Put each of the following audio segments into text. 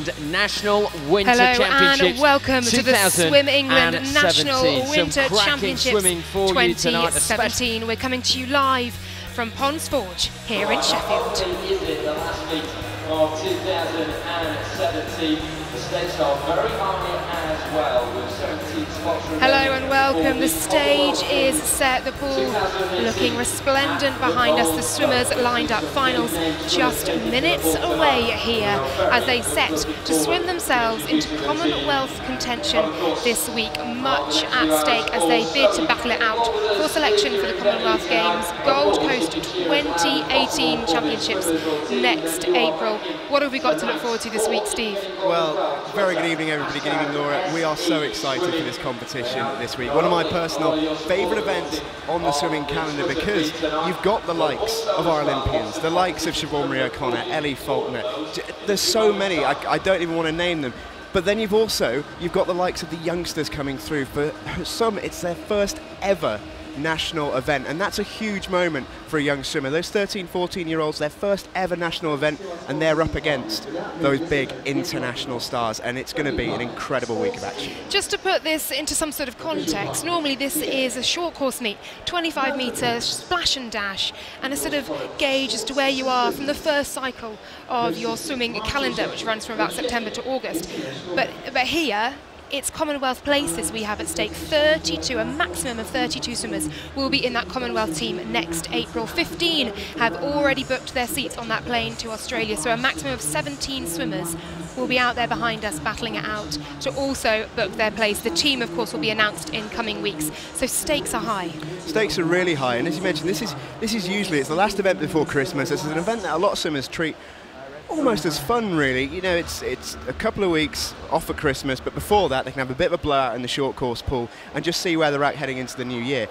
England National Winter Hello Championships. and welcome to the Swim England 2017. National Winter cracking Championships swimming for you tonight, especially 2017. We're coming to you live from Ponds Forge here in Sheffield. Is it the last meet of 2017? The stakes are very high as well, with 17 spots remaining Hello and welcome. The stage is set, the pool looking resplendent behind us. The swimmers lined up finals just minutes away here as they set to swim themselves into Commonwealth contention this week. Much at stake as they bid to battle it out for selection for the Commonwealth Games Gold Coast 2018 Championships next April. What have we got to look forward to this week, Steve? Well, very good evening, everybody. Good evening, Laura. We are so excited for this competition this week. One of my personal favourite events on the swimming calendar because you've got the likes of our Olympians, the likes of Siobhan Marie O'Connor, Ellie Faulkner. There's so many. I, I don't even want to name them. But then you've also you've got the likes of the youngsters coming through. For some, it's their first ever national event. And that's a huge moment for a young swimmer. Those 13 14 year olds their first ever national event and they're up against those big international stars. And it's going to be an incredible week of action. Just to put this into some sort of context, normally this is a short course meet, 25 metres, splash and dash, and a sort of gauge as to where you are from the first cycle of your swimming calendar, which runs from about September to August. But, but here, it's Commonwealth places we have at stake. 32, a maximum of 32 swimmers will be in that Commonwealth team next April. 15 have already booked their seats on that plane to Australia, so a maximum of 17 swimmers will be out there behind us battling it out to also book their place. The team, of course, will be announced in coming weeks, so stakes are high. stakes are really high and as you mentioned this is this is usually it's the last event before christmas this is an event that a lot of swimmers treat almost as fun really. You know it's it's a couple of weeks off for christmas but before that they can have a bit of a blowout in the short course pool and just see where they're at heading into the new year.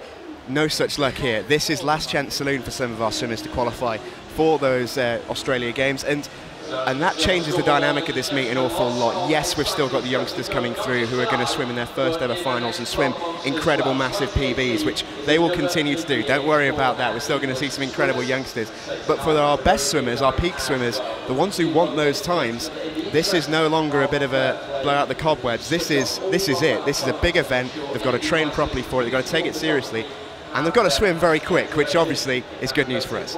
No such luck here. This is last chance saloon for some of our swimmers to qualify for those uh, australia games. And and that changes the dynamic of this meet an awful lot. Yes, we've still got the youngsters coming through who are going to swim in their first ever finals and swim incredible massive PBs, which they will continue to do. Don't worry about that. We're still going to see some incredible youngsters. But for our best swimmers, our peak swimmers, the ones who want those times, this is no longer a bit of a blow out the cobwebs. This is this is it. This is a big event. They've got to train properly for it. They've got to take it seriously. And they've got to swim very quick, which obviously is good news for us.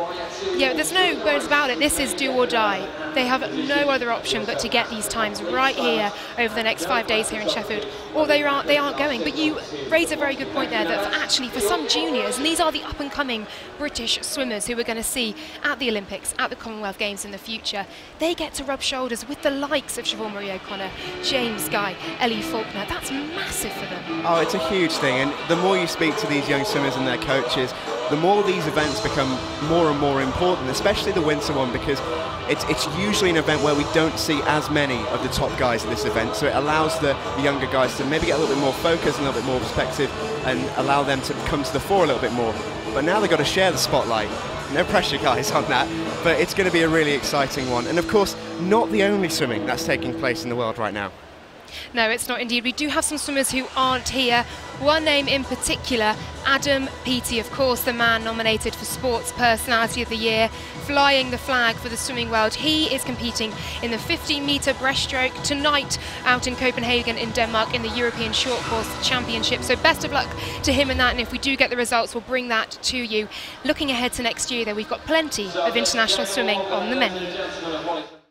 Yeah, there's no bones about it. This is do or die. They have no other option but to get these times right here over the next five days here in Sheffield, or they aren't, they aren't going. But you raise a very good point there that for actually for some juniors, and these are the up-and-coming British swimmers who we're going to see at the Olympics, at the Commonwealth Games in the future, they get to rub shoulders with the likes of Siobhan Marie O'Connor, James Guy, Ellie Faulkner. That's massive for them. Oh, it's a huge thing, and the more you speak to these young swimmers and their coaches, the more these events become more and more important, especially the winter one, because it's, it's usually an event where we don't see as many of the top guys at this event, so it allows the, the younger guys to maybe get a little bit more focus and a little bit more perspective and allow them to come to the fore a little bit more. But now they've got to share the spotlight. No pressure, guys, on that, but it's going to be a really exciting one. And of course, not the only swimming that's taking place in the world right now. No, it's not indeed. We do have some swimmers who aren't here. One name in particular, Adam Peaty, of course, the man nominated for Sports Personality of the Year, flying the flag for the swimming world. He is competing in the 15 metre breaststroke tonight out in Copenhagen in Denmark in the European Short Course Championship. So best of luck to him in that. And if we do get the results, we'll bring that to you. Looking ahead to next year, though, we've got plenty of international swimming on the menu.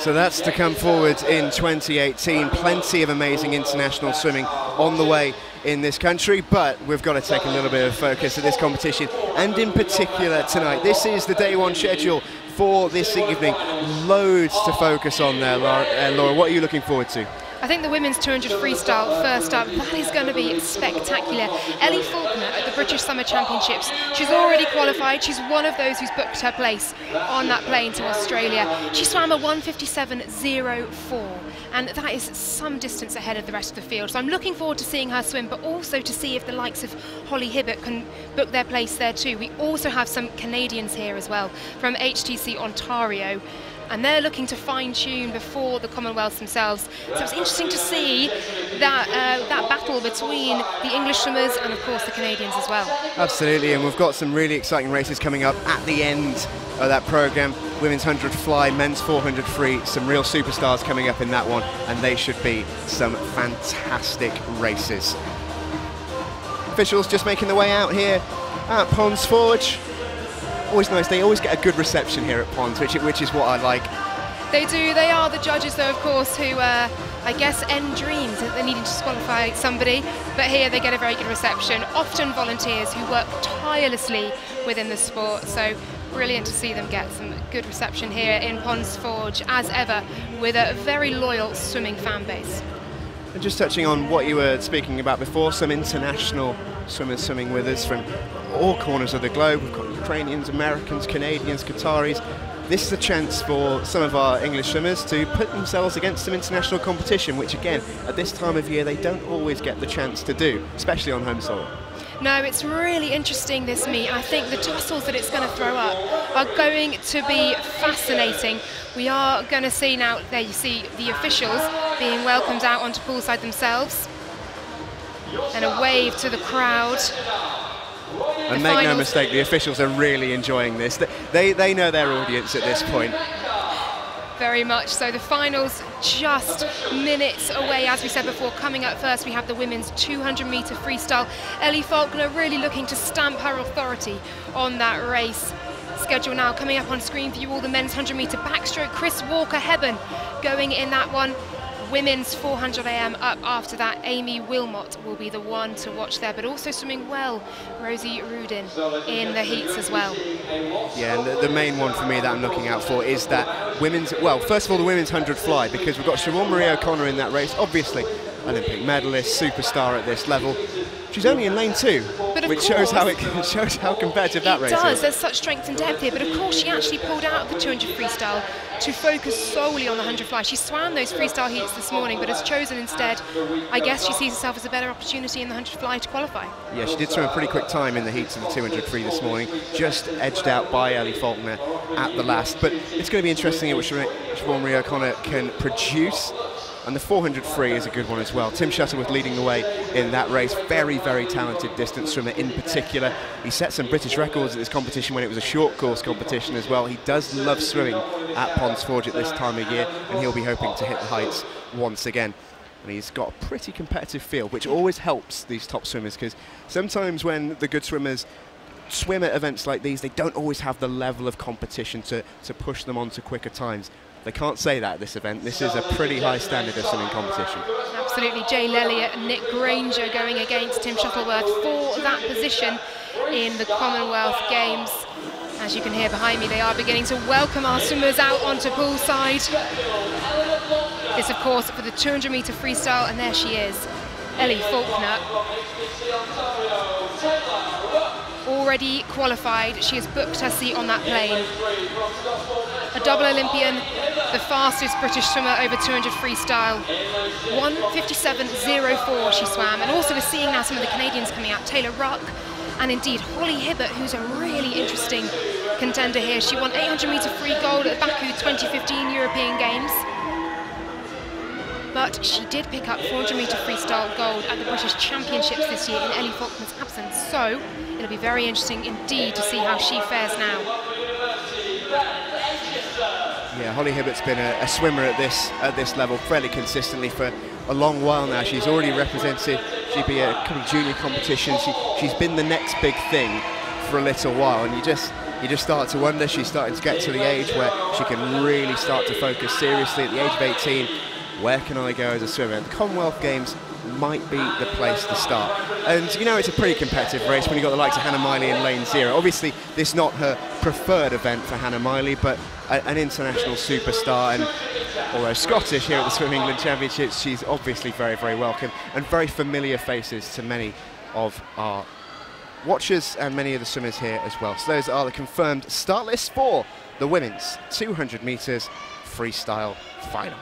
So that's to come forward in 2018. Plenty of amazing international swimming on the way in this country, but we've got to take a little bit of focus at this competition, and in particular tonight. This is the day one schedule for this evening. Loads to focus on there, Laura. Uh, Laura what are you looking forward to? I think the women's 200 freestyle first up, that is going to be spectacular. Ellie Faulkner at the British Summer Championships, she's already qualified. She's one of those who's booked her place on that plane to Australia. She swam a 157.04 and that is some distance ahead of the rest of the field. So I'm looking forward to seeing her swim, but also to see if the likes of Holly Hibbert can book their place there too. We also have some Canadians here as well from HPC Ontario and they're looking to fine-tune before the Commonwealths themselves. So it's interesting to see that uh, that battle between the English swimmers and of course the Canadians as well. Absolutely, and we've got some really exciting races coming up at the end of that programme. Women's 100 fly, men's 400 free, some real superstars coming up in that one, and they should be some fantastic races. Officials just making their way out here at Ponds Forge always nice. They always get a good reception here at Ponds, which, which is what I like. They do. They are the judges, though, of course, who uh, I guess end dreams that they're needing to disqualify somebody. But here they get a very good reception. Often volunteers who work tirelessly within the sport. So brilliant to see them get some good reception here in Ponds Forge, as ever, with a very loyal swimming fan base. And just touching on what you were speaking about before, some international swimmers swimming with us from all corners of the globe. We've got Ukrainians, Americans, Canadians, Qataris. This is a chance for some of our English swimmers to put themselves against some international competition, which again, at this time of year, they don't always get the chance to do, especially on home soil. No, it's really interesting this meet. I think the tussles that it's going to throw up are going to be fascinating. We are going to see now, there you see the officials being welcomed out onto poolside themselves. And a wave to the crowd. And make no mistake, the officials are really enjoying this. They, they know their audience at this point. Very much so. The finals just minutes away, as we said before. Coming up first, we have the women's 200 metre freestyle. Ellie Faulkner really looking to stamp her authority on that race. Schedule now coming up on screen for you all the men's 100 metre backstroke. Chris Walker Hebborn going in that one women's 400 IM up after that. Aimee Willmott will be the one to watch there, but also swimming well, Rosie Rudin in the heats as well. Yeah, and the, the, main one for me that I'm looking out for is that women's, well, first of all, the women's 100 fly, because we've got Siobhan Marie O'Connor in that race, obviously Olympic medalist, superstar at this level. She's only in lane two, which shows how it shows how competitive that race is. It does. There's such strength and depth here, but of course she actually pulled out of the 200 freestyle to focus solely on the 100 fly. She swam those freestyle heats this morning, but has chosen instead, I guess she sees herself as a better opportunity in the 100 fly to qualify. Yeah, she did swim a pretty quick time in the heats of the 200 free this morning, just edged out by Ellie Faulkner at the last. But it's going to be interesting to what Siobhan Marie O'Connor can produce and the 400 free is a good one as well. Tim Shuttleworth leading the way in that race. Very, very talented distance swimmer in particular. He set some British records at this competition when it was a short course competition as well. He does love swimming at Ponds Forge at this time of year, and he'll be hoping to hit the heights once again. And he's got a pretty competitive field, which always helps these top swimmers because sometimes when the good swimmers swim at events like these, they don't always have the level of competition to, to push them on to quicker times. They can't say that at this event. This is a pretty high standard of swimming competition. Absolutely. Jay Lelliott and Nick Grainger going against Tim Shuttleworth for that position in the Commonwealth Games. As you can hear behind me, they are beginning to welcome our swimmers out onto poolside. This, of course, for the 200 metre freestyle, and there she is, Ellie Faulkner. Already qualified, she has booked her seat on that plane. A double Olympian, the fastest British swimmer over 200 freestyle. 157.04 she swam, and also we're seeing now some of the Canadians coming out. Taylor Ruck, and indeed Holly Hibbert, who's a really interesting contender here. She won 800 metre free gold at the Baku 2015 European Games. But she did pick up 400 metre freestyle gold at the British Championships this year in Ellie Faulkner's absence. So it'll be very interesting indeed to see how she fares now. Holly Hibbert's been a, a, swimmer at this at this level fairly consistently for a long while now. She's already represented GB at a couple of junior competitions. She, she's been the next big thing for a little while, and you just you just start to wonder. She's starting to get to the age where she can really start to focus seriously at the age of 18. Where can I go as a swimmer? the Commonwealth Games might be the place to start. And you know, it's a pretty competitive race when you've got the likes of Hannah Miley in lane zero. Obviously, this is not her preferred event for Hannah Miley, but a, an international superstar. And although Scottish here at the Swim England Championships, she's obviously very, very welcome and very familiar faces to many of our watchers and many of the swimmers here as well. So those are the confirmed start lists for the women's 200 metres freestyle final.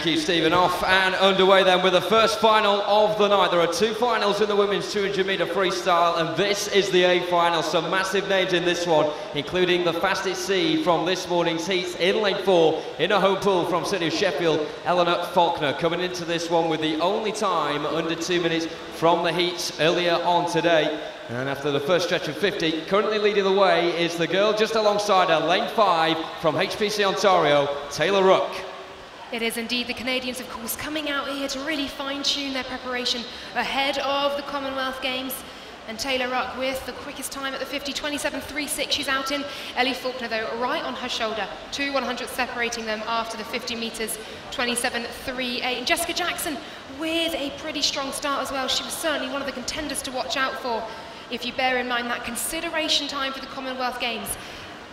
Thank you, Stephen. Off and underway then with the first final of the night. There are two finals in the women's 200 metre freestyle, and this is the A final. Some massive names in this one, including the fastest seed from this morning's heats in lane four in a home pool from City of Sheffield, Eleanor Faulkner, coming into this one with the only time under two minutes from the heats earlier on today. And after the first stretch of 50, currently leading the way is the girl just alongside her, lane five from HPC Ontario, Taylor Ruck. It is indeed the Canadians, of course, coming out here to really fine-tune their preparation ahead of the Commonwealth Games. And Taylor Ruck with the quickest time at the 50, 27.36 she's out in. Ellie Faulkner, though, right on her shoulder. Two 100 separating them after the 50 metres, 27.38. And Jessica Jackson with a pretty strong start as well. She was certainly one of the contenders to watch out for if you bear in mind that consideration time for the Commonwealth Games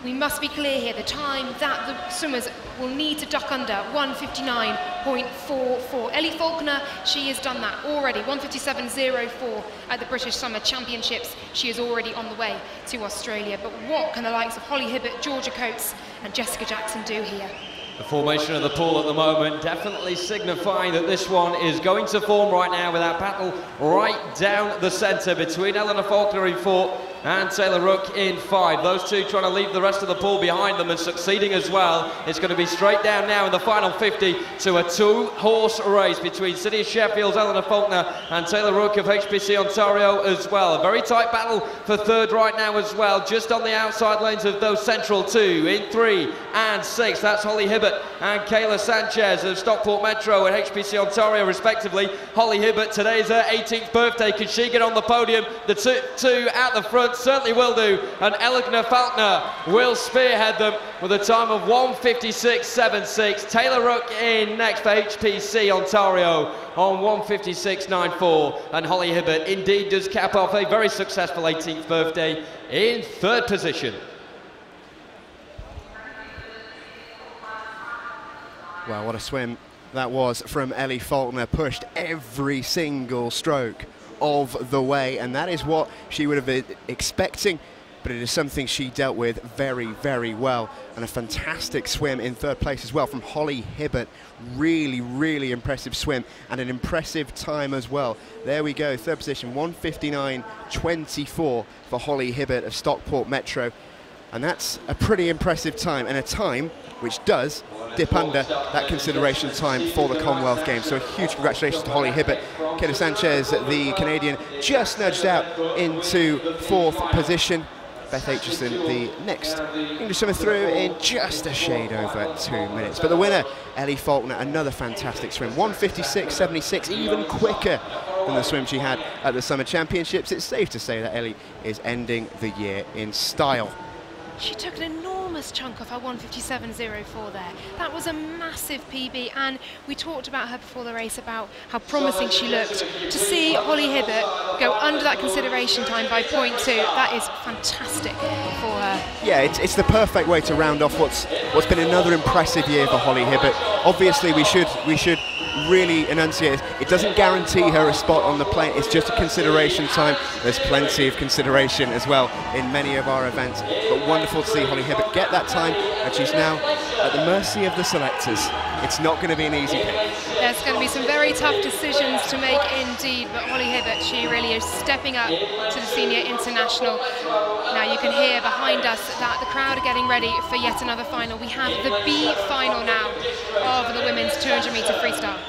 we must be clear here, the time that the swimmers will need to duck under, 159.44. Ellie Faulkner, she has done that already, 157.04 at the British Summer Championships. She is already on the way to Australia. But what can the likes of Holly Hibbert, Georgia Coates and Jessica Jackson do here? The formation of the pool at the moment definitely signifying that this one is going to form right now with that battle right down the centre between Eleanor Faulkner in four and Taylor Ruck in five. Those two trying to leave the rest of the pool behind them and succeeding as well. It's going to be straight down now in the final 50 to a two-horse race between City of Sheffield's Eleanor Faulkner and Taylor Ruck of HPC Ontario as well. A very tight battle for third right now as well, just on the outside lanes of those central two in three and six. That's Holly Hibbert and Kayla Sanchez of Stockport Metro and HPC Ontario respectively. Holly Hibbert, today is her 18th birthday. Can she get on the podium? The two, two at the front certainly will do. And Eleanor Faulkner will spearhead them with a time of 156.76. Taylor Ruck in next for HPC Ontario on 156.94. And Holly Hibbert indeed does cap off a very successful 18th birthday in third position. Well, what a swim that was from Ellie Faulkner. Pushed every single stroke of the way, and that is what she would have been expecting. But it is something she dealt with very, very well. And a fantastic swim in third place as well from Holly Hibbert. Really, really impressive swim and an impressive time as well. There we go, third position, 159.24 for Holly Hibbert of Stockport Metro. And that's a pretty impressive time and a time which does dip under that consideration time for the Commonwealth Games. So a huge congratulations to Holly Hibbert. Kayla Sanchez, the Canadian, just nudged out into fourth position. Beth Aitchison, the next English swimmer through in just a shade over two minutes. But the winner, Ellie Faulkner, another fantastic swim. 156.76, even quicker than the swim she had at the Summer Championships. It's safe to say that Ellie is ending the year in style. She took an enormous chunk off her 157.04 there. That was a massive PB, and we talked about her before the race about how promising she looked. To see Holly Hibbert go under that consideration time by point two, that is fantastic for her. Yeah, it's, it's the perfect way to round off what's what's been another impressive year for Holly Hibbert. Obviously, we should we should really enunciate it. doesn't guarantee her a spot on the plane. It's just a consideration time. There's plenty of consideration as well in many of our events. But wonderful to see Holly Hibbert get that time, and she's now at the mercy of the selectors. It's not going to be an easy pick. There's going to be some very tough decisions to make indeed, but Holly Hibbert, she really is stepping up to the senior international. Now you can hear behind us that the crowd are getting ready for yet another final. We have the B final now of the women's 200 metre freestyle.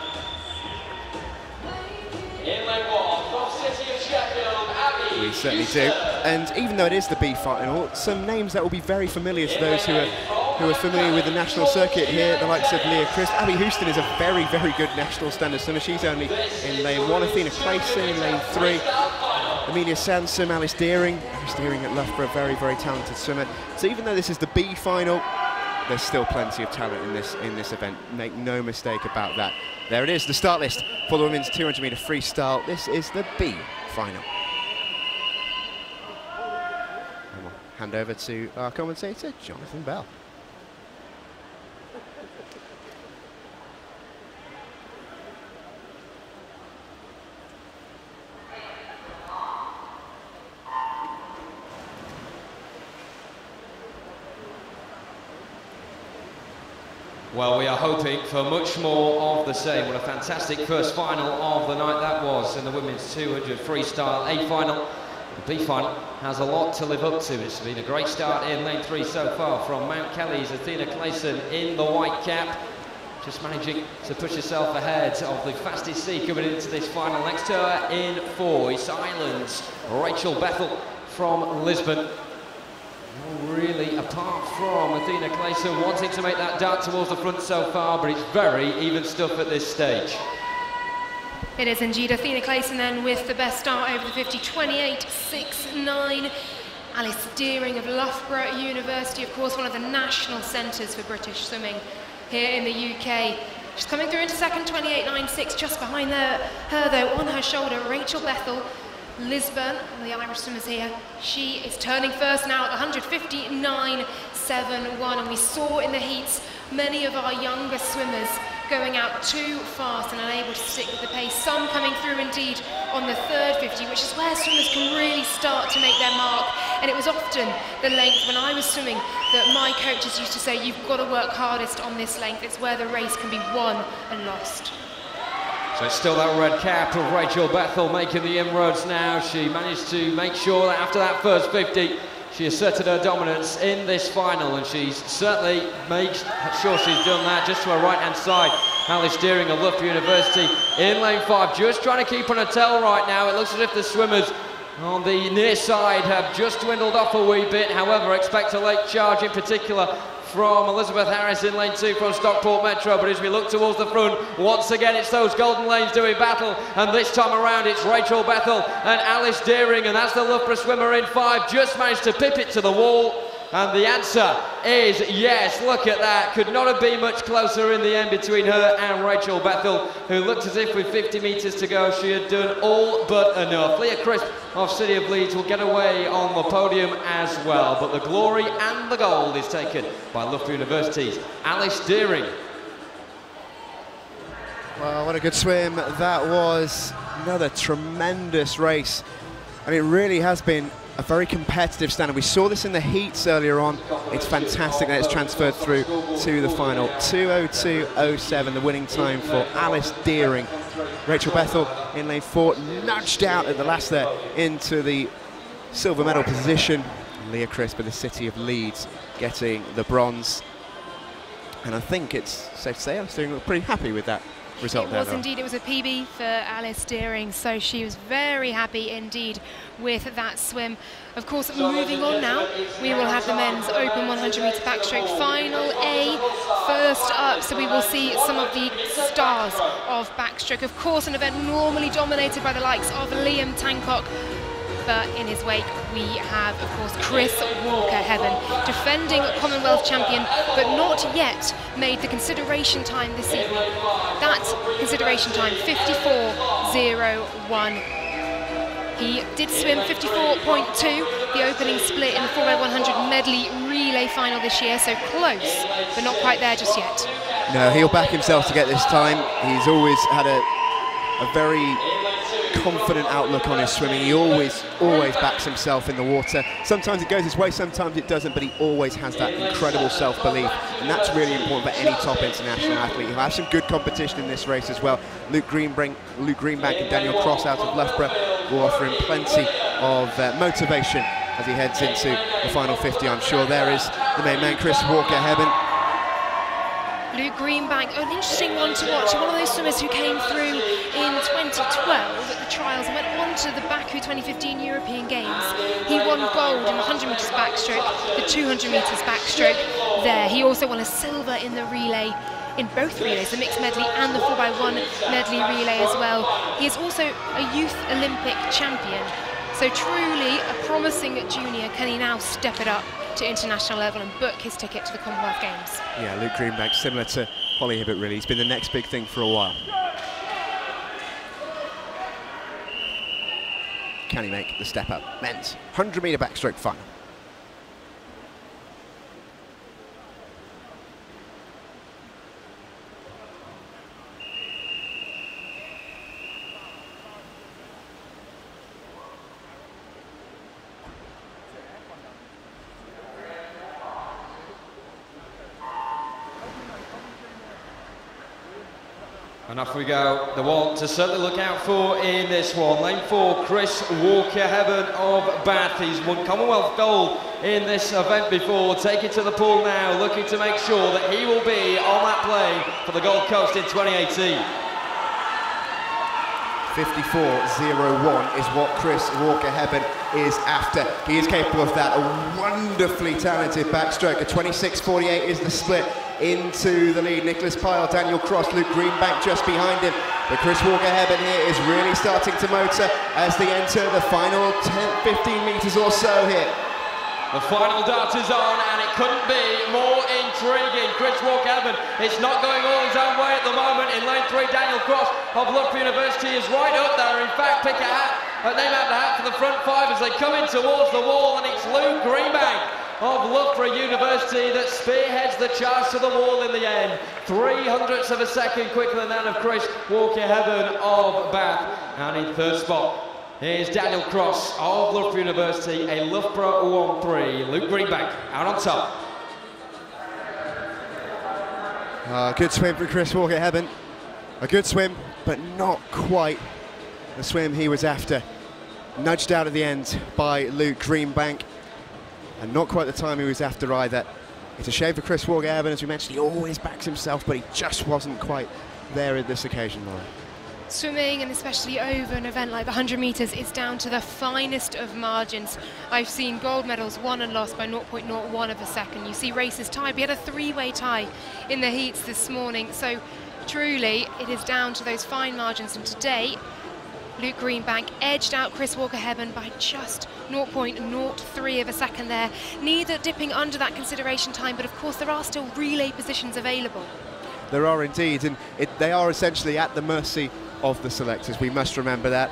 In lane one, from City of Sheffield, Abby We certainly do. And even though it is the B final, some names that will be very familiar to those who are who are familiar with the national circuit here, the likes of Leah Crisp. Abby Houston is a very, very good national standard swimmer. She's only in lane one. Athena Clayson in lane three. Amelia Sansom, Alice Deering. Alice Deering at Loughborough, very, very talented swimmer. So even though this is the B final, there's still plenty of talent in this in this event. Make no mistake about that. There it is, the start list for the women's 200 metre freestyle. This is the B final. And we'll hand over to our commentator, Jonathan Bell. Well, we are hoping for much more of the same. What a fantastic first final of the night that was in the women's 200 freestyle A final. The B final has a lot to live up to. It's been a great start in lane three so far from Mount Kelly's Athena Clayson in the white cap. Just managing to push herself ahead of the fastest sea coming into this final. Next to her in four is Islands, Rachel Bethel from Lisburn. Really, apart from Athena Clayson wanting to make that dart towards the front so far, but it's very even stuff at this stage. It is indeed Athena Clayson then with the best start over the 50, 28, 6, 9. Alice Deering of Loughborough University, of course, one of the national centres for British swimming here in the UK. She's coming through into second, 28.96, just behind her, her though, on her shoulder, Rachel Bethel, Lisburn, the Irish swimmers here. She is turning first now at the 159.71, and we saw in the heats many of our younger swimmers going out too fast and unable to stick with the pace. Some coming through indeed on the third 50, which is where swimmers can really start to make their mark. And it was often the length when I was swimming that my coaches used to say, you've got to work hardest on this length. It's where the race can be won and lost. So it's still that red cap of Rachel Bethel making the inroads now. She managed to make sure that after that first 50, she asserted her dominance in this final, and she's certainly made sure she's done that just to her right-hand side. Alice Deering of Loughborough University in lane five, just trying to keep on her tail right now. It looks as if the swimmers on the near side have just dwindled off a wee bit. However, expect a late charge in particular from Elizabeth Harris in lane two from Stockport Metro. But as we look towards the front, once again it's those golden lanes doing battle. And this time around it's Rachel Bethel and Alice Deering. And that's the Loughborough swimmer in five. Just managed to pip it to the wall. And the answer is yes. Look at that. Could not have been much closer in the end between her and Rachel Bethel, who looked as if with 50 metres to go, she had done all but enough. Leah Crisp of City of Leeds will get away on the podium as well. But the glory and the gold is taken by Loughborough University's Alice Deering. Well, what a good swim that was. Another tremendous race. And it really has been a very competitive standard. We saw this in the heats earlier on. It's fantastic that it's transferred through to the final. 202.07, the winning time for Alice Deering. Rachel Bethel in lane four, nudged out at the last there into the silver medal position. Leah Crisp of the City of Leeds getting the bronze. And I think it's safe to say Alice Deering looked pretty happy with that result it there. was indeed. It was a PB for Alice Deering, so she was very happy indeed with that swim. Of course, moving on now, we will have the men's open 100 metre backstroke final A first up. So we will see some of the stars of backstroke. Of course, an event normally dominated by the likes of Liam Tancock, but in his wake we have, of course, Chris Walker Hebborn, defending Commonwealth champion, but not yet made the consideration time this evening. That consideration time, 54.01. He did swim 54.2, the opening split in the 4x100 medley relay final this year, so close, but not quite there just yet. No, he'll back himself to get this time. He's always had a, a very confident outlook on his swimming. He always, always backs himself in the water. Sometimes it goes his way, sometimes it doesn't, but he always has that incredible self-belief. And that's really important for any top international athlete. He'll have some good competition in this race as well. Luke Greenbank, Luke Greenbank and Daniel Cross out of Loughborough will offer him plenty of uh, motivation as he heads into the final 50, I'm sure. There is the main man, Chris Walker-Hebborn. Luke Greenbank, an interesting one to watch. One of those swimmers who came through in 2012 at the trials and went on to the Baku 2015 European Games. He won gold in the 100 metres backstroke, the 200 metres backstroke there. He also won a silver in the relay in both relays, the mixed medley and the 4x1 medley relay as well. He is also a youth Olympic champion. So truly a promising junior. Can he now step it up to international level and book his ticket to the Commonwealth Games? Yeah, Luke Greenbank, similar to Holly Hibbert really. He's been the next big thing for a while. Can he make the step up? Men's 100 metre backstroke final. And off we go. The one to certainly look out for in this one. Lane four, Chris Walker Hebborn of Bath. He's won Commonwealth gold in this event before. Taking to the pool now, looking to make sure that he will be on that plane for the Gold Coast in 2018. 54.01 is what Chris Walker Hebborn is after. He is capable of that. A wonderfully talented backstroke. A 26.48 is the split into the lead. Nicholas Pyle, Daniel Cross, Luke Greenbank just behind him. But Chris Walker Hebborn here is really starting to motor as they enter the final 10, 15 metres or so here. The final dart is on and it couldn't be more intriguing. Chris Walker it's not going all his own way at the moment in lane three. Daniel Cross of Loughborough University is right up there. In fact, pick a hat, name out the hat for the front five as they come in towards the wall and it's Luke Greenbank of Loughborough University that spearheads the charge to the wall in the end. Three hundredths of a second quicker than that of Chris Walker Hebborn of Bath. And in third spot, Here's Daniel Cross of Loughborough University, a Loughborough 1-3. Luke Greenbank out on top. Uh, good swim for Chris Walker Hebborn. A good swim, but not quite the swim he was after. Nudged out at the end by Luke Greenbank, and not quite the time he was after either. It's a shame for Chris Walker Hebborn, as we mentioned, he always backs himself, but he just wasn't quite there in this occasion, Lauren swimming and especially over an event like the 100 metres is down to the finest of margins. I've seen gold medals won and lost by 0.01 of a second. You see races tied. We had a three-way tie in the heats this morning. So truly it is down to those fine margins and today Luke Greenbank edged out Chris Walker-Hebben by just 0.03 of a second there. Neither dipping under that consideration time, but of course there are still relay positions available. There are indeed, and it, they are essentially at the mercy of the selectors. We must remember that.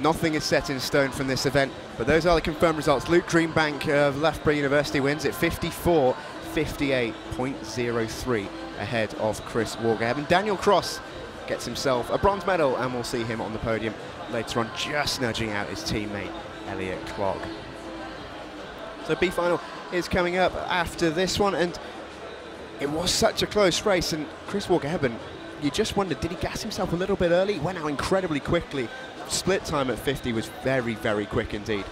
Nothing is set in stone from this event, but those are the confirmed results. Luke Greenbank of Loughborough University wins at 54 58.03 ahead of Chris Walker. And Daniel Cross gets himself a bronze medal, and we'll see him on the podium later on, just nudging out his teammate Elliot Clogg. So B final is coming up after this one, and it was such a close race, and Chris Walker Hebborn you just wondered, did he gas himself a little bit early? He went out incredibly quickly. Split time at 50 was very, very quick indeed.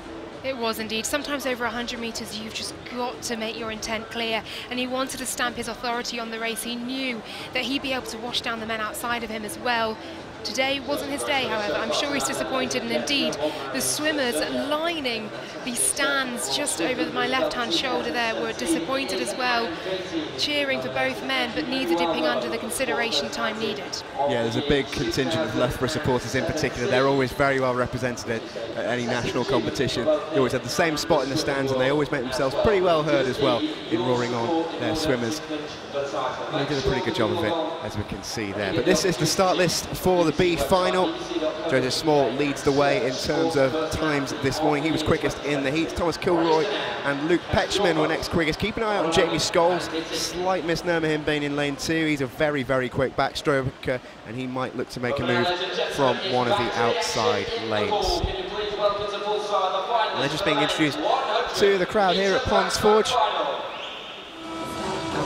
It was indeed. Sometimes over 100 metres, you've just got to make your intent clear. And he wanted to stamp his authority on the race. He knew that he'd be able to wash down the men outside of him as well. Today wasn't his day, however. I'm sure he's disappointed, and indeed, the swimmers lining the stands just over my left-hand shoulder there were disappointed as well, cheering for both men, but neither dipping under the consideration time needed. Yeah, there's a big contingent of Loughborough supporters in particular. They're always very well represented at, any national competition. They always have the same spot in the stands, and they always make themselves pretty well heard as well in roaring on their swimmers. And they did a pretty good job of it, as we can see there. But this is the start list for the B final. Joseph Small leads the way in terms of times this morning. He was quickest in the heat. Thomas Kilroy and Luke Petchman were next quickest. Keep an eye out on Jamie Scholes. Slight misnomer him being in lane two. He's a very, very quick backstroker, and he might look to make a move from one of the outside lanes. And they're just being introduced to the crowd here at Ponds Forge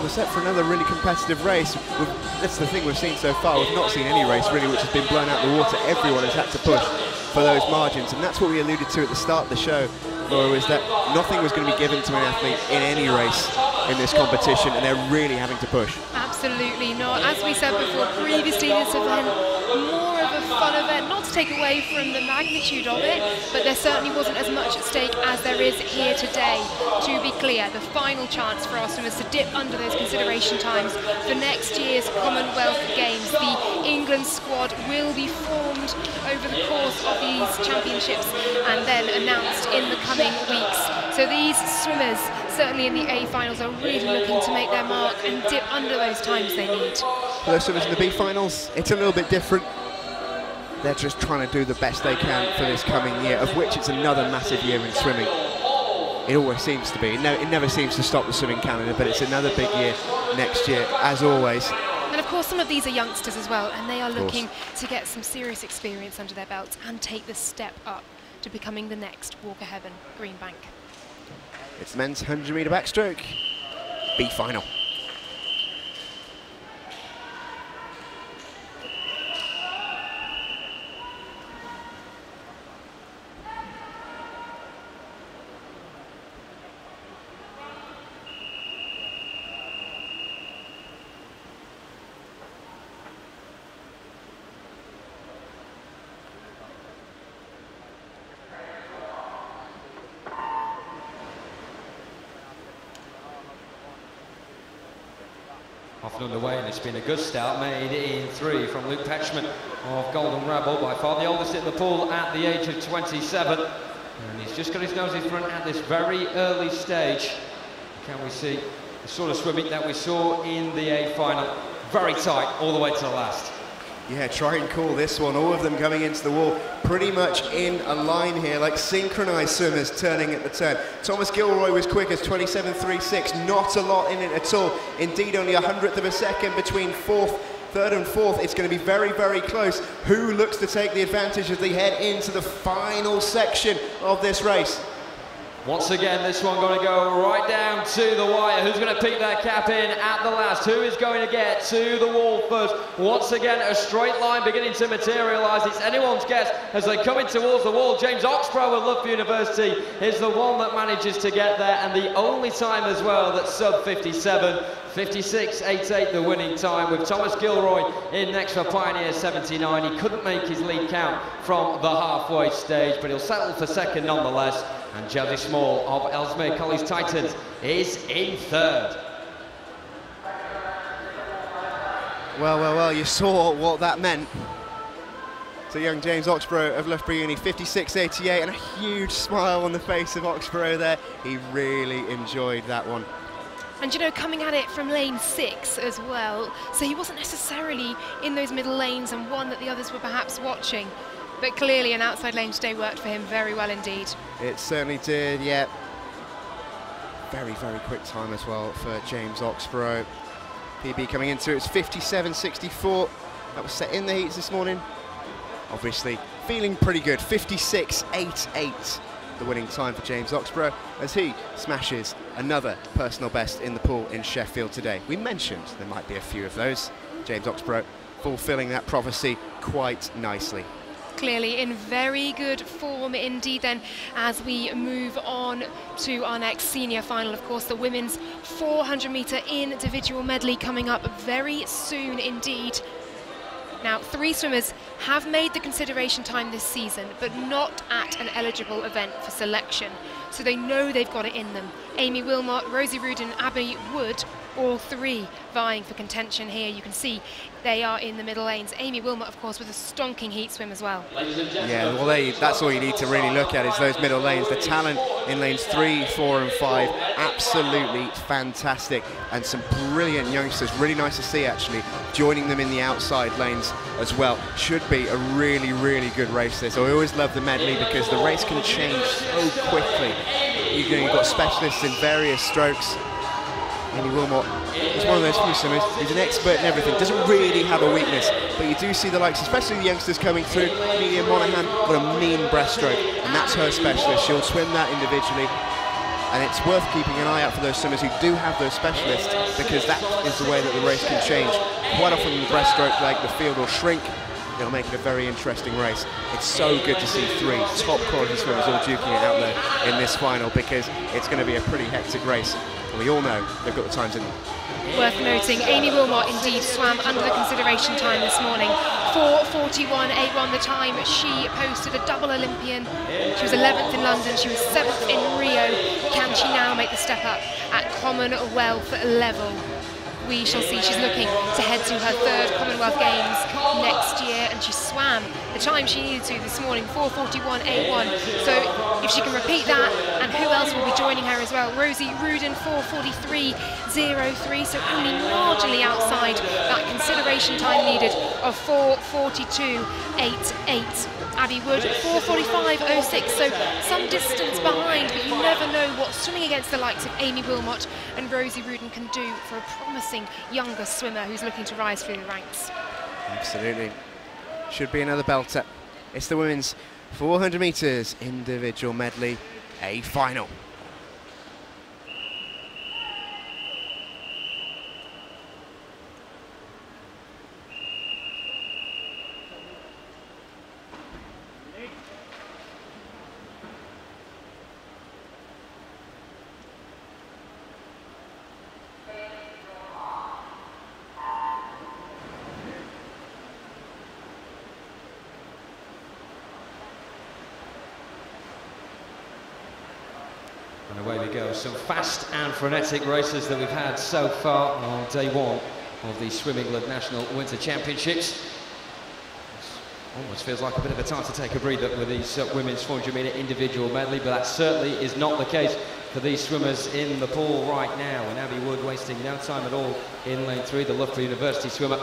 we're set for another really competitive race. We've, that's the thing we've seen so far. We've not seen any race really which has been blown out of the water. Everyone has had to push for those margins, and that's what we alluded to at the start of the show, Laura, is that nothing was going to be given to an athlete in any race in this competition, and they're really having to push. Absolutely not. As we said before, previously this event, more fun event, not to take away from the magnitude of it, but there certainly wasn't as much at stake as there is here today. To be clear, the final chance for our swimmers to dip under those consideration times for next year's Commonwealth Games. The England squad will be formed over the course of these championships and then announced in the coming weeks. So these swimmers, certainly in the A finals, are really looking to make their mark and dip under those times they need. For those swimmers in the B finals, it's a little bit different. They're just trying to do the best they can for this coming year, of which it's another massive year in swimming. It always seems to be. It, it never seems to stop the swimming calendar, but it's another big year next year, as always. And of course, some of these are youngsters as well, and they are looking to get some serious experience under their belts and take the step up to becoming the next Walker-Hebborn Greenbank. It's men's 100 metre backstroke, B final. Off and underway, and it's been a good start made in three from Luke Petchman of Golden Rebel, by far the oldest in the pool at the age of 27. And he's just got his nose in front at this very early stage. Can we see the sort of swimming that we saw in the A final? Very tight all the way to the last. Yeah, try and call this one. All of them coming into the wall pretty much in a line here, like synchronized swimmers turning at the turn. Thomas Gilroy was quick as 27.36, not a lot in it at all. Indeed, only a hundredth of a second between fourth, third and fourth. It's going to be very, very close. Who looks to take the advantage as they head into the final section of this race? Once again, this one going to go right down to the wire. Who's going to pick that cap in at the last? Who is going to get to the wall first? Once again, a straight line beginning to materialise. It's anyone's guess as they come in towards the wall. James Oxborough of Loughborough University is the one that manages to get there, and the only time as well that sub 57. 56.88 the winning time with Thomas Gilroy in next for Pioneer 79. He couldn't make his lead count from the halfway stage, but he'll settle for second nonetheless. And Jody Small of Ellesmere College Titans is in third. Well, well, well, you saw what that meant. to young James Oxborough of Loughborough Uni, 56.88, and a huge smile on the face of Oxborough there. He really enjoyed that one. And you know, coming at it from lane six as well, so he wasn't necessarily in those middle lanes and one that the others were perhaps watching. But clearly an outside lane today worked for him very well indeed. It certainly did, yeah. Very, very quick time as well for James Oxborough. PB coming into it was 57.64. That was set in the heats this morning. Obviously, feeling pretty good. 56.88, the winning time for James Oxborough, as he smashes another personal best in the pool in Sheffield today. We mentioned there might be a few of those. James Oxborough fulfilling that prophecy quite nicely clearly in very good form indeed then as we move on to our next senior final of course the women's 400 meter individual medley coming up very soon indeed now, three swimmers have made the consideration time this season, but not at an eligible event for selection. So they know they've got it in them. Aimee Willmott, Rosie Rudin, Abbie Wood, all three vying for contention here. You can see they are in the middle lanes. Aimee Willmott, of course, with a stonking heat swim as well. Yeah, well, they, that's all you need to really look at is those middle lanes. The talent in lanes three, four, and five, absolutely fantastic. And some brilliant youngsters, really nice to see actually, joining them in the outside lanes as well. Should be a really, really good race this. I always love the medley because the race can change so quickly. You know, you've got specialists in various strokes Aimee Willmott is one of those few swimmers He's an expert in everything, doesn't really have a weakness, but you do see the likes, especially the youngsters coming through. Amelia Monaghan got a mean breaststroke, and that's her specialist. She'll swim that individually, and it's worth keeping an eye out for those swimmers who do have those specialists, because that is the way that the race can change. Quite often the breaststroke, like the field will shrink, it'll make it a very interesting race. It's so good to see three top quality swimmers all duking it out there in this final because it's going to be a pretty hectic race. And we all know they've got the times in them. Worth noting, Aimee Willmott indeed swam under the consideration time this morning. 4.41.81 the time. She posted a double Olympian. She was 11th in London, she was 7th in Rio. Can she now make the step up at Commonwealth level? We shall see. She's looking to head to her third Commonwealth Games next year, and she swam the time she needed to this morning, 4:41.81. So if she can repeat that, and who else will be joining her as well? Rosie Rudin, 4:43.03. So only marginally outside that consideration time needed of 4:42.88. Abbie Wood, 4.45.06, so some distance behind, but you never know what swimming against the likes of Aimee Willmott and Rosie Rudin can do for a promising younger swimmer who's looking to rise through the ranks. Absolutely. Should be another belter. It's the women's 400 metres individual medley, a final. And away we go. Some fast and frenetic races that we've had so far on day one of the Swim England National Winter Championships. Almost feels like a bit of a time to take a breather with these uh, women's 400 metre individual medley, but that certainly is not the case for these swimmers in the pool right now. And Abbie Wood wasting no time at all in lane three, the Loughborough University swimmer.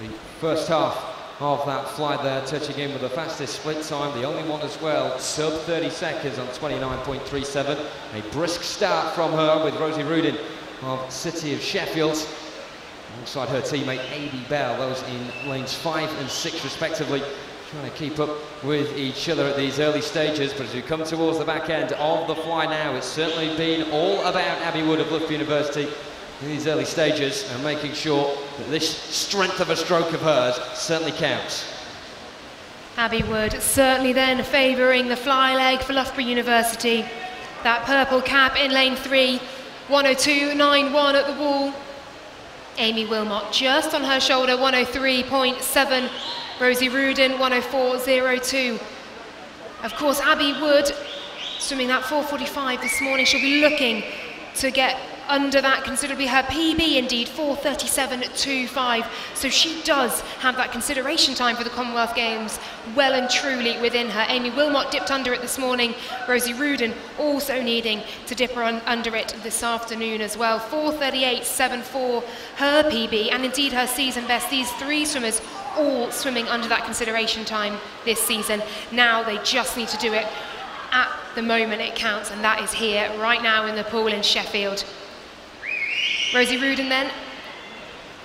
The first half of that flight there, touching in with the fastest split time, the only one as well, sub 30 seconds on 29.37. A brisk start from her with Rosie Rudin of City of Sheffield. Alongside her teammate Adi Bell, those in lanes five and six respectively, trying to keep up with each other at these early stages. But as we come towards the back end of the fly now, it's certainly been all about Abbie Wood of Loughborough University in these early stages and making sure that this strength of a stroke of hers certainly counts. Abbie Wood certainly then favouring the fly leg for Loughborough University. That purple cap in lane three, 102.91 at the wall. Aimee Willmott just on her shoulder, 103.7. Rosie Rudin, 104.02. Of course, Abbie Wood swimming that 4.45 this morning. She'll be looking to get under that considerably her PB indeed 437.25 so she does have that consideration time for the Commonwealth Games well and truly within her. Aimee Willmott dipped under it this morning. Rosie Rudin also needing to dip under it this afternoon as well. 438.74 her PB and indeed her season best these three swimmers all swimming under that consideration time this season. Now they just need to do it at the moment it counts and that is here right now in the pool in Sheffield Rosie Rudin then,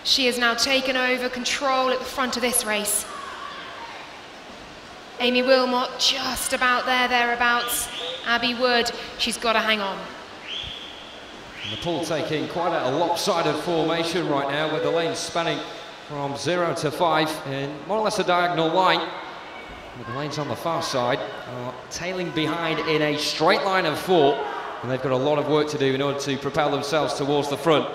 she has now taken over control at the front of this race. Aimee Willmott just about there, thereabouts. Abbie Wood, she's got to hang on. And the pool taking quite a, lopsided formation right now with the lanes spanning from zero to five in more or less a diagonal line. With the lanes on the far side are tailing behind in a straight line of four and they've got a lot of work to do in order to propel themselves towards the front.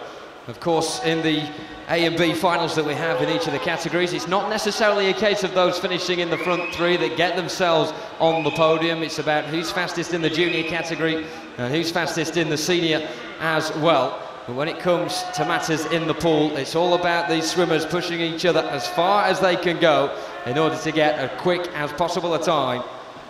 Of course, in the A and B finals that we have in each of the categories, it's not necessarily a case of those finishing in the front three that get themselves on the podium. It's about who's fastest in the junior category and who's fastest in the senior as well. But when it comes to matters in the pool, it's all about these swimmers pushing each other as far as they can go in order to get as quick as possible a time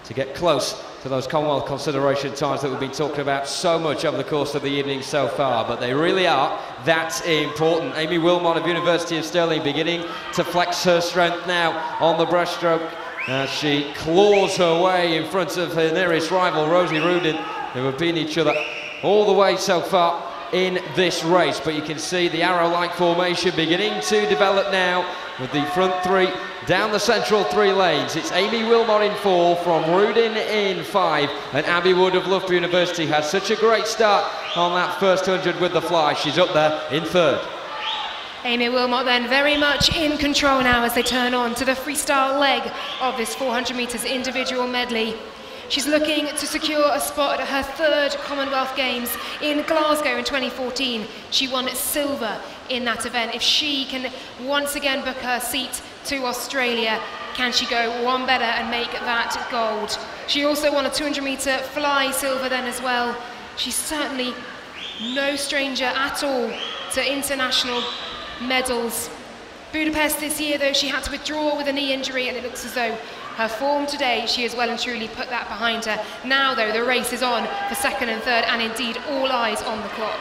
to get close to those Commonwealth consideration times that we've been talking about so much over the course of the evening so far. But they really are that important. Aimee Willmott of University of Stirling beginning to flex her strength now on the breaststroke as she claws her way in front of her nearest rival, Rosie Rudin, who have been each other all the way so far in this race. But you can see the arrow-like formation beginning to develop now with the front three down the central three lanes. It's Aimee Willmott in four, from Rudin in five, and Abbie Wood of Loughborough University had such a great start on that first 100 with the fly. She's up there in third. Aimee Willmott then very much in control now as they turn on to the freestyle leg of this 400 metres individual medley. She's looking to secure a spot at her third Commonwealth Games in Glasgow in 2014. She won silver in that event. If she can once again book her seat to Australia, can she go one better and make that gold? She also won a 200 metre fly silver then as well. She's certainly no stranger at all to international medals. Budapest this year, though, she had to withdraw with a knee injury, and it looks as though her form today, she has well and truly put that behind her. Now, though, the race is on for second and third, and indeed all eyes on the clock.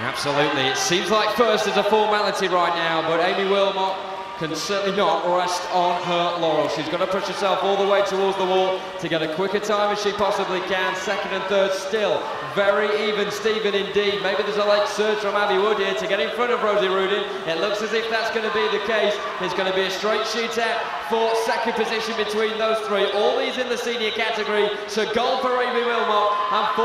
Absolutely. It seems like first is a formality right now, but Aimee Willmott can certainly not rest on her laurels. She's going to push herself all the way towards the wall to get a quicker time as she possibly can. Second and third still very even Stephen indeed. Maybe there's a late surge from Abbie Wood here to get in front of Rosie Rudin. It looks as if that's going to be the case. It's going to be a straight shootout for second position between those three. All these in the senior category. So goal for Aimee Willmott and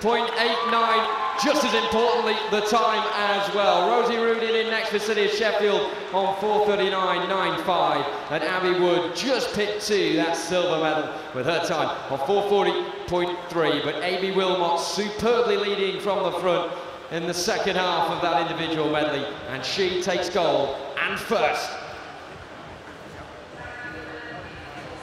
436.89 just as importantly, the time as well. Rosie Rudin in next for City of Sheffield on 439.95. And Abbie Wood just picked two, that silver medal, with her time on 440.3. But Aimee Willmott superbly leading from the front in the second half of that individual medley. And she takes gold and first.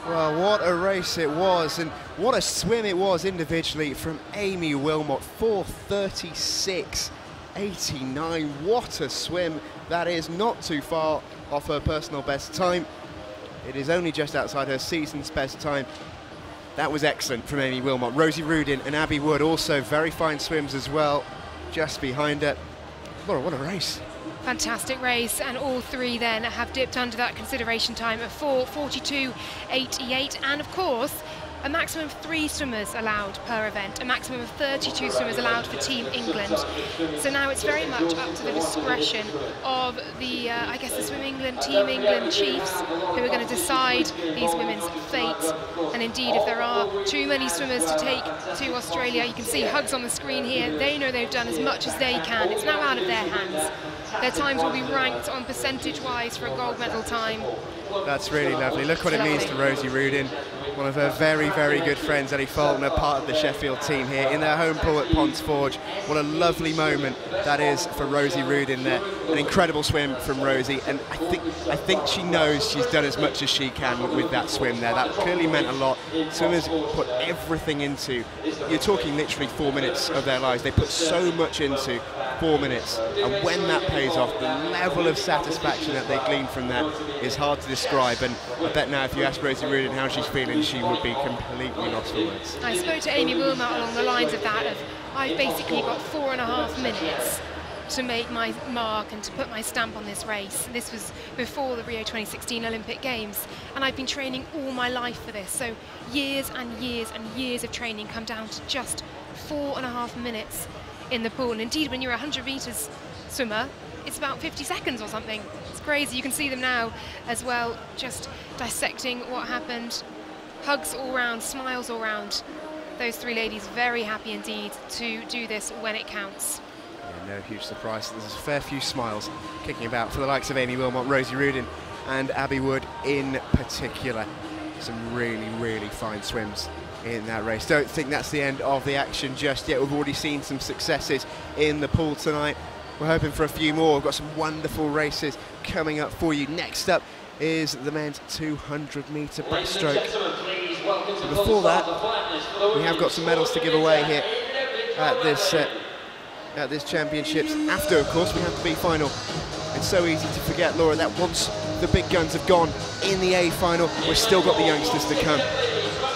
Well, what a race it was, and what a swim it was individually from Aimee Willmott. 436.89. What a swim that is, not too far off her personal best time. It is only just outside her season's best time. That was excellent from Aimee Willmott. Rosie Rudin and Abbie Wood also very fine swims as well, just behind her. Laura, what a race. Fantastic race, and all three then have dipped under that consideration time of 4.42.88. And of course, a maximum of three swimmers allowed per event, a maximum of 32 swimmers allowed for Team England. So now it's very much up to the discretion of the, uh, I guess, the Swim England, Team England chiefs who are going to decide these women's fate. And indeed, if there are too many swimmers to take to Australia, you can see hugs on the screen here. They know they've done as much as they can. It's now out of their hands. Their times will be ranked on percentage-wise for a gold medal time. That's really lovely. Look what it means to Rosie Rudin. One of her very, very good friends, Ellie are part of the Sheffield team here in their home pool at Ponds Forge. What a lovely moment that is for Rosie Rudin there. An incredible swim from Rosie, and I think I think she knows she's done as much as she can with that swim there. That clearly meant a lot. Swimmers put everything into. You're talking literally four minutes of their lives. They put so much into four minutes, and when that pays off, the level of satisfaction that they glean from that is hard to describe. And I bet now if you ask Rosie Rudin how she's feeling, she would be completely lost for words. I spoke to Aimee Willmott along the lines of that of I've basically got four and a half minutes to make my mark and to put my stamp on this race. This was before the Rio 2016 Olympic Games and I've been training all my life for this. So years and years and years of training come down to just four and a half minutes in the pool. And indeed, when you're a 100 metres swimmer, it's about 50 seconds or something. It's crazy. You can see them now as well, just dissecting what happened. Hugs all round, smiles all round. Those three ladies very happy indeed to do this when it counts. Yeah, no huge surprise. There's a fair few smiles kicking about for the likes of Aimee Willmott, Rosie Rudin and Abbie Wood in particular. Some really, really fine swims in that race. Don't think that's the end of the action just yet. We've already seen some successes in the pool tonight. We're hoping for a few more. We've got some wonderful races coming up for you. Next up is the men's 200 metre breaststroke. Before that, we have got some medals to give away here at this uh, at this championships. After, of course, we have the B final. It's so easy to forget, Laura, that once the big guns have gone in the A final, we've still got the youngsters to come.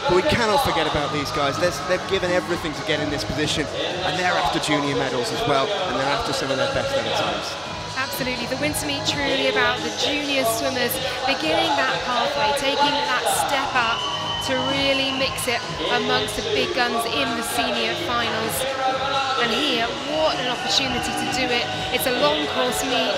But we cannot forget about these guys. they've given everything to get in this position, and they're after junior medals as well, and they're after some of their best ever times. Absolutely, the winter meet truly about the junior swimmers beginning that pathway, taking that step up to really mix it amongst the big guns in the senior finals. And here, what an opportunity to do it. It's a long course meet,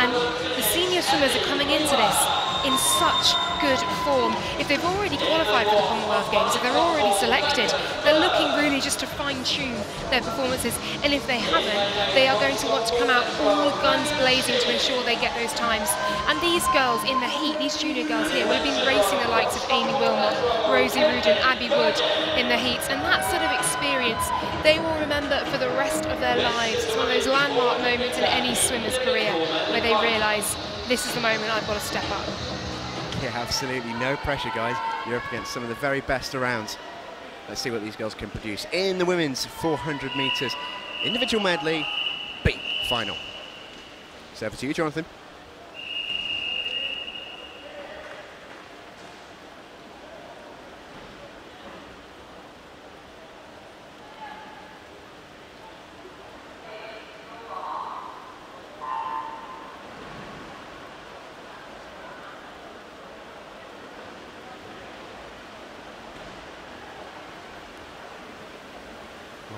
and the senior swimmers are coming into this in such good form. If they've already qualified for the Commonwealth Games, if they're already selected, they're looking really just to fine-tune their performances. And if they haven't, they are going to want to come out all guns blazing to ensure they get those times. And these girls in the heat, these junior girls here, have been racing the likes of Aimee Willmott, Rosie Rudin, Abbie Wood in the heats. And that sort of experience, they will remember for the rest of their lives. It's one of those landmark moments in any swimmer's career where they realise this is the moment I've got to step up. Yeah, absolutely. No pressure, guys. You're up against some of the very best around. Let's see what these girls can produce. In the women's 400 metres individual medley B final. So over to you, Jonathan.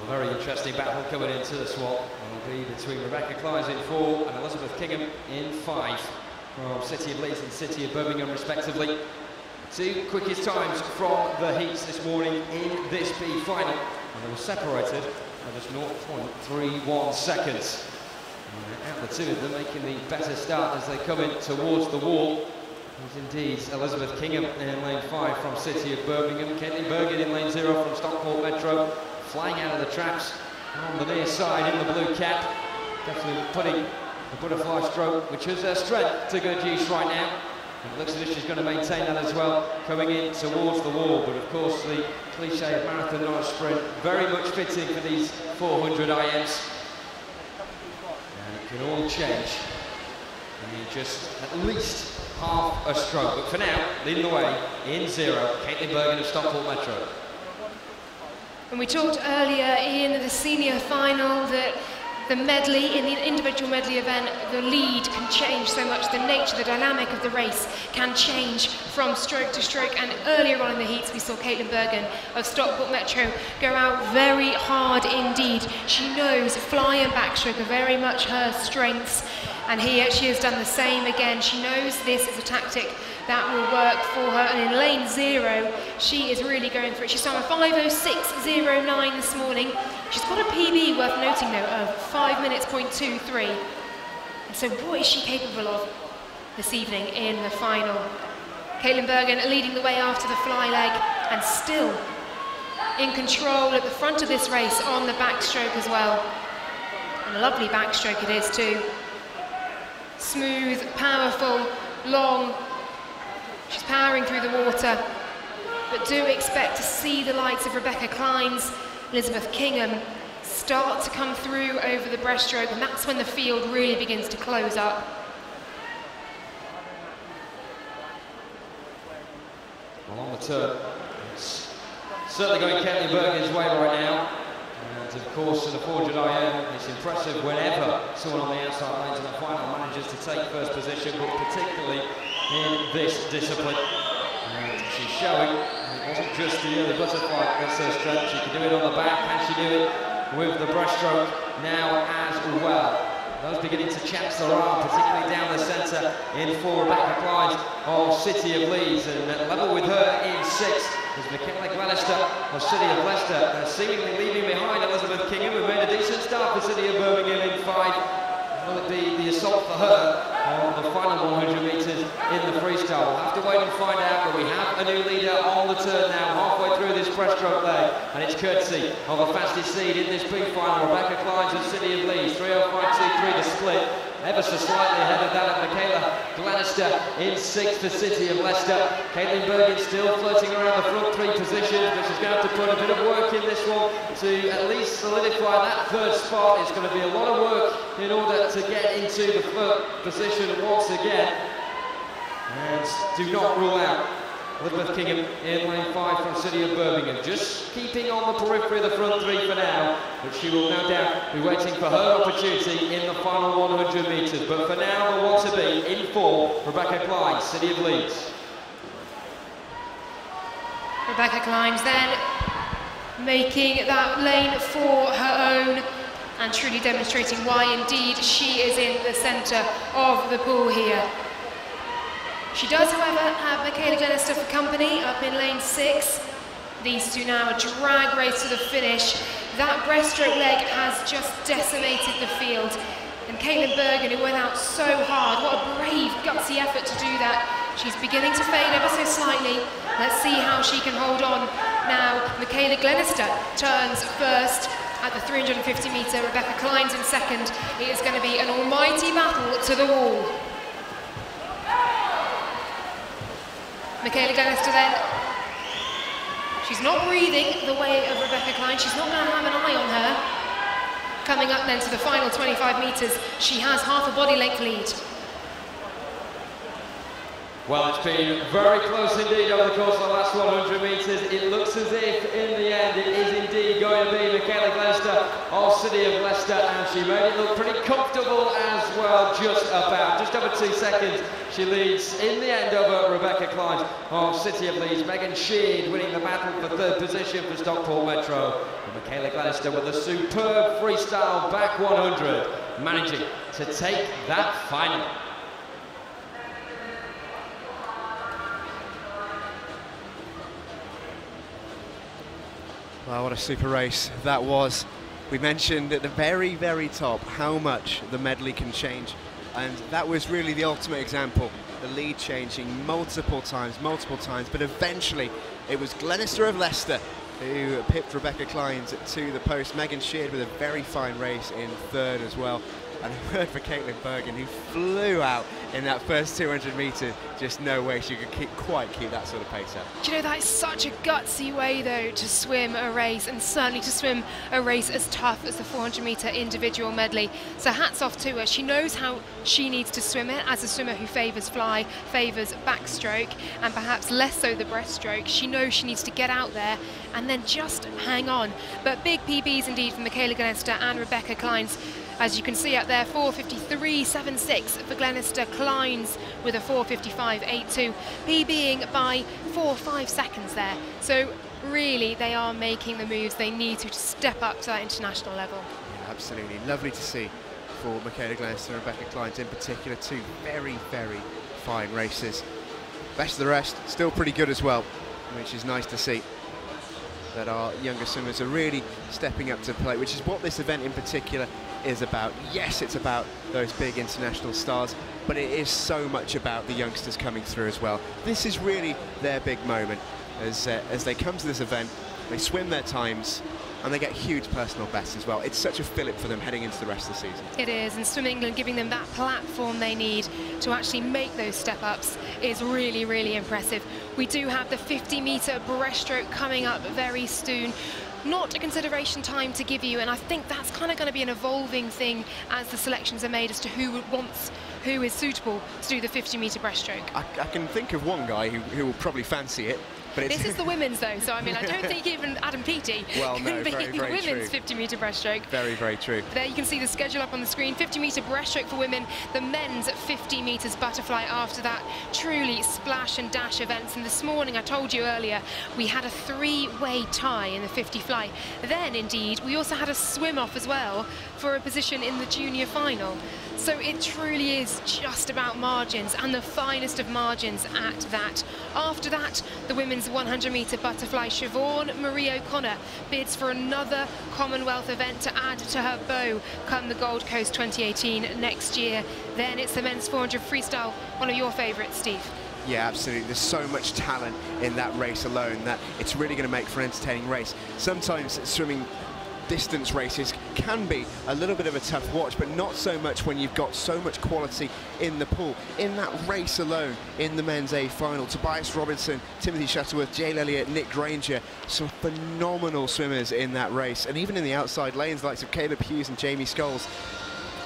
very interesting battle the one. Will be between Rebecca Clines in four and Elizabeth Kingham in five from City of Leeds and City of Birmingham respectively. Two quickest times from the heats this morning in this B final. And they were separated by just 0.31 seconds. And out the two of them making the better start as they come in towards the wall. Is indeed Elizabeth Kingham in lane five from City of Birmingham, Caitlin Bergen in lane zero from Stockport Metro, flying out of the traps on the near side in the blue cap. Definitely putting the butterfly stroke, which is her strength, to good use right now. And it looks as if she's going to maintain that as well, coming in towards the wall. But of course, the cliche of marathon, not a sprint, very much fitting for these 400 IMs. And it can all change. And you just at least half a stroke. But for now, leading the way in zero, Caitlin Bergen of Stockport Metro. And we talked earlier in the senior final that the medley, in the individual medley event, the lead can change so much. The nature, the dynamic of the race can change from stroke to stroke. And earlier on in the heats, we saw Caitlin Bergen of Stockport Metro go out very hard indeed. She knows fly and backstroke are very much her strengths. And here she has done the same again. She knows this is a tactic that will work for her. And in lane zero, she is really going for it. She's done a 5.06.09 this morning. She's got a PB worth noting though of 5 minutes point two three. So what is she capable of this evening in the final? Caitlin Bergen leading the way after the fly leg and still in control at the front of this race on the backstroke as well. And a lovely backstroke it is too smooth, powerful, long. She's powering through the water. But do expect to see the likes of Rebecca Clines, Elizabeth Kingham start to come through over the breaststroke, and that's when the field really begins to close up. Along the turn, it's certainly going Caitlin Bergen's way right now. And of course, in the 400 IM, it's impressive whenever someone on the outside lanes in the final manages to take first position, but particularly in this discipline. And she's showing it wasn't just the early butterfly that's her strength. She can do it on the back, and she do it with the breaststroke now as well. Those beginning to chance their arm, particularly down the centre in four Rebecca Clines of City of Leeds. And level with her in sixth is Michaela Glenister of City of Leicester. And seemingly leaving behind Elizabeth Kingham, who made a decent start for City of Birmingham in five. Will it be the assault for her on the final 100 metres in the freestyle? We'll have to wait and find out, but we have a new leader on the turn now, halfway through this breaststroke leg, and it's courtesy of the fastest seed in this big final, Rebecca Clines of City of Leeds, 305.23 to split, ever so slightly ahead of that of Michaela Glenister in sixth for City of Leicester. Caitlin Bergen still floating around the front three positions, but she's going to have to put a bit of work in this one to at least solidify that third spot. It's going to be a lot of work in order to get into the third position once again. And do not rule out Elizabeth Kingham in lane five from City of Birmingham. Just keeping on the periphery of the front three for now, but she will no doubt be waiting for her opportunity in the final 100 metres. But for now, the want to be in four, Rebecca Clines, City of Leeds. Rebecca Clines then making that lane for her own and truly demonstrating why indeed she is in the centre of the pool here. She does, however, have Michaela Glenister for company up in lane six. These two now a drag race to the finish. That breaststroke leg has just decimated the field. And Caitlin Bergen, who went out so hard, what a brave, gutsy effort to do that. She's beginning to fade ever so slightly. Let's see how she can hold on. Now, Michaela Glenister turns first at the 350 metre. Rebecca Clines in second. It is going to be an almighty battle to the wall. Michaela Glenister then. She's not breathing the way of Rebecca Klein. She's not going to have an eye on her. Coming up then to the final 25 metres, she has half a body length lead. Well, it's been very close indeed over the course of the last 100 metres. It looks as if, in the end, it is indeed going to be Michaela City of Leicester, and she made it look pretty comfortable as well, just about. Just over two seconds, she leads in the end over Rebecca Clines of City of Leeds. Megan Sheard winning the battle for third position for Stockport Metro. And Michaela Glenister with a superb freestyle back 100, managing to take that final. Wow, what a super race that was. We mentioned at the very, very top how much the medley can change. And that was really the ultimate example. The lead changing multiple times, multiple times, but eventually it was Glenister of Leicester who pipped Rebecca Clines to the post. Megan Sheard with a very fine race in third as well. And a word for Caitlin Bergen, who flew out in that first 200 metres. Just no way she could keep, quite keep that sort of pace up. Do you know, that is such a gutsy way, though, to swim a race, and certainly to swim a race as tough as the 400 metre individual medley. So hats off to her. She knows how she needs to swim it as a swimmer who favours fly, favours backstroke, and perhaps less so the breaststroke. She knows she needs to get out there and then just hang on. But big PBs indeed for Michaela Glenister and Rebecca Clines. As you can see up there, 453.76 for Glenister Clines with a 455.82, PBing by four or five seconds there. So really, they are making the moves they need to step up to that international level. Yeah, absolutely. Lovely to see for Michaela Glenister and Rebecca Clines in particular. Two very, very fine races. Best of the rest, still pretty good as well, which is nice to see that our younger swimmers are really stepping up to play, which is what this event in particular is about. Yes, it's about those big international stars, but it is so much about the youngsters coming through as well. This is really their big moment as, uh, as they come to this event, they swim their times, and they get huge personal bests as well. It's such a fillip for them heading into the rest of the season. It is, and Swim England giving them that platform they need to actually make those step-ups is really, really impressive. We do have the 50-metre breaststroke coming up very soon not a consideration time to give you and I think that's kind of going to be an evolving thing as the selections are made as to who wants who is suitable to do the 50 metre breaststroke. I, I can think of one guy who, who will probably fancy it but this is the women's though, so I mean, I don't think even Adam Peaty well, can no, be very, the very women's 50-meter breaststroke. Very, very true. There you can see the schedule up on the screen. 50 metre breaststroke for women, the men's 50 metres butterfly after that. Truly splash and dash events. And this morning, I told you earlier, we had a three-way tie in the 50 fly. Then, indeed, we also had a swim off as well for a position in the junior final. So it truly is just about margins and the finest of margins at that. After that, the women's 100 metre butterfly, Siobhan Marie O'Connor bids for another Commonwealth event to add to her bow come the Gold Coast 2018 next year. Then it's the men's 400 freestyle, one of your favourites, Steve. Yeah, absolutely. There's so much talent in that race alone that it's really going to make for an entertaining race. Sometimes swimming distance races can be a little bit of a tough watch, but not so much when you've got so much quality in the pool. In that race alone, in the men's A final, Tobias Robinson, Timothy Shuttleworth, Jay Lelliott, Nick Grainger, some phenomenal swimmers in that race. And even in the outside lanes, likes of Caleb Hughes and Jamie Scholes,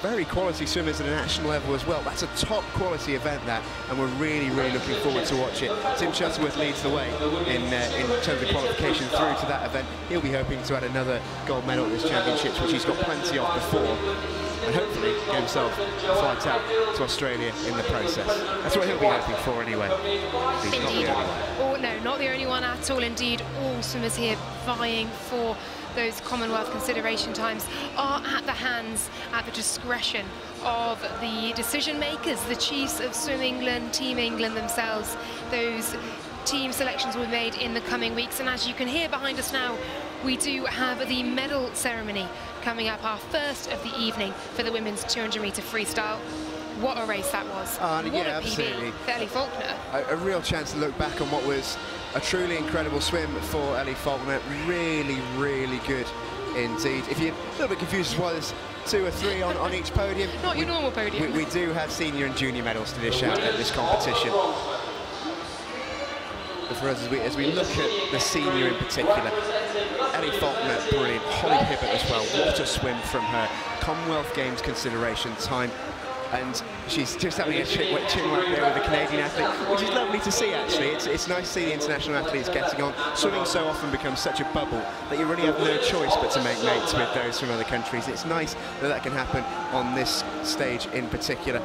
very quality swimmers at a national level as well. That's a top quality event that, and we're really, really looking forward to watch it. Tim Shuttleworth leads the way in, uh, in terms of qualification through to that event. He'll be hoping to add another gold medal at this championships, which he's got plenty of before. and hopefully get himself a flight out to Australia in the process. That's what he'll be hoping for anyway. He's not the Indeed. only one. Oh, no, not the only one at all. Indeed, all swimmers here vying for those Commonwealth consideration times are at the hands, at the discretion of the decision makers, the chiefs of Swim England, Team England themselves. Those team selections will be made in the coming weeks. And as you can hear behind us now, we do have the medal ceremony coming up, our first of the evening for the women's 200 metre freestyle. What a race that was. And what yeah, a PB absolutely. Ellie Faulkner. a, a real chance to look back on what was a truly incredible swim for Ellie Faulkner. Really, really good indeed. If you're a little bit confused as why there's two or three on, on each podium, Not your normal podium. We, we do have senior and junior medals to dish out at this competition. But for us, as we, as we look at the senior in particular, Ellie Faulkner, brilliant. Holly Hibbert as well. What a swim from her. Commonwealth Games consideration time. And she's just having a chin, chin wag there with the Canadian athlete, which is lovely to see actually. It's, it's nice to see the international athletes getting on. Swimming so often becomes such a bubble that you really have no choice but to make mates with those from other countries. It's nice that that can happen on this stage in particular.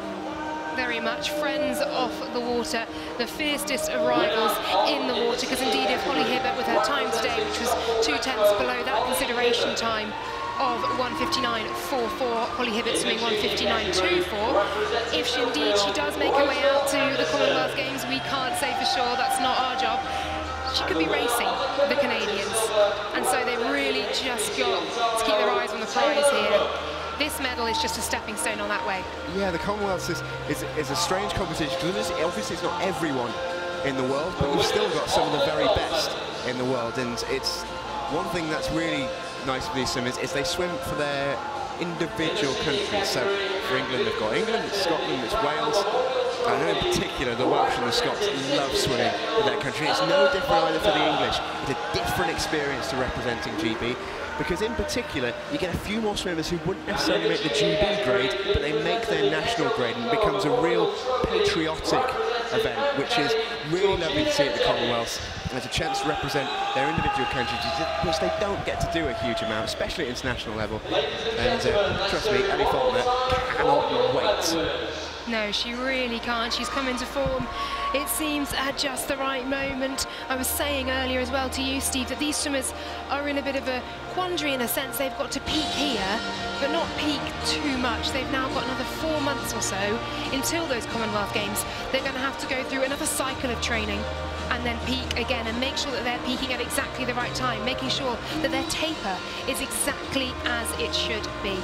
very much friends off the water, the fiercest of rivals in the water, because indeed if Holly Hibbert with her time today, which was two tenths below that consideration time of 159.44, Holly Hibbert swimming 159.24, if she indeed she does make her way out to the Commonwealth Games, we can't say for sure, that's not our job, she could be racing the Canadians. And so they've really just got to keep their eyes on the prize here. This medal is just a stepping stone on that way. Yeah, the Commonwealth is, is, is a strange competition because obviously it's not everyone in the world, but we've still got some of the very best in the world. And it's one thing that's really nice for these swimmers is they swim for their individual countries. So for England, they've got England, it's Scotland, it's Wales. I know in particular the Welsh and the Scots love swimming for their country. It's no different either for the English. It's a different experience to representing GB because in particular you get a few more swimmers who wouldn't necessarily make the GB grade but they make their national grade and it becomes a real patriotic event which is really lovely to see at the Commonwealths and it's a chance to represent their individual countries which they don't get to do a huge amount especially at international level and uh, trust me Ellie Faulkner cannot wait No, she really can't. She's come into form, it seems, at just the right moment. I was saying earlier as well to you, Steve, that these swimmers are in a bit of a quandary in a sense. They've got to peak here, but not peak too much. They've now got another four months or so until those Commonwealth Games. They're going to have to go through another cycle of training and then peak again and make sure that they're peaking at exactly the right time, making sure that their taper is exactly as it should be.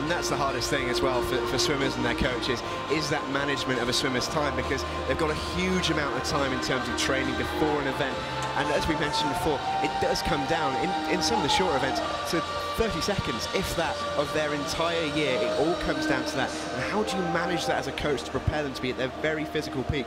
And that's the hardest thing as well for, for swimmers and their coaches, is that management of a swimmer's time because they've got a huge amount of time in terms of training before an event. And as we mentioned before, it does come down in, in some of the short events to 30 seconds, if that, of their entire year. It all comes down to that. And how do you manage that as a coach to prepare them to be at their very physical peak?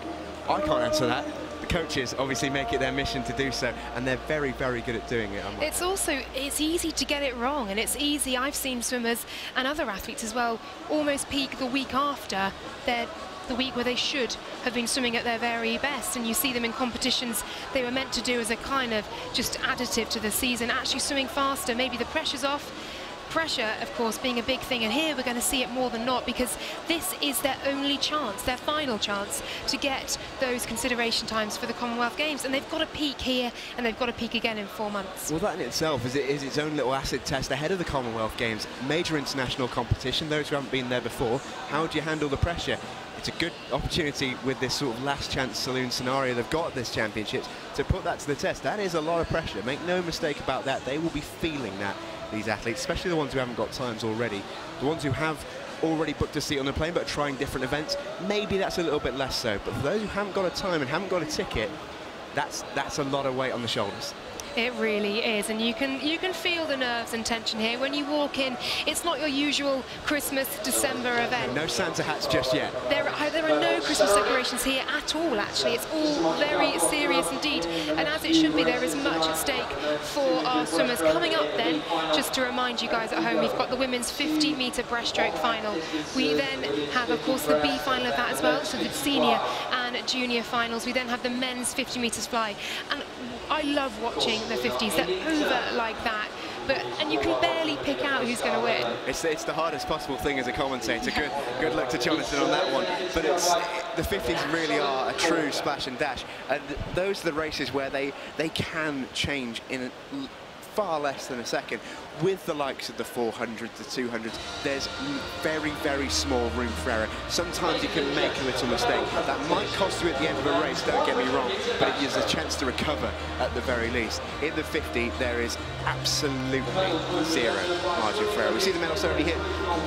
I can't answer that. Coaches obviously make it their mission to do so, and they're very, very good at doing it. It's also, it's easy to get it wrong and it's easy, I've seen swimmers and other athletes as well almost peak the week after their the week where they should have been swimming at their very best and you see them in competitions they were meant to do as a kind of just additive to the season actually swimming faster maybe the pressure's off pressure of course being a big thing and here we're going to see it more than not because this is their only chance their final chance to get those consideration times for the Commonwealth Games and they've got to peak here and they've got to peak again in four months Well, that in itself is, is its own little acid test ahead of the Commonwealth Games. Major international competition, those who haven't been there before, how do you handle the pressure? It's a good opportunity with this sort of last chance saloon scenario they've got at this championships to put that to the test. That is a lot of pressure. Make no mistake about that. They will be feeling that, these athletes, especially the ones who haven't got times already. The ones who have already booked a seat on the plane but are trying different events, maybe that's a little bit less so. But for those who haven't got a time and haven't got a ticket, that's, that's a lot of weight on the shoulders. It really is, and you can you can feel the nerves and tension here when you walk in. It's not your usual Christmas December event. No Santa hats just yet. There are, there are no Christmas decorations here at all, actually. It's all very serious indeed. And as it should be, there is much at stake for our swimmers. Coming up then, just to remind you guys at home, we've got the women's 50 metre breaststroke final. We then have, of course, the B final of that as well, so the senior and junior finals. We then have the men's 50 metres fly. And I love watching the 50s. They're over like that but and you can barely pick out who's going to win. It's, it's the hardest possible thing as a commentator. Good, good luck to Jonathan on that one. But it's the 50s really are a true splash and dash, and those are the races where they they can change in far less than a second. With the likes of the 400s, the 200s, there's very, very small room for error. Sometimes you can make a little mistake. That might cost you at the end of a race, don't get me wrong, but it gives a chance to recover at the very least. In the 50, there is absolutely zero margin for error. We see the medal here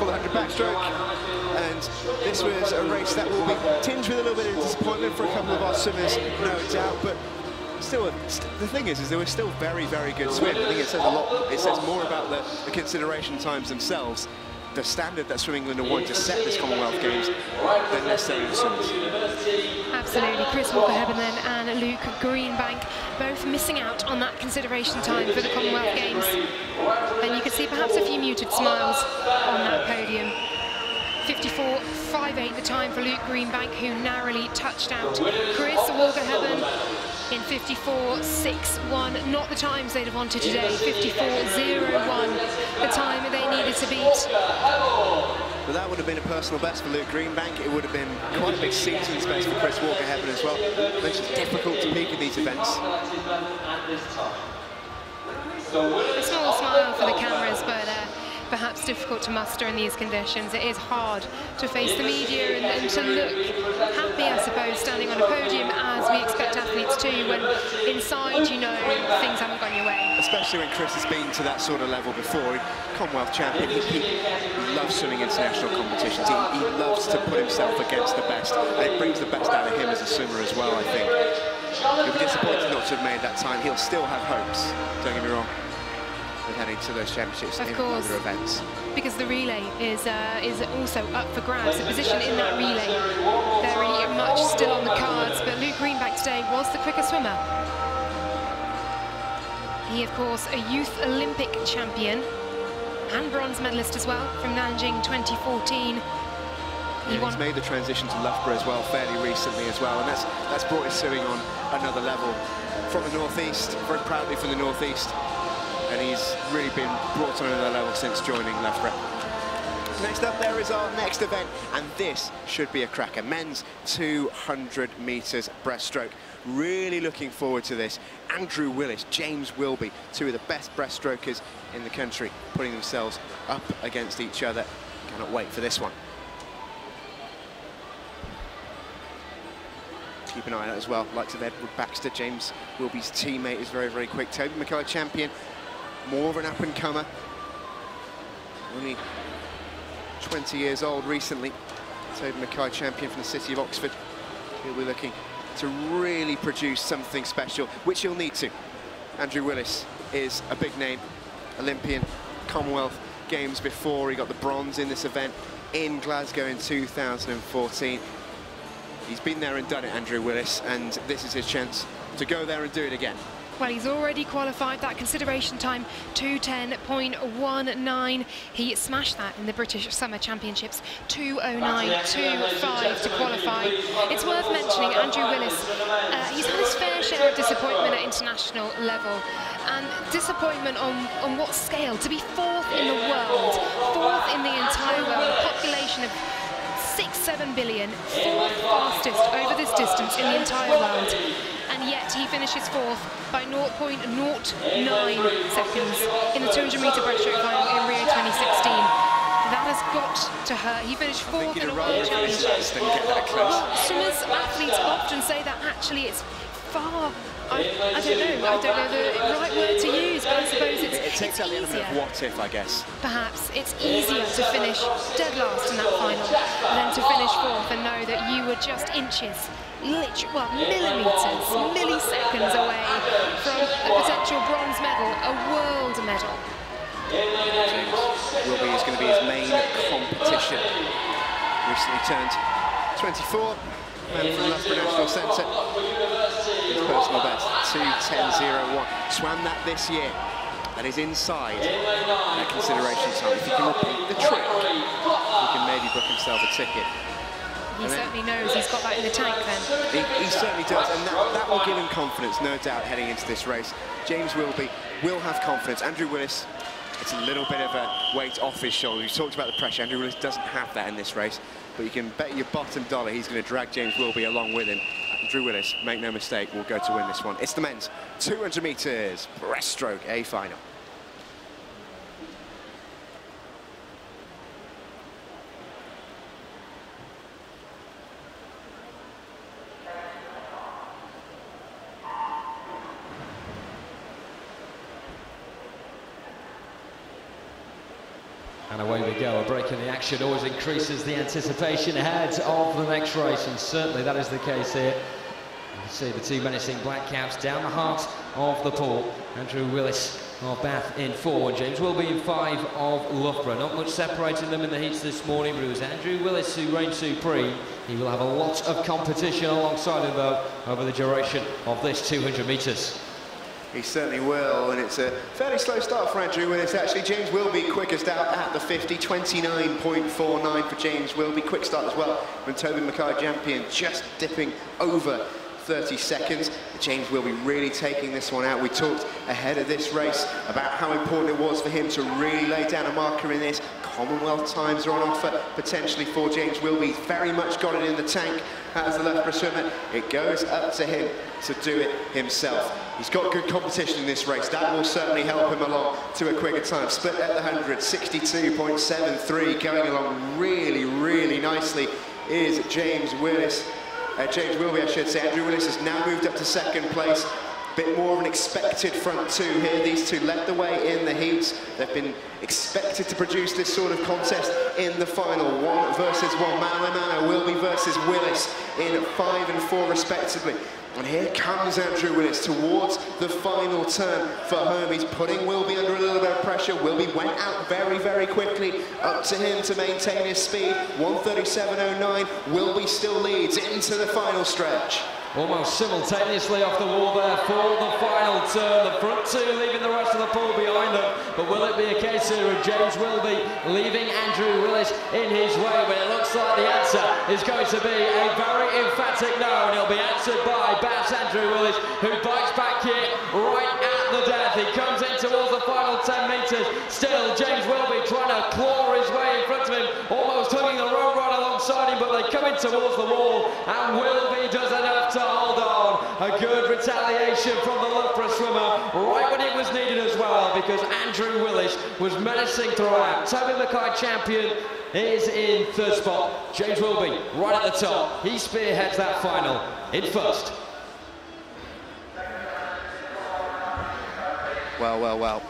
for the 100 backstroke and this was a race that will be tinged with a little bit of disappointment for a couple of our swimmers, no doubt, but still, a, the thing is, is they were still very, very good swim. I think it says a lot. It says more about the, the consideration times themselves, the standard that Swim England wanting to set this Commonwealth Games, than necessarily the swimmers. Absolutely, Chris Walker-Hebborn and Luke Greenbank both missing out on that consideration time for the Commonwealth Games. And you can see perhaps a few muted smiles on that podium. 54.58 the time for Luke Greenbank, who narrowly touched out Chris Walker-Hebborn in 54.61. Not the times they'd have wanted today. 54.01, the time they needed to beat. But that would have been a personal best for Luke Greenbank. It would have been quite a big season's best for Chris Walker-Hebborn as well. It's difficult to peak in these events. A small smile for the cameras, but uh, perhaps difficult to muster in these conditions. It is hard to face the media and, and, to look happy, I suppose, standing on a podium as we expect athletes to when inside you know things haven't gone your way. Especially when Chris has been to that sort of level before. Commonwealth champion, he, he loves swimming international competitions. He, he loves to put himself against the best and it brings the best out of him as a swimmer as well, I think. He'll be disappointed not to have made that time. He'll still have hopes, don't get me wrong heading to those championships of in course, events. Because the relay is uh, is also up for grabs. The position in that relay very much still on the cards, but Luke Greenbank today was the quicker swimmer. He, of course, a youth Olympic champion and bronze medalist as well from Nanjing 2014. He yeah, he's made the transition to Loughborough as well fairly recently as well, and that's that's brought his swimming on another level. From the northeast, very proudly from the northeast, and he's really been brought on another level since joining left Loughborough. Next up there is our next event, and this should be a cracker. Men's 200 metres breaststroke. Really looking forward to this. Andrew Willis, James Wilby, two of the best breaststrokers in the country, putting themselves up against each other. Cannot wait for this one. keep an eye on it as well. Likes of Edward Baxter, James Wilby's teammate is very, very quick. Toby McKay champion, more of an up-and-comer. Only 20 years old recently. Toby Mackay, champion from the city of Oxford. He'll be looking to really produce something special, which he'll need to. Andrew Willis is a big name, Olympian, Commonwealth Games before. He got the bronze in this event in Glasgow in 2014. He's been there and done it, Andrew Willis, and this is his chance to go there and do it again. Well, he's already qualified that consideration time, 210.19. He smashed that in the British Summer Championships, 209.25 to qualify. It's worth mentioning Andrew Willis, uh, he's had his fair share of disappointment at international level. And disappointment on, on what scale? To be fourth in the world, fourth in the entire world, a population of six, seven billion, fourth fastest over this distance in the entire world and yet he finishes fourth by 0.09 seconds in the 200 metre breaststroke final in Rio 2016. That has got to hurt. He finished fourth in a world championship. Well, swimmers, athletes often say that actually it's far I, I, don't know. I don't know the right word to use, but I suppose it's, it takes it's out the element of what if, I guess. Perhaps it's easier to finish dead last in that final than to finish fourth and know that you were just inches literally, well, millimetres, milliseconds away from a potential bronze medal, a world medal. James Wilby is going to be his main competition. Recently turned 24, man from Loughborough National Centre. His personal best, 2.10.01. Swam that this year. and That is inside consideration time. If he can repeat the trick, he can maybe book himself a ticket he certainly knows he's got that in the tank then. He, he certainly does, and that, that will give him confidence, no doubt, heading into this race. James Wilby will have confidence. Andrew Willis, it's a little bit of a weight off his shoulder. You talked about the pressure. Andrew Willis doesn't have that in this race, but you can bet your bottom dollar he's going to drag James Wilby along with him. Drew Willis, make no mistake, will go to win this one. It's the men's 200 metres breaststroke A final. Away we go, a break in the action always increases the anticipation ahead of the next race, and certainly that is the case here. You see the two menacing black caps down the heart of the pool. Andrew Willis of Bath in four, and James be in five of Loughborough. Not much separating them in the heats this morning, but it was Andrew Willis who reigned supreme. He will have a lot of competition alongside him, though, over the duration of this 200 metres. He certainly will, and it's a fairly slow start for Andrew Willis. Actually, James will be quickest out at the 50, 29.49 for James Wilby. Quick start as well when Toby Mackay-Jampion just dipping over 30 seconds. James will be really taking this one out. We talked ahead of this race about how important it was for him to really lay down a marker in this. Commonwealth times are on offer potentially for James Wilby. Very much got it in the tank as the Loughborough swimmer. It goes up to him to do it himself. He's got good competition in this race. That will certainly help him along to a quicker time. Split at the 100, 62.73, going along really, really nicely is James Willis. Uh, James Wilby, I should say. Andrew Willis has now moved up to second place. Bit more of an expected front two here. These two led the way in the heats. They've been expected to produce this sort of contest in the final. One versus one, mano mano, Wilby versus Willis in five and four respectively. And here comes Andrew Willis towards the final turn for home. He's putting Wilby under a little bit of pressure. Wilby went out very, very quickly. Up to him to maintain his speed. 137.09. Wilby still leads into the final stretch. Almost simultaneously off the wall there for the final turn. The front two leaving the rest of the pool behind them. But will it be a case here of James Wilby leaving Andrew Willis in his way when it looks like the answer is going to be a very emphatic no and it'll be answered by Bath's Andrew Willis who bites back here right He comes in towards the final 10 metres. Still James Wilby trying to claw his way in front of him, almost hugging the road right alongside him, but they come in towards the wall and Wilby does enough to hold on. A good retaliation from the Loughborough swimmer, right when it was needed as well, because Andrew Willis was menacing throughout. Toby Mackay champion, is in third spot. James Wilby right at the top. He spearheads that final in first. Well, well, well.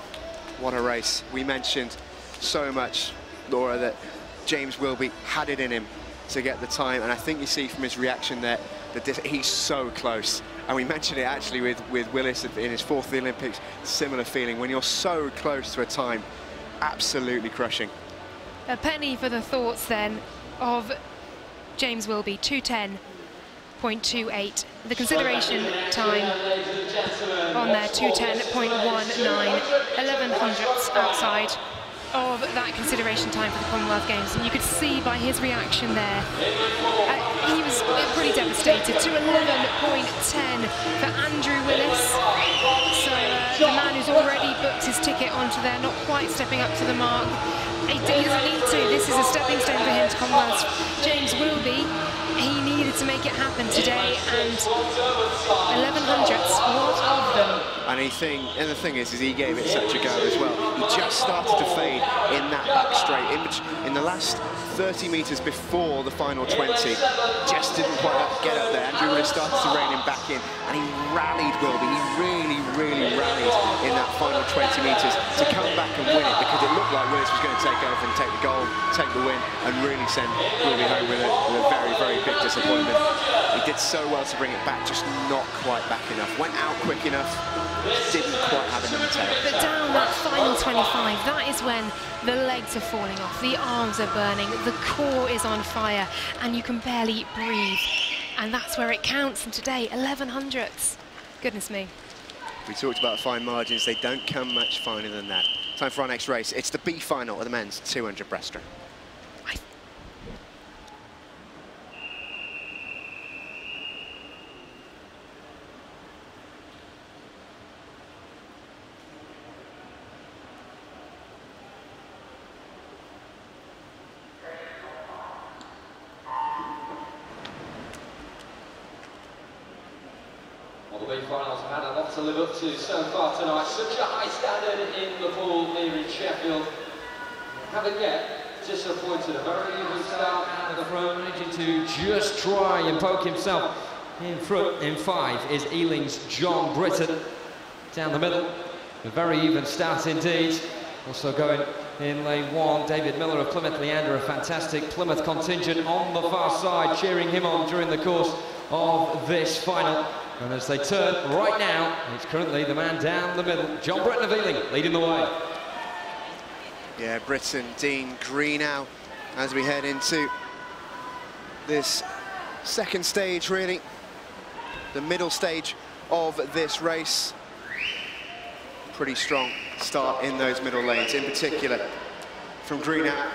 What a race. We mentioned so much, Laura, that James Wilby had it in him to get the time, and I think you see from his reaction there that he's so close. And we mentioned it actually with, with Willis in his fourth of the Olympics, similar feeling. When you're so close to a time, absolutely crushing. A penny for the thoughts then of James Wilby, 210.28. The consideration time on there, 210.19, 11 hundredths outside of that consideration time for the Commonwealth Games, and you could see by his reaction there, uh, he was pretty devastated. To 11.10 for Andrew Willis. So uh, the man who's already booked his ticket onto there, not quite stepping up to the mark. He, doesn't need to. This is a stepping stone for him to Commonwealth. James Wilby, he needed to make it happen today, and 11 hundredths, what of them? And he thing, and the thing is, is he gave it such a go as well. He just started to fade in that back straight. In, in the last 30 metres before the final 20, just didn't quite get up there. Andrew Willis started to rein him back in, and he rallied Wilby. He really, really rallied in that final 20 metres to come back and win it because it looked like Willis was going to take over and take the gold, take the win, and really send Wilby home with a, with a very, very big disappointment. He did so well to bring it back, just not quite back enough. Went out quick enough, didn't quite have it in the tail. But down that final 25, that is when the legs are falling off, the arms are burning, the core is on fire, and you can barely breathe. And that's where it counts, and today, 11 hundredths. Goodness me. We talked about fine margins, they don't come much finer than that. Time for our next race. It's the B final of the men's 200 breaststroke. finals have had a lot to live up to so far tonight. Such a high standard in the pool here in Sheffield. Haven't yet disappointed. A very even start at the front, managing to just try and poke himself in front. In five is Ealing's John Britton. Down the middle, a very even start indeed. Also going in lane one, David Miller of Plymouth Leander, a fantastic Plymouth contingent on the far side, cheering him on during the course of this final. And as they turn right now, it's currently the man down the middle, John Britton of Ealing, leading the way. Yeah, Britton, Dean, Greenow, as we head into this second stage, really. The middle stage of this race. Pretty strong start in those middle lanes, in particular from Greenow.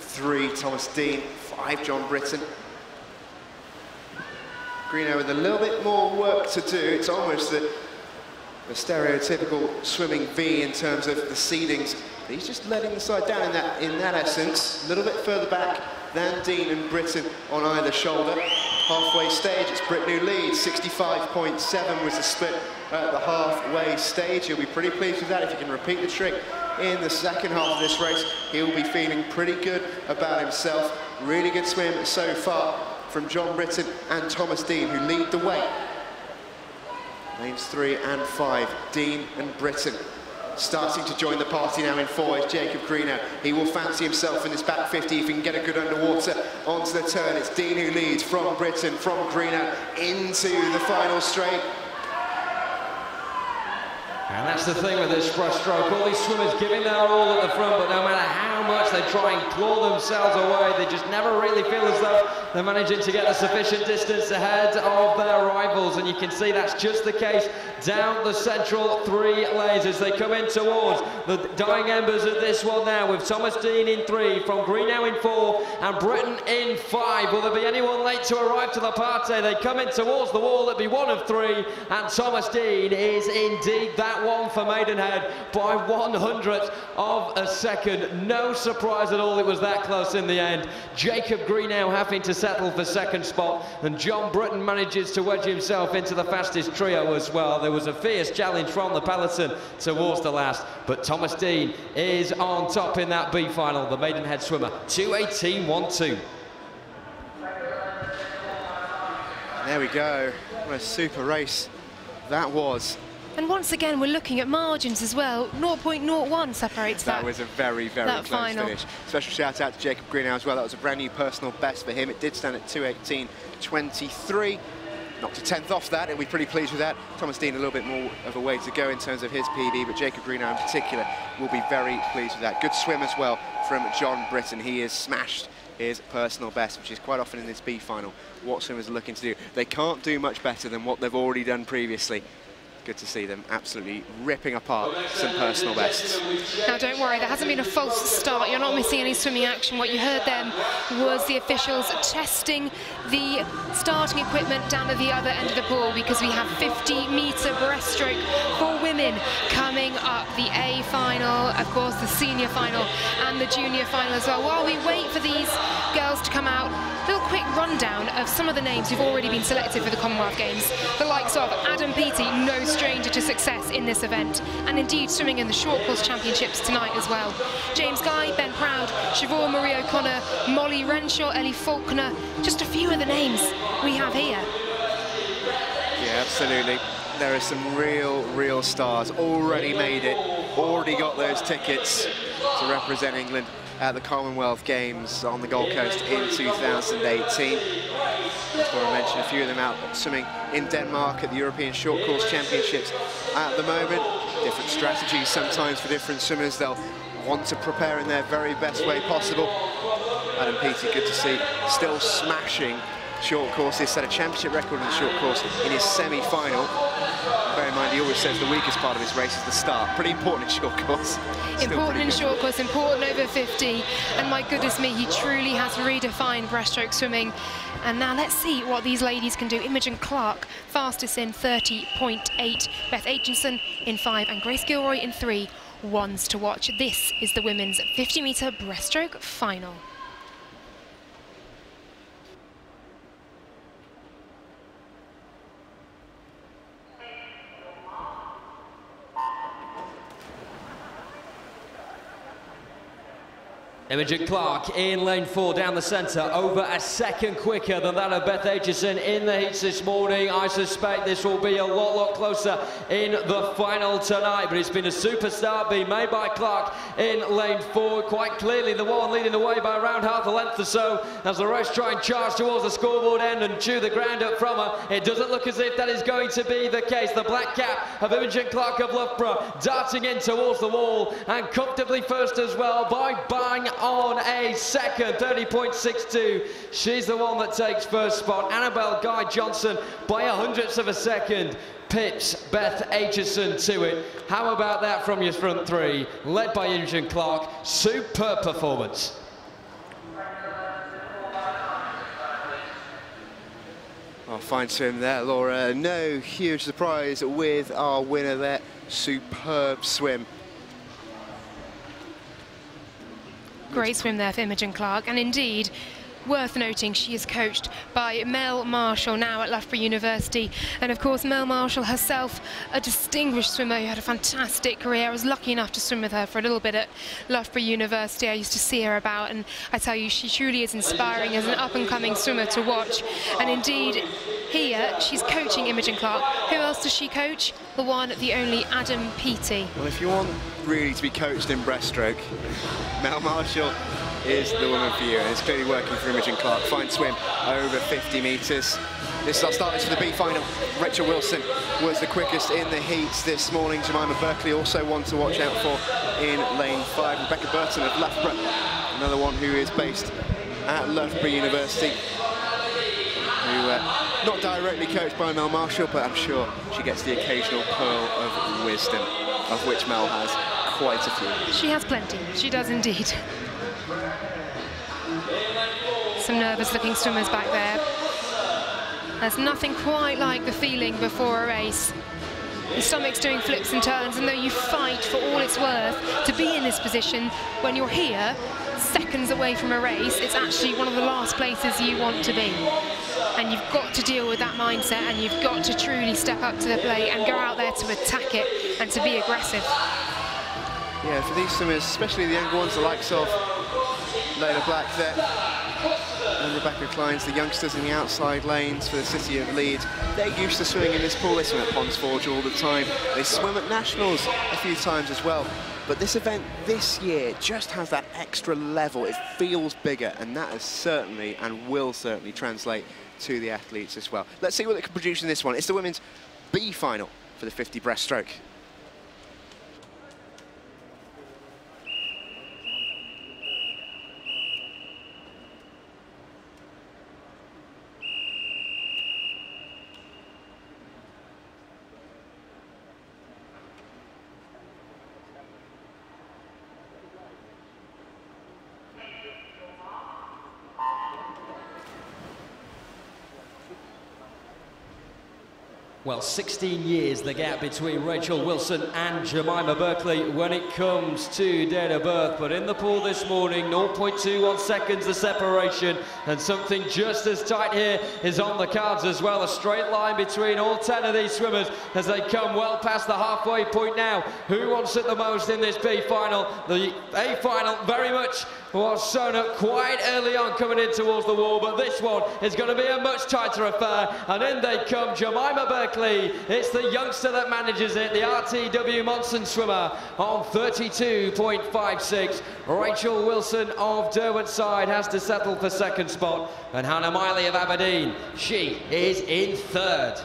Three, Thomas Dean. Five, John Britton. Greenow with a little bit more work to do. It's almost the, the stereotypical swimming V in terms of the seedings. He's just letting the side down in that, in that essence. A little bit further back than Dean and Britton on either shoulder. Halfway stage, it's Britton who leads. 65.7 was the split at the halfway stage. He'll be pretty pleased with that if he can repeat the trick in the second half of this race. He'll be feeling pretty good about himself. Really good swim so far from John Britton and Thomas Dean, who lead the way. Lanes three and five, Dean and Britton. Starting to join the party now in four is Jacob Greenow. He will fancy himself in this back 50 if he can get a good underwater onto the turn. It's Dean who leads from Britton, from Greenow into the final straight. And that's the thing with this breaststroke. All these swimmers giving their all at the front, but no matter how much they try and claw themselves away, they just never really feel as though they're managing to get a sufficient distance ahead of their rivals. And you can see that's just the case down the central three lanes as they come in towards the dying embers of this one now with Thomas Dean in three, from Greenow in four, and Britton in five. Will there be anyone late to arrive to the party? They come in towards the wall, it'll be one of three, and Thomas Dean is indeed that one for Maidenhead by one hundredth of a second. No surprise at all, it was that close in the end. Jacob Greenow having to settle for second spot, and John Britton manages to wedge himself into the fastest trio as well. There was a fierce challenge from the peloton towards the last, but Thomas Dean is on top in that B final, the Maidenhead swimmer, 218.12. There we go. What a super race that was. And once again, we're looking at margins as well. 0.01 separates that. That was a very, very close final. finish. Special shout out to Jacob Greenow as well. That was a brand new personal best for him. It did stand at 218.23. Knocked a tenth off that, and we're pretty pleased with that. Thomas Dean a little bit more of a way to go in terms of his PB, but Jacob Greenow in particular will be very pleased with that. Good swim as well from John Britton. He has smashed his personal best, which is quite often in this B final what swimmers are looking to do. They can't do much better than what they've already done previously good to see them absolutely ripping apart some personal bests. Now don't worry, there hasn't been a false start. You're not missing any swimming action. What you heard then was the officials testing the starting equipment down at the other end of the pool because we have 50 metre breaststroke for women coming up. The A final, of course, the senior final and the junior final as well. While we wait for these girls to come out, a little quick rundown of some of the names who've already been selected for the Commonwealth Games. The likes of Adam Peaty, no stranger to success in this event, and indeed swimming in the short course championships tonight as well. James Guy, Ben Proud, Siobhan Marie O'Connor, Molly Renshaw, Ellie Faulkner, just a few of the names we have here. Yeah, absolutely. There are some real, real stars already made it, already got those tickets to represent England at the Commonwealth Games on the Gold Coast in 2018. Before I mention a few of them out swimming in Denmark at the European Short Course Championships at the moment. Different strategies sometimes for different swimmers. They'll want to prepare in their very best way possible. Adam Peaty, good to see, still smashing short course. He set a championship record in the short course in his semi-final. Mind, he always says the weakest part of his race is the start. Pretty important in short course. Still important in short course, important over 50. And my goodness me, he truly has redefined breaststroke swimming. And now let's see what these ladies can do. Imogen Clark, fastest in 30.8. Beth Aitchison in five and Grace Gilroy in three. Ones to watch. This is the women's 50 metre breaststroke final. Imogen Clark in lane four down the centre, over a second quicker than that of Beth Aitchison in the heats this morning. I suspect this will be a lot, lot closer in the final tonight, but it's been a superstar being made by Clark in lane four. Quite clearly the one leading the way by around half a length or so as the rest try and charge towards the scoreboard end and chew the ground up from her. It doesn't look as if that is going to be the case. The black cap of Imogen Clark of Loughborough darting in towards the wall and comfortably first as well by bang on a second, 30.62. She's the one that takes first spot. Annabel Guye-Johnson by a hundredths of a second pips Beth Aitchison to it. How about that from your front three? Led by Imogen Clark. Superb performance. Oh, fine swim there, Laura. No huge surprise with our winner there. Superb swim. Great swim there for Imogen Clark, and indeed, worth noting she is coached by Mel Marshall now at Loughborough University. And of course Mel Marshall herself a distinguished swimmer who had a fantastic career I was lucky enough to swim with her for a little bit at Loughborough University. I used to see her about and I tell you she truly is inspiring as an up and coming swimmer to watch. And indeed here she's coaching Imogen Clark who else does she coach the one the only Adam Peaty well if you want really to be coached in breaststroke Mel Marshall is the woman for you. And it's clearly working for Imogen Clark. Fine swim over 50 metres. This is our start for the B final. Rachel Wilson was the quickest in the heats this morning. Jemima Berkeley also one to watch out for in lane five. Rebecca Burton of Loughborough, another one who is based at Loughborough University. Who, uh, not directly coached by Mel Marshall, but I'm sure she gets the occasional pearl of wisdom, of which Mel has quite a few. She has plenty, she does indeed. Some nervous looking swimmers back there. There's nothing quite like the feeling before a race. Your stomach's doing flips and turns, and though you fight for all it's worth to be in this position, when you're here, seconds away from a race, it's actually one of the last places you want to be. And you've got to deal with that mindset, and you've got to truly step up to the plate and go out there to attack it and to be aggressive. Yeah, for these swimmers, especially the younger ones, the likes of Layla Black there, Rebecca Clines, the youngsters in the outside lanes for the City of Leeds, they're used to swimming in this pool. They swim at Ponds Forge all the time. They swim at Nationals a few times as well. But this event this year just has that extra level. It feels bigger, and that is certainly and will certainly translate to the athletes as well. Let's see what they can produce in this one. It's the women's B final for the 50 breaststroke. Well, 16 years the gap between Rachel Wilson and Jemima Berkeley when it comes to date of birth. But in the pool this morning, 0.21 seconds the separation, and something just as tight here is on the cards as well. A straight line between all 10 of these swimmers as they come well past the halfway point now. Who wants it the most in this B final? The A final very much was shown up quite early on coming in towards the wall, but this one is going to be a much tighter affair. And in they come, Jemima Berkeley. It's the youngster that manages it, the RTW Monson swimmer on 32.56. Rachel Wilson of Derwentside has to settle for second spot. And Hannah Miley of Aberdeen, she is in third.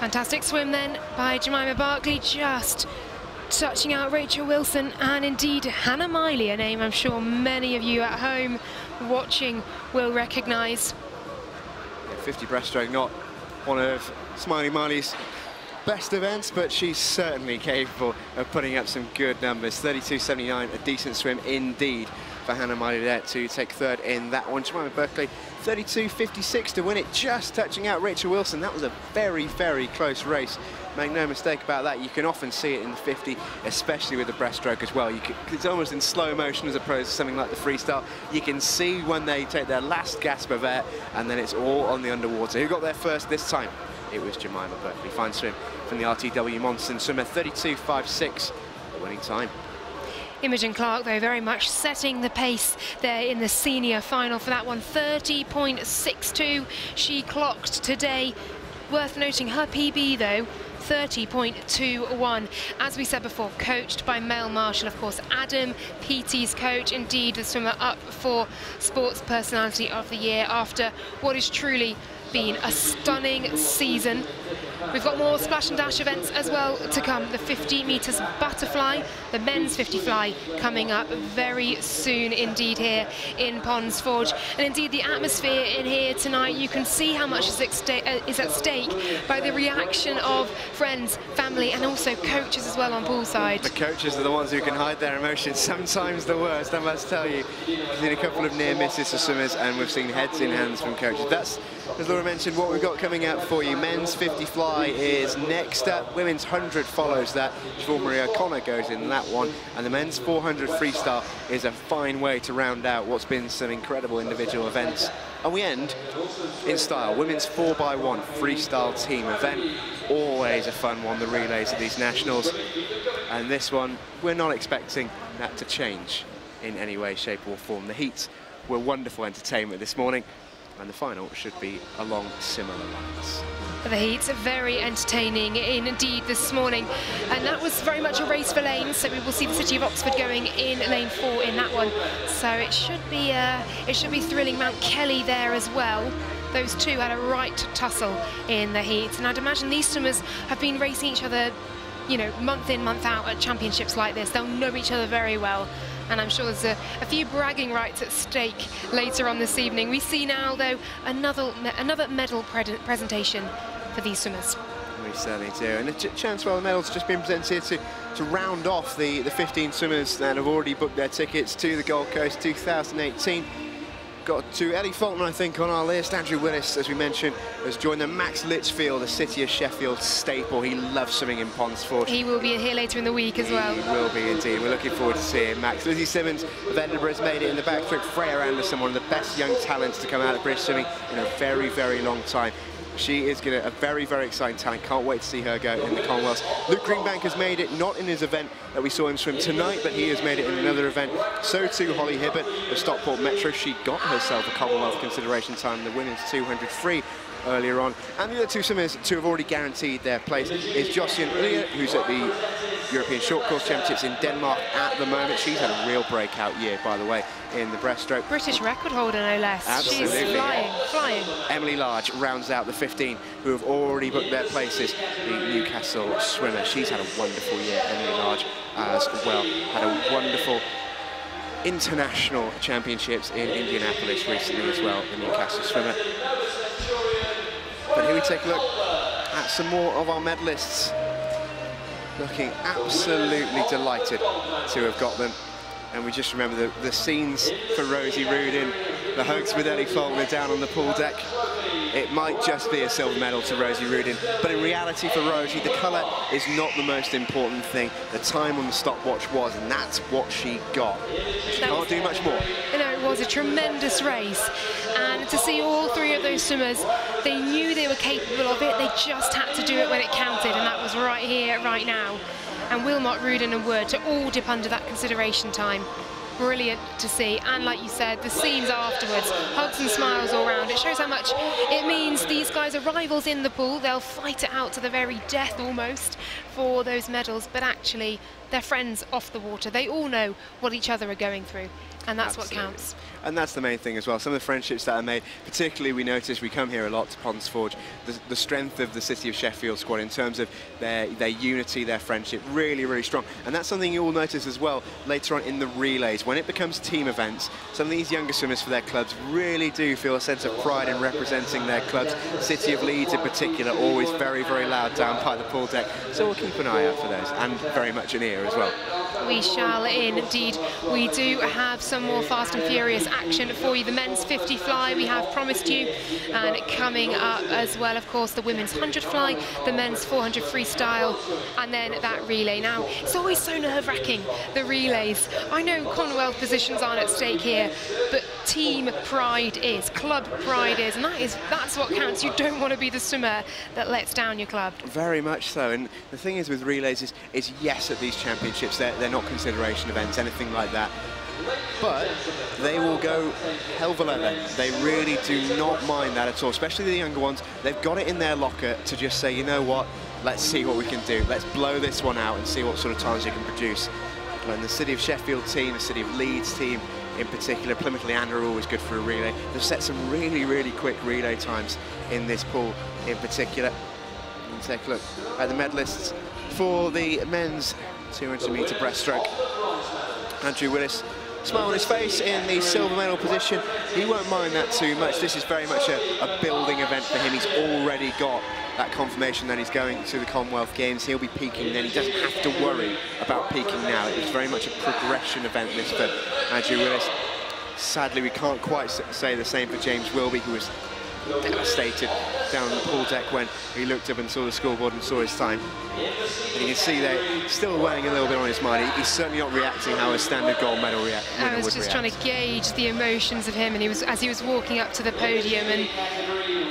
Fantastic swim then by Jemima Berkeley, just touching out Rachel Wilson and indeed Hannah Miley, a name I'm sure many of you at home watching will recognise. 50 breaststroke, not one of Smiley Miley's best events, but she's certainly capable of putting up some good numbers. 32.79, a decent swim indeed for Hannah Miley there to take third in that one. Jemima Berkeley, 32.56 to win it, just touching out Rachel Wilson. That was a very, very close race. Make no mistake about that. You can often see it in the 50, especially with the breaststroke as well. Can, it's almost in slow motion as opposed to something like the freestyle. You can see when they take their last gasp of air, and then it's all on the underwater. Who got there first this time? It was Jemima Berkeley. Fine swim from the RTW Monson swimmer, 32.56 winning time. Imogen Clark, though, very much setting the pace there in the senior final for that one. 30.62 she clocked today. Worth noting her PB, though, 30.21. As we said before, coached by Mel Marshall, of course, Adam Peaty's coach, indeed the swimmer up for Sports Personality of the Year after what is truly been a stunning season. We've got more splash and dash events as well to come. The 50 metres butterfly, the men's 50 fly coming up very soon indeed here in Ponds Forge. And indeed the atmosphere in here tonight, you can see how much is at uh, stake by the reaction of friends, family and also coaches as well on poolside. The coaches are the ones who can hide their emotions, sometimes the worst, I must tell you. We've seen a couple of near misses for swimmers and we've seen heads in hands from coaches. That's, as Laura mentioned, what we've got coming out for you. Men's 50 fly is next up. Women's 100 follows that. Siobhan Marie O'Connor goes in that one. And the men's 400 freestyle is a fine way to round out what's been some incredible individual events. And we end in style. Women's 4x1 freestyle team event. Always a fun one, the relays of these nationals. And this one, we're not expecting that to change in any way, shape or form. The heats were wonderful entertainment this morning and the final should be along similar lines. The heats are very entertaining indeed this morning. And that was very much a race for lanes so we will see the City of Oxford going in lane four in that one. So it should be uh, it should be thrilling Mount Kelly there as well. Those two had a right tussle in the heat. And I'd imagine these swimmers have been racing each other you know month in month out at championships like this. They'll know each other very well and I'm sure there's a, a, few bragging rights at stake later on this evening. We see now, though, another, another medal pre presentation for these swimmers. We certainly do. And a chance for the medals just been presented here to, to round off the, the 15 swimmers that have already booked their tickets to the Gold Coast 2018 got to Ellie Faulkner, I think, on our list. Andrew Willis, as we mentioned, has joined the Max Litchfield, the City of Sheffield staple. He loves swimming in Ponds Forge. He will be here later in the week as well. He will be indeed. We're looking forward to seeing Max. Lizzie Simmonds of Edinburgh has made it in the backstroke. Freya Anderson, one of the best young talents to come out of British swimming in a very, very long time. She is to a very, very exciting talent. Can't wait to see her go in the Commonwealth. Luke Greenbank has made it, not in his event that we saw him swim tonight, but he has made it in another event. So too Holly Hibbert of Stockport Metro. She got herself a Commonwealth consideration time in the women's 200 free earlier on. And the other two swimmers to have already guaranteed their place is Josian Ulia, who's at the European Short Course Championships in Denmark at the moment. She's had a real breakout year, by the way, in the breaststroke. British record holder, no less. Absolutely. She's flying, flying. Emily Large rounds out the 15 who have already booked their places. The Newcastle swimmer. She's had a wonderful year, Emily Large, as well. Had a wonderful international championships in Indianapolis recently as well, the Newcastle swimmer. But here we take a look at some more of our medalists. Looking absolutely delighted to have got them. And we just remember the, the scenes for Rosie Rudin, the hugs with Ellie Faulkner down on the pool deck. It might just be a silver medal to Rosie Rudin, but in reality for Rosie, the colour is not the most important thing. The time on the stopwatch was, and that's what she got. She that can't do much more. You know, it was a tremendous race, and to see all three of those swimmers, they knew they were capable of it, they just had to do it when it counted, and that was right here, right now. And Willmott, Rudin and Wood to all dip under that consideration time brilliant to see. And like you said, the scenes afterwards, hugs and smiles all round. It shows how much it means these guys are rivals in the pool. They'll fight it out to the very death almost for those medals, but actually they're friends off the water. They all know what each other are going through and that's Absolutely. what counts. And that's the main thing as well. Some of the friendships that are made, particularly we notice, we come here a lot to Ponds Forge, the, the strength of the City of Sheffield squad in terms of their, their unity, their friendship, really, really strong. And that's something you'll notice as well later on in the relays. When it becomes team events, some of these younger swimmers for their clubs really do feel a sense of pride in representing their clubs. City of Leeds in particular, always very, very loud down by the pool deck. So we'll keep an eye out for those and very much an ear as well. We shall indeed. We do have some more fast and furious action for you. The men's 50 fly we have promised you and coming up as well of course the women's 100 fly, the men's 400 freestyle and then that relay. Now it's always so nerve-wracking the relays. I know Commonwealth positions aren't at stake here but team pride is, club pride is, and that is that's what counts. You don't want to be the swimmer that lets down your club. Very much so. And the thing is with relays is, is yes, at these championships, they're, they're not consideration events, anything like that. But they will go hell a leather. They really do not mind that at all, especially the younger ones. They've got it in their locker to just say, you know what, let's see what we can do. Let's blow this one out and see what sort of times you can produce. And the City of Sheffield team, the City of Leeds team in particular, Plymouth Leander are always good for a relay. They've set some really, really quick relay times in this pool in particular. And take a look at the medalists for the men's 200 metre breaststroke. Andrew Willis smile on his face in the silver medal position. He won't mind that too much. This is very much a, a, building event for him. He's already got that confirmation that he's going to the Commonwealth Games. He'll be peaking then. He doesn't have to worry about peaking now. It's very much a progression event, this for Andrew Willis. Sadly, we can't quite say the same for James Wilby, who was devastated down the pool deck when he looked up and saw the scoreboard and saw his time. And you can see there, still weighing a little bit on his mind. He, he's certainly not reacting how a standard gold medal react. I was just react. trying to gauge the emotions of him, and he was as he was walking up to the podium, and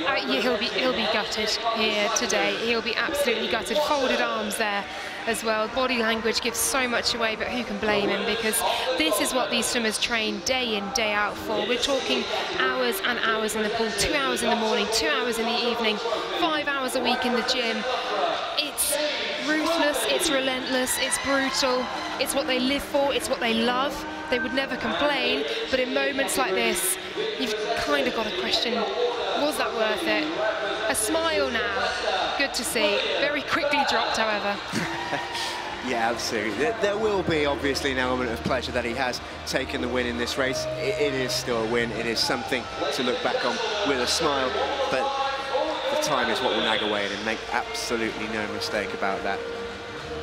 uh, he'll be he'll be gutted here today. He'll be absolutely gutted. Folded arms there as well. Body language gives so much away, but who can blame him? Because this is what these swimmers train day in, day out for. We're talking hours and hours in the pool, two hours in the morning, two hours in the evening, five hours a week in the gym. It's ruthless, it's relentless, it's brutal, it's what they live for, it's what they love. They would never complain, but in moments like this, you've kind of got to question, was that worth it? A smile now, good to see. Very quickly dropped, however. yeah, absolutely. There, there, will be obviously an element of pleasure that he has taken the win in this race. it, it is still a win. It is something to look back on with a smile, but the time is what will nag away at him. Make absolutely no mistake about that.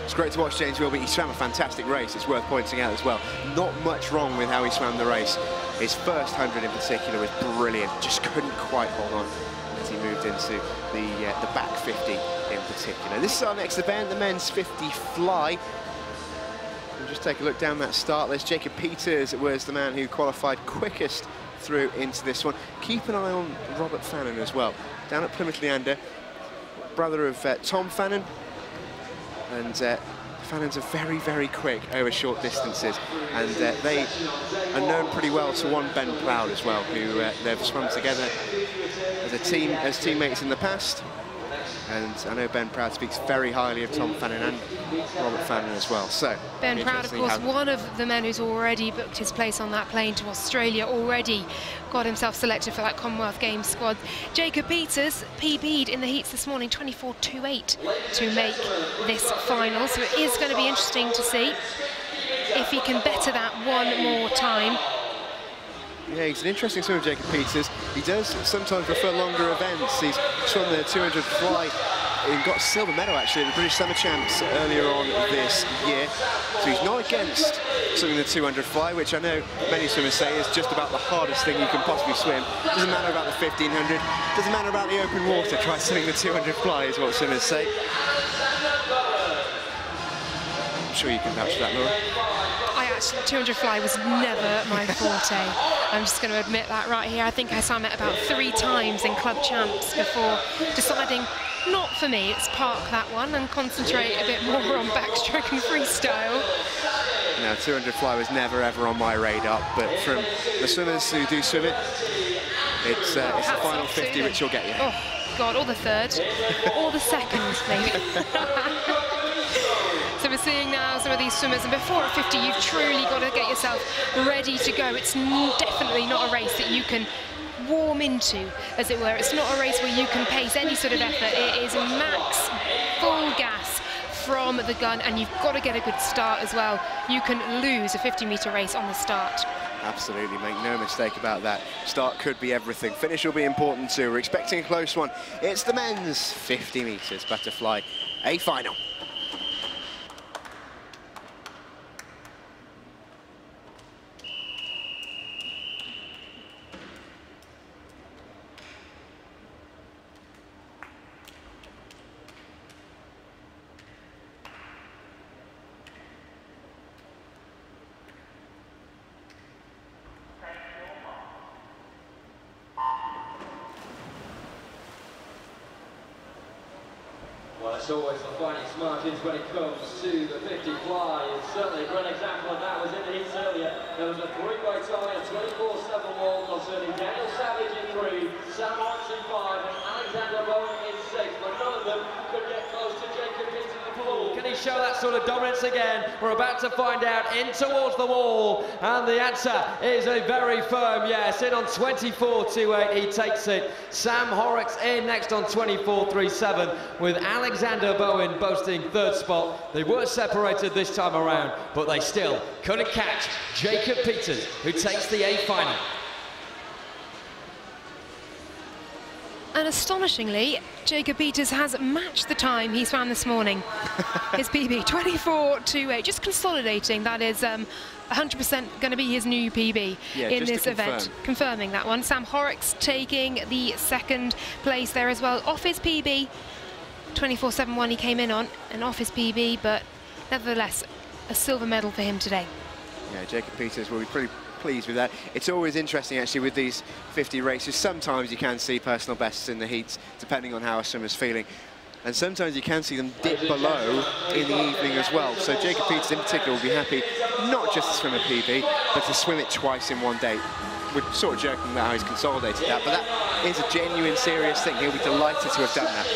It's great to watch James Wilby. He swam a fantastic race, it's worth pointing out as well. Not much wrong with how he swam the race. His first 100 in particular was brilliant, just couldn't quite hold on as he moved into the, uh, the back 50 in particular. This is our next event, the men's 50 fly. Just take a look down that start list. Jacob Peters was the man who qualified quickest through into this one. Keep an eye on Robert Fannon as well. Down at Plymouth Leander, brother of uh, Tom Fannon, and uh, Fannons are very, very quick over short distances, and uh, they are known pretty well to one Ben Proud as well, who uh, they've swum together as a team, as teammates in the past, and I know Ben Proud speaks very highly of Tom Fannon and Robert Fannon as well. So Ben Proud, of course, one of the men who's already booked his place on that plane to Australia, already got himself selected for that Commonwealth Games squad. Jacob Peters PB'd in the heats this morning, 24.28 to make this final. So it is going to be interesting to see if he can better that one more time. Yeah, he's an interesting swimmer, Jacob Peters. He does sometimes prefer longer events. He's swum the 200 fly. He got silver medal actually at the British Summer Champs earlier on this year. So he's not against swimming the 200 fly, which I know many swimmers say is just about the hardest thing you can possibly swim. Doesn't matter about the 1500, doesn't matter about the open water. Try swimming the 200 fly is what swimmers say. I'm sure you can vouch for that, Laura. 200 fly was never my forte. I'm just going to admit that right here. I think I swam it about three times in club champs before deciding not for me. Let's park that one and concentrate a bit more on backstroke and freestyle. Now 200 fly was never ever on my radar, but from the swimmers who do swim it, it's, uh, it's the final 50 which you'll get you. Oh, God, or the third, or the second, maybe. We're seeing now some of these swimmers, and before at 50, you've truly got to get yourself ready to go. It's definitely not a race that you can warm into, as it were. It's not a race where you can pace any sort of effort. It is max, full gas from the gun, and you've got to get a good start as well. You can lose a 50-metre race on the start. Absolutely, make no mistake about that. Start could be everything. Finish will be important too. We're expecting a close one. It's the men's 50 metres butterfly, a final. It's always the finest margins when it comes to the 50 fly. It's certainly a great example of that was in the heats earlier. There was a three-way tie, a 24-7 wall concerning Daniel Savage in three, Sam Marks in five, and Alexander Bowen in six. But none of them could get close to Jacob Peter the pool. Can he show that sort of dominance again? We're about to find out in towards the wall. And the answer is a very firm yes. In on 24.28, he takes it. Sam Horrocks in next on 24.37 with Alexander Bowen boasting third spot. They were separated this time around, but they still couldn't catch Jacob Peters, who takes the A final. And astonishingly, Jacob Peters has matched the time he swam this morning. his PB, 24.28, just consolidating. That is 100% um, going to be his new PB yeah, in this confirm. event. Confirming that one. Sam Horrocks taking the second place there as well. Off his PB, 24.71 he came in on, and off his PB, but nevertheless, a silver medal for him today. Yeah, Jacob Peters will be pretty pleased with that. It's always interesting actually with these 50 races. Sometimes you can see personal bests in the heats depending on how a swimmer's feeling. And sometimes you can see them dip below in the evening as well. So Jacob Peters in particular will be happy not just to swim a PB, but to swim it twice in one day. We're sort of joking about how he's consolidated that, but that is a genuine, serious thing. He'll be delighted to have done that.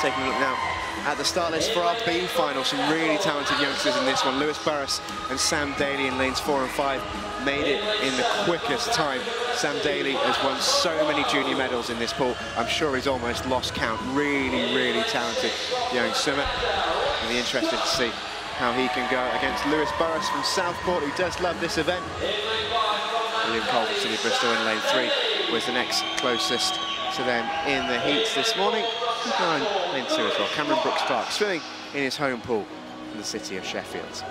Taking a look now at the start list for our B final. Some really talented youngsters in this one. Lewis Burras and Sam Daly in lanes four and five made it in the quickest time. Sam Daly has won so many junior medals in this pool. I'm sure he's almost lost count. Really, really talented young swimmer. I'll be interested to see how he can go against Lewis Burras from Southport, who does love this event. William Cole from City Bristol in lane three was the next closest to them in the heats this morning. And lane two as well. Cameron Brooks Clark swimming in his home pool in the city of Sheffield.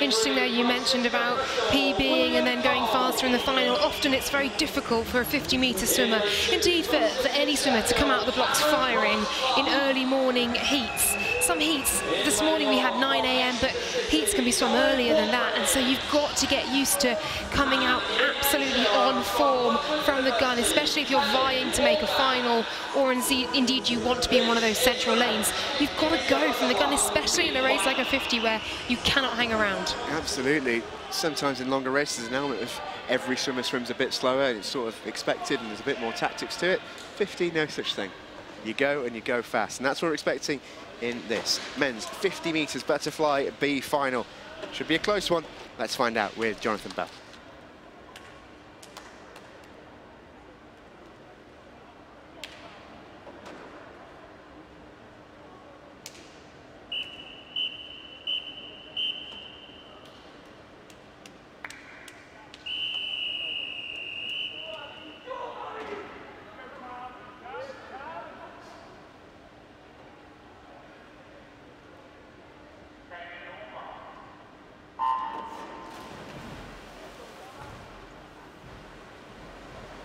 Interesting there you mentioned about PBing and then going faster in the final. Often it's very difficult for a 50 metre swimmer, indeed for, for any swimmer to come out of the blocks firing in early morning heats. Some heats, this morning we had 9 a.m., but heats can be swum earlier than that, and so you've got to get used to coming out absolutely on form from the gun, especially if you're vying to make a final, or indeed you want to be in one of those central lanes. You've got to go from the gun, especially in a race like a 50 where you cannot hang around. Absolutely. Sometimes in longer races, an element of every swimmer swims a bit slower. It's sort of expected and there's a bit more tactics to it. 50, no such thing. You go and you go fast. And that's what we're expecting in this. Men's 50 metres butterfly B final. Should be a close one. Let's find out with Jonathan Bell.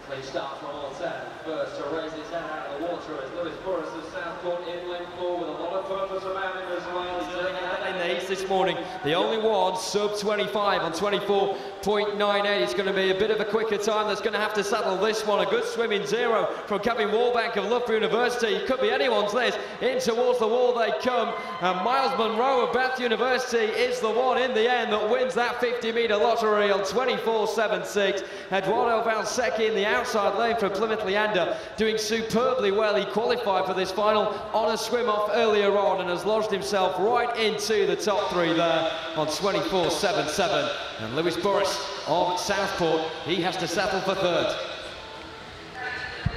Clean start from all 10. First to raise his head out of the water is Lewis Burras of Southport in lane four with a lot of purpose about him as well. He's doing in the East this morning. The only one sub 25 on 24.98. It's going to be a bit of a quicker time that's going to have to settle this one. A good swimming zero from Kevin Wallbank of Loughborough University. It could be anyone's this. In towards the wall they come. And Miles Munro of Bath University is the one in the end that wins that 50 metre lottery on 24.76. Eduardo Valsecchi in the outside lane for Plymouth Leander doing superbly well. He qualified for this final on a swim off earlier on and has lodged himself right into the top three there on 24.77. And Lewis Burras of Southport, he has to settle for third.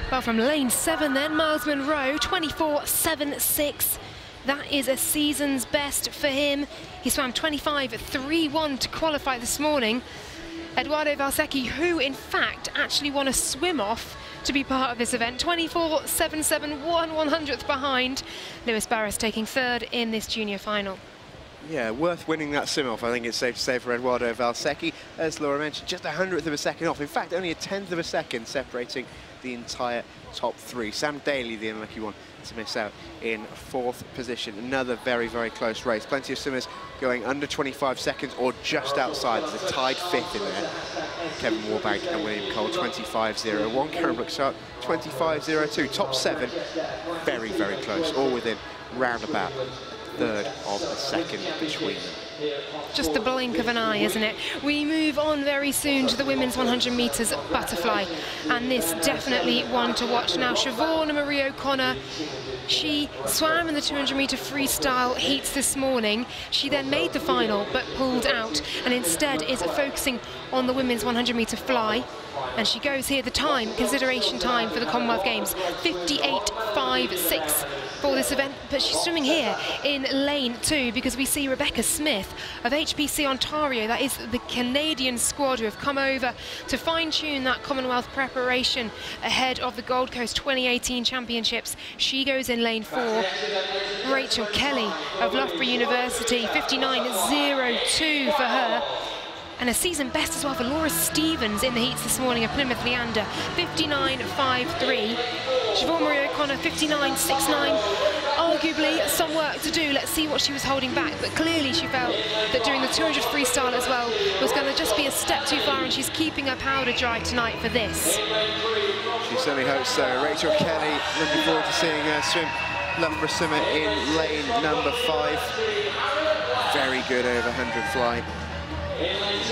Well, from lane seven then, Miles Munro, 24.76. That is a season's best for him. He swam 25.31 to qualify this morning. Eduardo Valsecchi, who in fact actually won a swim off to be part of this event. 24.77, one one hundredth behind. Lewis Burras taking third in this junior final. Yeah, worth winning that swim off. I think it's safe to say for Eduardo Valsecchi. As Laura mentioned, just a hundredth of a second off. In fact, only a tenth of a second separating the entire top three. Sam Daly, the unlucky one to miss out in fourth position. Another very, very close race. Plenty of swimmers going under 25 seconds or just outside. There's a tied fifth in there. Kevin Warbank and William Cole, 25.01. Karen Brooks 25.02. Top seven, very, very close, all within round about third of a second between them. Just the blink of an eye, isn't it? We move on very soon to the women's 100 metres butterfly, and this definitely one to watch. Now, Siobhan Marie O'Connor, she swam in the 200 metre freestyle heats this morning. She then made the final, but pulled out, and instead is focusing on the women's 100 metre fly. And she goes here, the time, consideration time for the Commonwealth Games, 58.56 for this event, but she's swimming here in lane two because we see Rebecca Smith of HPC Ontario, that is the Canadian squad who have come over to fine-tune that Commonwealth preparation ahead of the Gold Coast 2018 Championships. She goes in lane four. Rachel Kelly of Loughborough University, 59.02 for her and a season best as well for Laura Stevens in the heats this morning of Plymouth Leander, 59.53. Siobhan Marie O'Connor, 59.69. Arguably some work to do. Let's see what she was holding back. But clearly she felt that doing the 200 freestyle as well was going to just be a step too far, and she's keeping her powder dry tonight for this. She certainly hopes so. Rachel Kelly, looking forward to seeing her swim Loughborough Summit in lane number five. Very good over 100 fly.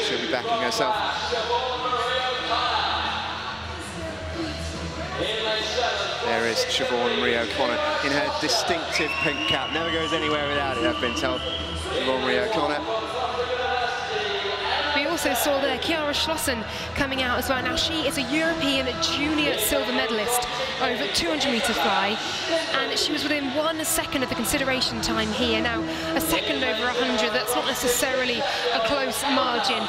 She'll be backing herself. There is Siobhan Marie O'Connor in her distinctive pink cap. Never goes anywhere without it, I've been told. Siobhan Marie O'Connor also saw there Kiara Schlossen coming out as well. Now she is a European junior silver medalist over 200 metre fly and she was within one second of the consideration time here. Now a second over 100, that's not necessarily a close margin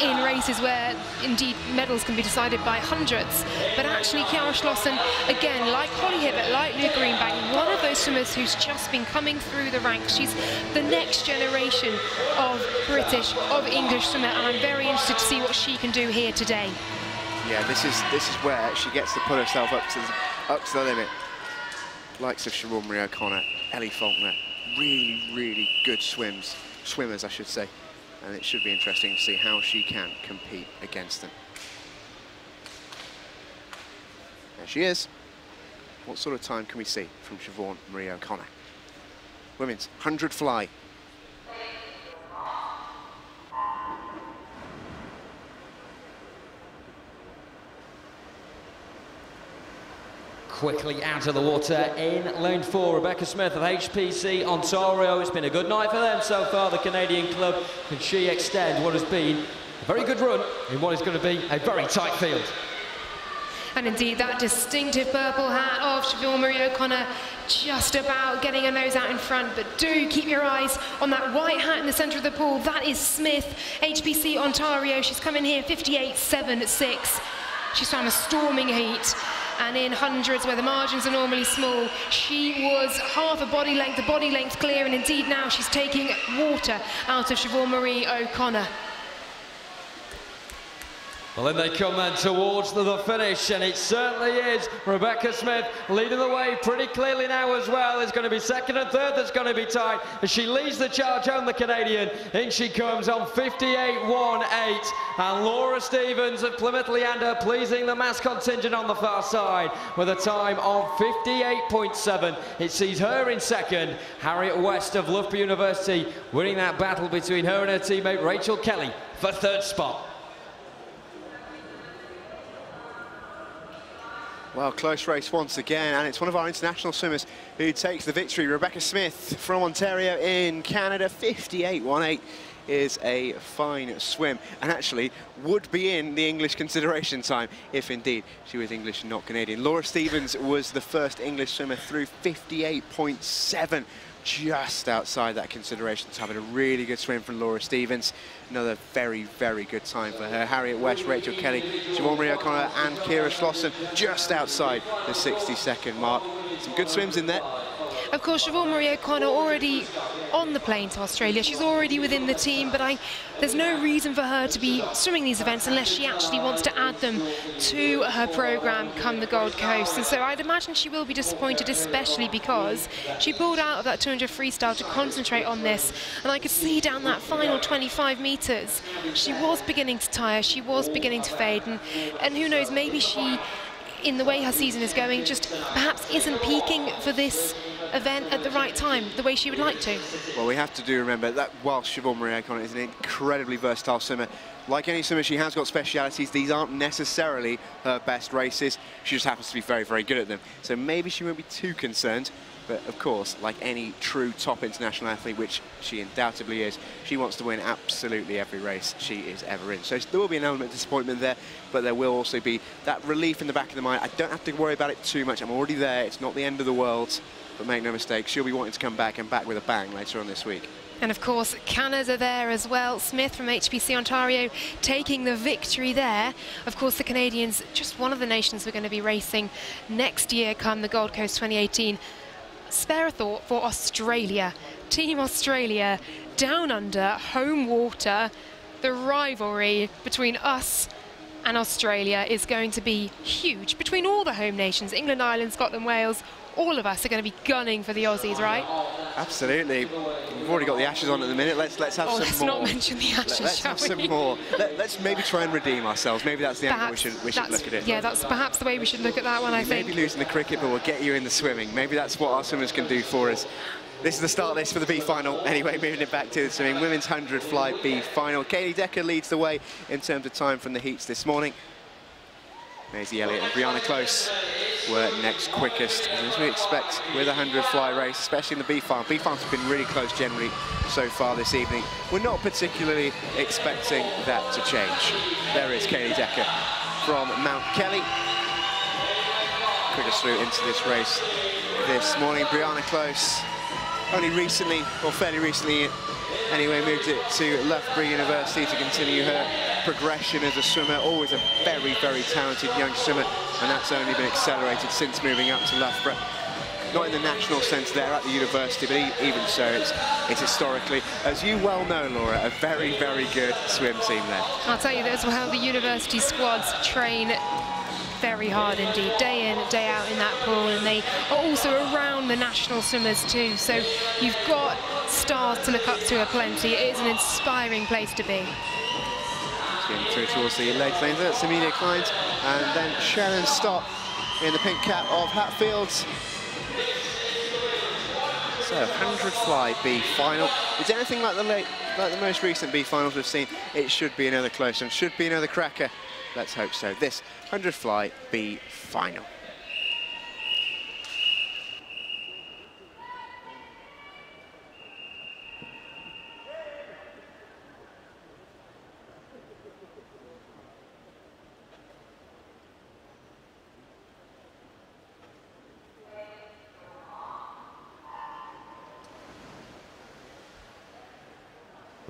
in races where indeed medals can be decided by hundreds. But actually Kiara Schlossen, again, like Holly Hibbert, like Luke Greenbank, one of those swimmers who's just been coming through the ranks. She's the next generation of British, of English swimmer, and I'm very interested to see what she can do here today. Yeah, this is this is where she gets to put herself up to the, up to the limit. Likes of Siobhan Marie O'Connor, Ellie Faulkner, really, really good swims, swimmers, I should say and it should be interesting to see how she can compete against them. There she is. What sort of time can we see from Siobhan Marie O'Connor? Women's 100 fly quickly out of the water in lane four. Rebecca Smith of HPC Ontario. It's been a good night for them so far, the Canadian club. Can she extend what has been a very good run in what is going to be a very tight field? And indeed, that distinctive purple hat of Siobhan Marie O'Connor just about getting her nose out in front. But do keep your eyes on that white hat in the centre of the pool. That is Smith, HPC Ontario. She's coming here 58.76. She's swam a storming heat and in hundreds where the margins are normally small, she was half a body length, a body length clear, and indeed now she's taking water out of Siobhan Marie O'Connor. Well, then they come then towards the, the, finish, and it certainly is Rebecca Smith leading the way pretty clearly now as well. It's going to be second and third that's going to be tight as she leads the charge on the Canadian. In she comes on 58.18, and Laura Stevens of Plymouth Leander pleasing the mass contingent on the far side with a time of 58.7. It sees her in second. Harriet West of Loughborough University winning that battle between her and her teammate Rachel Kelly for third spot. Well, close race once again, and it's one of our international swimmers who takes the victory. Rebecca Smith from Ontario in Canada, 58.18 is a fine swim and actually would be in the English consideration time if indeed she was English and not Canadian. Laura Stevens was the first English swimmer through 58.7 just outside that consideration time. Had a really good swim from Laura Stevens. Another very, very good time for her. Harriet West, Rachel Kelly, Siobhan Marie O'Connor and Kira Schlossen just outside the 60 second mark. Some good swims in there. Of course, Siobhan Marie O'Connor already on the plane to Australia. She's already within the team, but I, there's no reason for her to be swimming these events unless she actually wants to add them to her programme come the Gold Coast. And so I'd imagine she will be disappointed, especially because she pulled out of that 200 freestyle to concentrate on this. And I could see down that final 25 metres, she was beginning to tire, she was beginning to fade. And, and who knows, maybe she in the way her season is going, just perhaps isn't peaking for this event at the right time, the way she would like to. Well, we have to do remember that while Siobhan Marie O'Connor is an incredibly versatile swimmer, like any swimmer, she has got specialities. These aren't necessarily her best races. She just happens to be very, very good at them. So maybe she won't be too concerned. But of course, like any true top international athlete, which she undoubtedly is, she wants to win absolutely every race she is ever in. So there will be an element of disappointment there, but there will also be that relief in the back of the mind. I don't have to worry about it too much. I'm already there. It's not the end of the world. But make no mistake, she'll be wanting to come back and back with a bang later on this week. And of course, Canada there as well. Smith from HPC Ontario taking the victory there. Of course, the Canadians, just one of the nations we're going to be racing next year come the Gold Coast 2018. Spare a thought for Australia. Team Australia, down under, home water. The rivalry between us and Australia is going to be huge between all the home nations, England, Ireland, Scotland, Wales, all of us are going to be gunning for the Aussies, right? Absolutely. We've already got the Ashes on at the minute. Let's let's have oh, some let's more. not mention the Ashes, Let's have we? some more. Let, us maybe try and redeem ourselves. Maybe that's the angle we should we should look at it. Yeah, that's perhaps the way we should look at that one, I think. Maybe losing the cricket, but we'll get you in the swimming. Maybe that's what our swimmers can do for us. This is the start list for the B final. Anyway, moving it back to the swimming. Women's 100 fly B final. Kaylee Decker leads the way in terms of time from the heats this morning. Maisie Elliott and Brianna Close were next quickest, as we expect with a 100 fly race, especially in the B final. B finals have been really close generally so far this evening. We're not particularly expecting that to change. There is Kaylee Decker from Mount Kelly. Quickest through into this race this morning. Brianna Close, only recently, or fairly recently, anyway, moved it to Loughborough University to continue her progression as a swimmer. Always a very, very talented young swimmer, and that's only been accelerated since moving up to Loughborough. Not in the national sense there at the university, but even so, it's, it's historically, as you well know, Laura, a very, very good swim team there. I'll tell you as well, the university squads train very hard indeed, day in, day out in that pool, and they are also around the national swimmers too. So you've got stars to look up to aplenty. It is an inspiring place to be. Through towards the late lanes. That's Amelia Kleins, and then Sharon Stott in the pink cap of Hatfields. So 100 fly B final. It's anything like the late, like the most recent B finals we've seen. It should be another close one. Should be another cracker. Let's hope so. This 100 fly B final.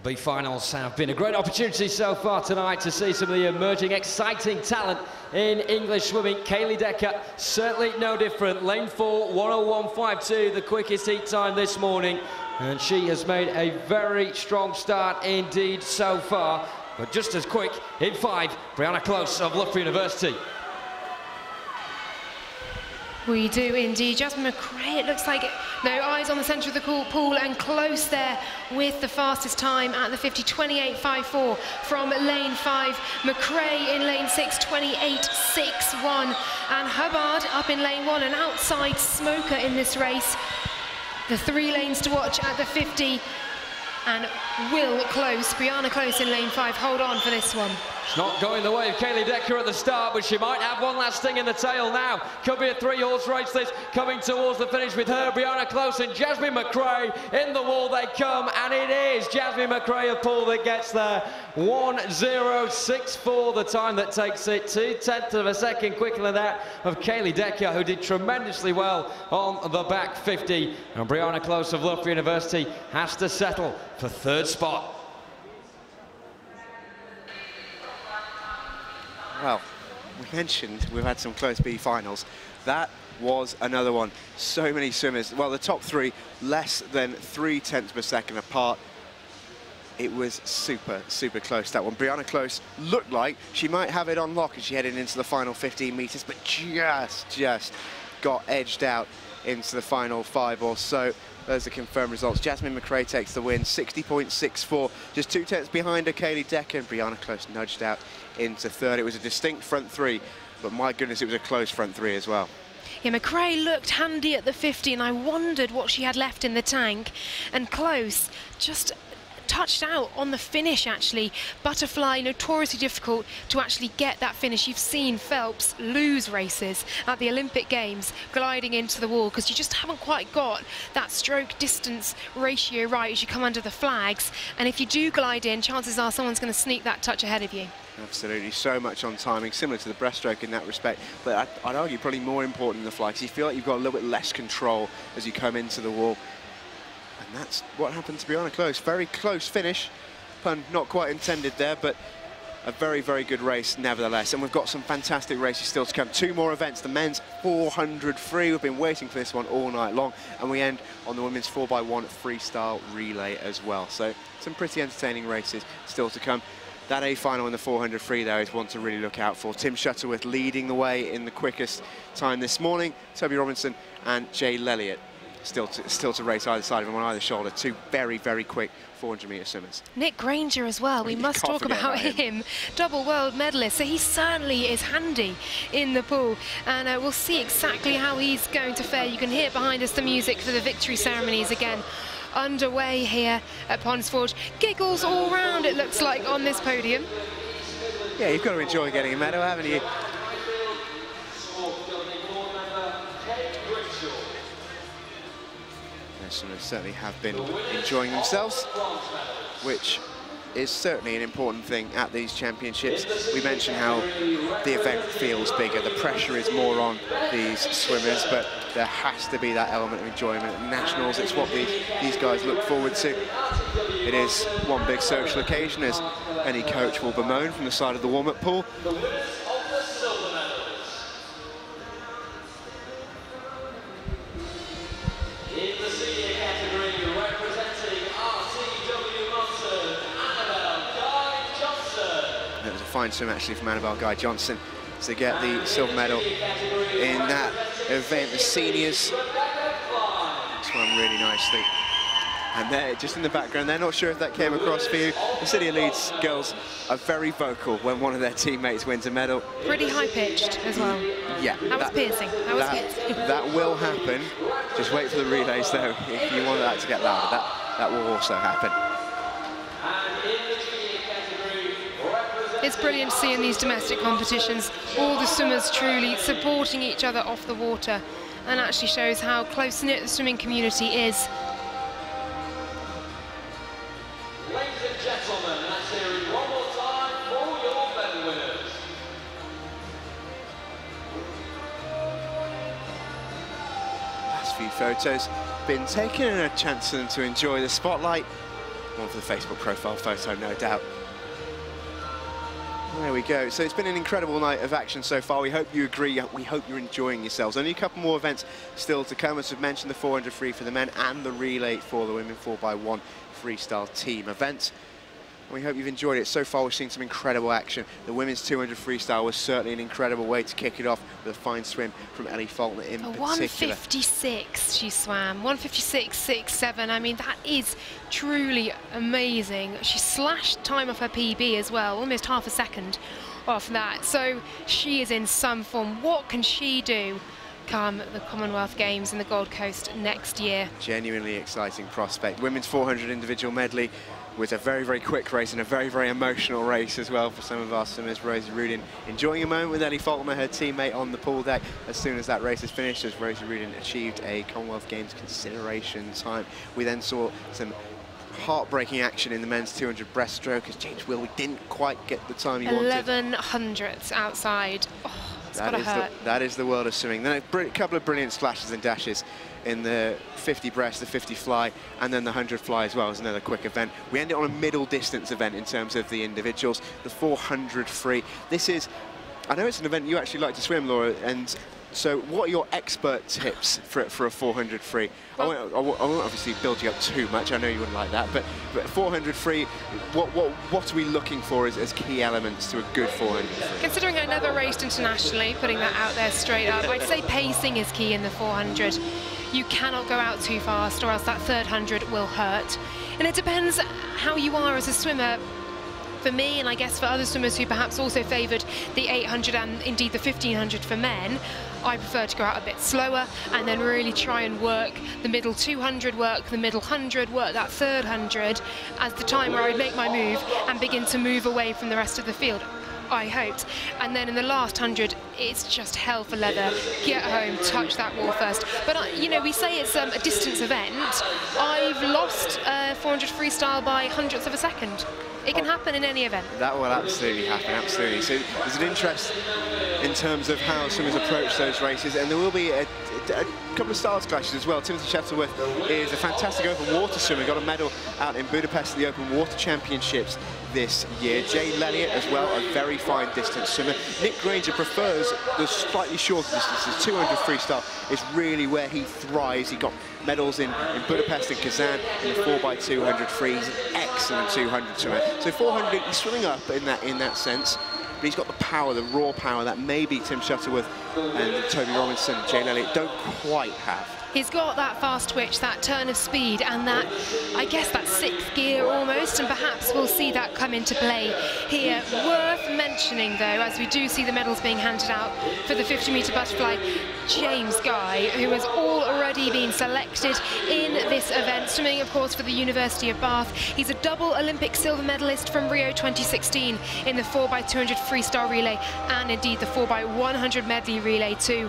The B finals have been a great opportunity so far tonight to see some of the emerging, exciting talent in English swimming. Kaylee Decker, certainly no different. Lane 4, 101.52, the quickest heat time this morning. And she has made a very strong start indeed so far. But just as quick in five, Brianna Close of Loughborough University. We do indeed. Jasmine McRae, it looks like, no, eyes on the centre of the pool and close there with the fastest time at the 50, 28.54 from lane 5. McRae in lane 6, 28.61. And Hubbard up in lane 1, an outside smoker in this race. The three lanes to watch at the 50. And Will Close, Brianna Close in lane 5. Hold on for this one. It's not going the way of Kaylee Decker at the start, but she might have one last thing in the tail now. Could be a three-horse race this, coming towards the finish with her, Brianna Close and Jasmine McRae. In the wall they come, and it is Jasmine McRae of Poole that gets there. 1.064 the time that takes it, two-tenths of a second quicker than that of Kaylee Decker, who did tremendously well on the back 50. And Brianna Close of Loughborough University has to settle for third spot. Well, we mentioned we've had some close B finals. That was another one. So many swimmers. Well, the top three, less than three tenths per second apart. It was super, super close, that one. Brianna Close looked like she might have it on lock as she headed into the final 15 metres, but just, just got edged out into the final five or so. Those are confirmed results. Jasmine McRae takes the win, 60.64, just two tenths behind her, Kaylee Decker, and Brianna Close nudged out into third. It was a distinct front three, but my goodness, it was a close front three as well. Yeah, McRae looked handy at the 50 and I wondered what she had left in the tank. And close, just touched out on the finish actually. Butterfly notoriously difficult to actually get that finish. You've seen Phelps lose races at the Olympic Games gliding into the wall because you just haven't quite got that stroke distance ratio right as you come under the flags. And if you do glide in, chances are someone's going to sneak that touch ahead of you. Absolutely, so much on timing, similar to the breaststroke in that respect. But I'd, I'd argue probably more important in the fly because you feel like you've got a little bit less control as you come into the wall. And that's what happened to Brianna Close. Very close finish. Pun not quite intended there, but a very, very good race nevertheless. And we've got some fantastic races still to come. Two more events, the men's 400 free. We've been waiting for this one all night long. And we end on the women's 4x1 freestyle relay as well. So some pretty entertaining races still to come. That A final in the 400 free though is one to really look out for. Tim Shuttleworth leading the way in the quickest time this morning. Toby Robinson and Jay Lelliott still to, still to race either side of him on either shoulder. Two very, very quick 400 metre swimmers. Nick Grainger as well. We You must talk about, about him. him. Double world medalist. So he certainly is handy in the pool. And uh, we'll see exactly how he's going to fare. You can hear behind us the music for the victory ceremonies again underway here at Ponds Forge. Giggles all round, it looks like, on this podium. Yeah, you've got to enjoy getting a medal, haven't you? Yes, swimmers certainly have been enjoying themselves, which is certainly an important thing at these championships. We mentioned how the event feels bigger, the pressure is more on these swimmers, but there has to be that element of enjoyment. At Nationals, it's what these, these guys look forward to. It is one big social occasion, as any coach will bemoan from the side of the warm-up pool. Fine swim actually from Annabel Guye-Johnson to get the silver medal in that event. The seniors swam really nicely. And they're just in the background, they're not sure if that came across for you. The City of Leeds girls are very vocal when one of their teammates wins a medal. Pretty high pitched as well. Yeah. That was piercing. That was that, piercing. that will happen. Just wait for the relays though. If you want that to get louder, that, that will also happen. It's brilliant to see in these domestic competitions all the swimmers truly supporting each other off the water and actually shows how close-knit the swimming community is. Ladies and gentlemen, let's hear it one more time for your medal winners. Last few photos been taken and a chance for them to enjoy the spotlight. One for the Facebook profile photo, no doubt. There we go. So it's been an incredible night of action so far. We hope you agree. We hope you're enjoying yourselves. Only a couple more events still to come. As we've mentioned, the 400 free for the men and the relay for the women 4x1 freestyle team events. We hope you've enjoyed it. So far, we've seen some incredible action. The women's 200 freestyle was certainly an incredible way to kick it off with a fine swim from Ellie Faulkner in A particular. 156 she swam, 156.67. I mean, that is truly amazing. She slashed time off her PB as well, almost half a second off that. So she is in some form. What can she do come the Commonwealth Games in the Gold Coast next year? genuinely exciting prospect. Women's 400 individual medley was a very, very quick race and a very, very emotional race as well for some of our swimmers. Rosie Rudin enjoying a moment with Ellie Faulkner, her teammate, on the pool deck as soon as that race is finished as Rosie Rudin achieved a Commonwealth Games consideration time. We then saw some heartbreaking action in the men's 200 breaststroke as James Will didn't quite get the time he wanted. 11 hundredths outside. Oh, it's That got the, that is the world of swimming. Then a couple of brilliant splashes and dashes in the 50 breast, the 50 fly, and then the 100 fly as well as another quick event. We end it on a middle distance event in terms of the individuals, the 400 free. This is, I know it's an event you actually like to swim, Laura, and so what are your expert tips for, for a 400 free? I, won't, I, won't, I won't obviously build you up too much, I know you wouldn't like that, but, but 400 free, what, what, what are we looking for as, as key elements to a good 400 free? Considering I never raced internationally, putting that out there straight up, I'd say pacing is key in the 400. You cannot go out too fast or else that third 100 will hurt. And it depends how you are as a swimmer. For me, and I guess for other swimmers who perhaps also favoured the 800 and indeed the 1500 for men, I prefer to go out a bit slower and then really try and work the middle 200, work the middle 100, work that third 100 as the time where I would make my move and begin to move away from the rest of the field. I hoped. And then in the last 100, it's just hell for leather. Get home, touch that wall first. But, uh, you know, we say it's um, a distance event. I've lost uh, 400 freestyle by hundredths of a second. It can happen in any event. That will absolutely happen, absolutely. So there's an interest in terms of how swimmers approach those races, and there will be a, a, couple of styles clashes as well. Timothy Shuttleworth is a fantastic open water swimmer, got a medal out in Budapest at the Open Water Championships this year. Jay Lelliott as well, a very fine distance swimmer. Nick Grainger prefers the slightly shorter distances. 200 freestyle is really where he thrives. He got medals in, in Budapest and Kazan in the 4x200 free. Excellent 200 swimmer. So 400, he's swimming up in that in that sense. But he's got the power, the raw power that maybe Tim Shuttleworth and Toby Robinson, Jay Lelliott don't quite have. He's got that fast twitch, that turn of speed, and that, I guess, that sixth gear almost, and perhaps we'll see that come into play here. Worth mentioning, though, as we do see the medals being handed out for the 50-metre butterfly, James Guy, who has already been selected in this event, swimming, of course, for the University of Bath. He's a double Olympic silver medalist from Rio 2016 in the 4x200 freestyle relay, and indeed the 4x100 medley relay too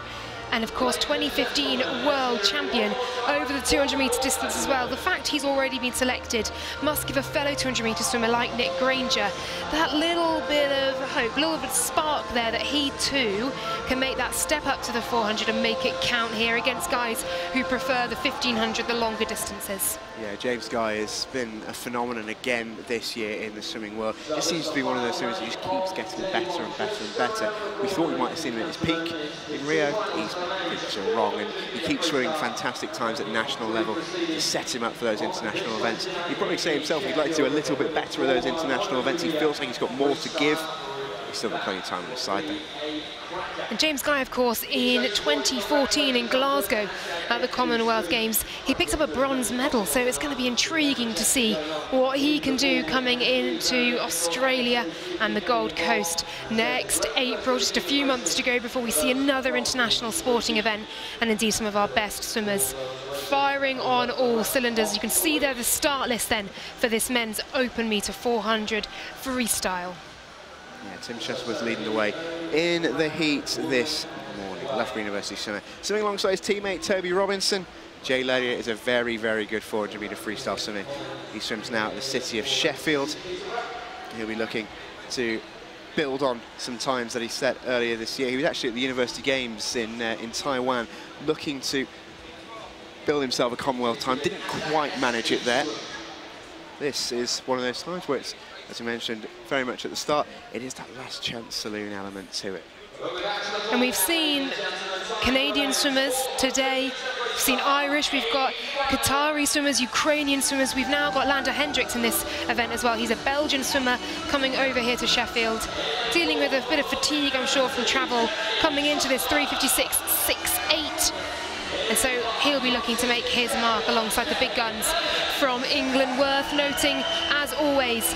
and of course 2015 world champion over the 200 metre distance as well. The fact he's already been selected must give a fellow 200 metre swimmer like Nick Grainger that little bit of hope, a little bit of spark there that he too can make that step up to the 400 and make it count here against guys who prefer the 1500, the longer distances. Yeah, James Guy has been a phenomenon again this year in the swimming world. Just seems to be one of those swimmers who just keeps getting better and better and better. We thought we might have seen him at his peak in Rio. He's pretty wrong, and he keeps swimming fantastic times at national level to set him up for those international events. He'd probably say himself he'd like to do a little bit better at those international events. He feels like he's got more to give. He's still got plenty of time on his side, though. And James Guy, of course, in 2014 in Glasgow at the Commonwealth Games, he picked up a bronze medal, so it's going to be intriguing to see what he can do coming into Australia and the Gold Coast next April. Just a few months to go before we see another international sporting event, and indeed some of our best swimmers firing on all cylinders. You can see there the start list then for this men's open meter 400 freestyle. Yeah, Tim Shuttleworth leading the way in the heat this morning. Loughborough University swimmer. Swimming alongside his teammate Toby Robinson. Jay Lelliott is a very, very good 400 metre freestyle swimmer. He swims now at the city of Sheffield. He'll be looking to build on some times that he set earlier this year. He was actually at the University Games in, uh, in Taiwan looking to build himself a Commonwealth time. Didn't quite manage it there. This is one of those times where it's as you mentioned very much at the start, it is that last chance saloon element to it. And we've seen Canadian swimmers today, we've seen Irish, we've got Qatari swimmers, Ukrainian swimmers, we've now got Lander Hendrickx in this event as well. He's a Belgian swimmer coming over here to Sheffield, dealing with a bit of fatigue, I'm sure, from travel, coming into this 356.68. And so he'll be looking to make his mark alongside the big guns from England. Worth noting, as always,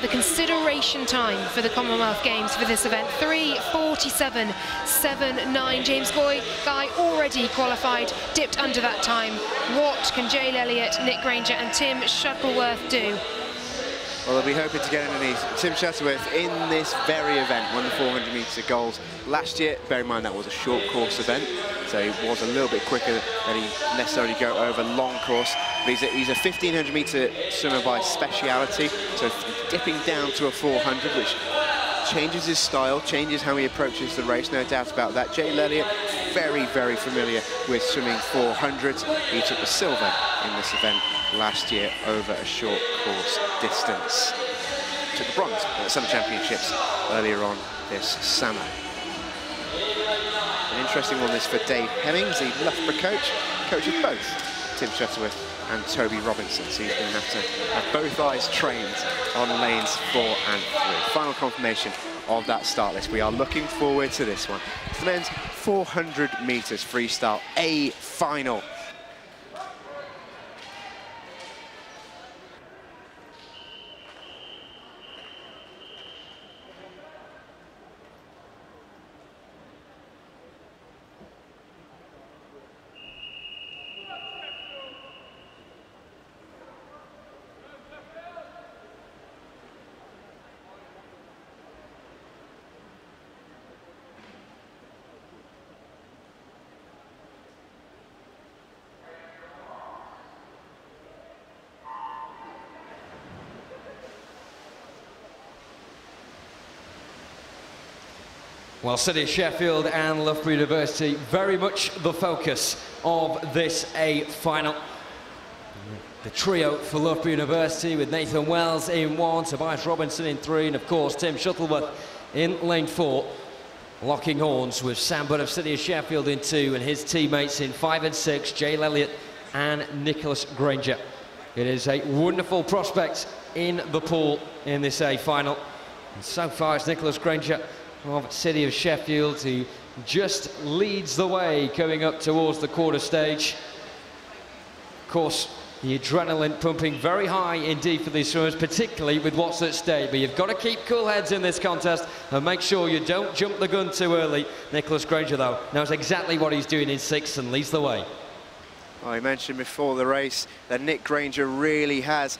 the consideration time for the Commonwealth Games for this event, 3.47.79. James Boy, Guy already qualified, dipped under that time. What can Jay Lelliott, Nick Grainger and Tim Shuttleworth do? Well, they'll be hoping to get underneath. Tim Shuttleworth in this very event won the 400 metre goals last year. Bear in mind that was a short course event, so he was a little bit quicker than he necessarily go over long course. But he's a, he's a 1500 metre swimmer by speciality, so dipping down to a 400, which changes his style, changes how he approaches the race, no doubt about that. Jay Lelliott, very, very familiar with swimming 400s. He took the silver in this event last year over a short course distance. Took the bronze at the Summer Championships earlier on this summer. An interesting one this for Dave Hemmings, the Loughborough coach, coach of both Tim Shuttleworth and Toby Robinson. So he's going to have to have both eyes trained on lanes four and three. Final confirmation of that start list. We are looking forward to this one. It's the men's 400 metres freestyle A final. Well, City of Sheffield and Loughborough University very much the focus of this A final. The trio for Loughborough University with Nathan Wells in one, Tobias Robinson in three, and of course Tim Shuttleworth in lane four. Locking horns with Sam Budd of City of Sheffield in two and his teammates in five and six, Jay Lelliott and Nicholas Grainger. It is a wonderful prospect in the pool in this A final. And so far it's Nicholas Grainger of City of Sheffield who just leads the way coming up towards the quarter stage. Of course, the adrenaline pumping very high indeed for these swimmers, particularly with what's at stake. But you've got to keep cool heads in this contest and make sure you don't jump the gun too early. Nicholas Grainger, though, knows exactly what he's doing in sixth and leads the way. Oh, I mentioned before the race that Nick Grainger really has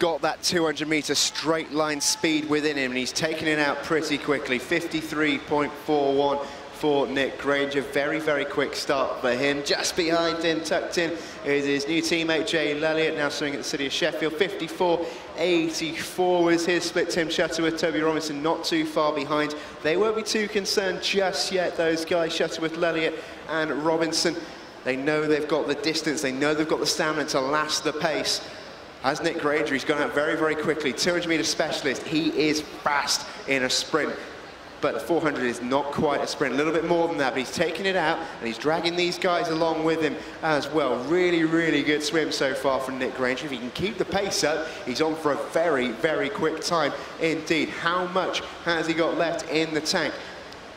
got that 200 meter straight line speed within him and he's taken it out pretty quickly. 53.41 for Nick Grainger. Very very quick start for him. Just behind him tucked in is his new teammate Jay Lelliott now swimming at the City of Sheffield. 54.84 was his split Tim Shuttleworth Toby Robinson not too far behind. They won't be too concerned just yet those guys Shuttleworth Lelliott and Robinson. They know they've got the distance they know they've got the stamina to last the pace as Nick Grainger, he's gone out very, very quickly. 200 meter specialist, he is fast in a sprint. But the 400 is not quite a sprint, a little bit more than that, but he's taking it out and he's dragging these guys along with him as well. Really, really good swim so far from Nick Grainger. If he can keep the pace up, he's on for a very, very quick time indeed. How much has he got left in the tank?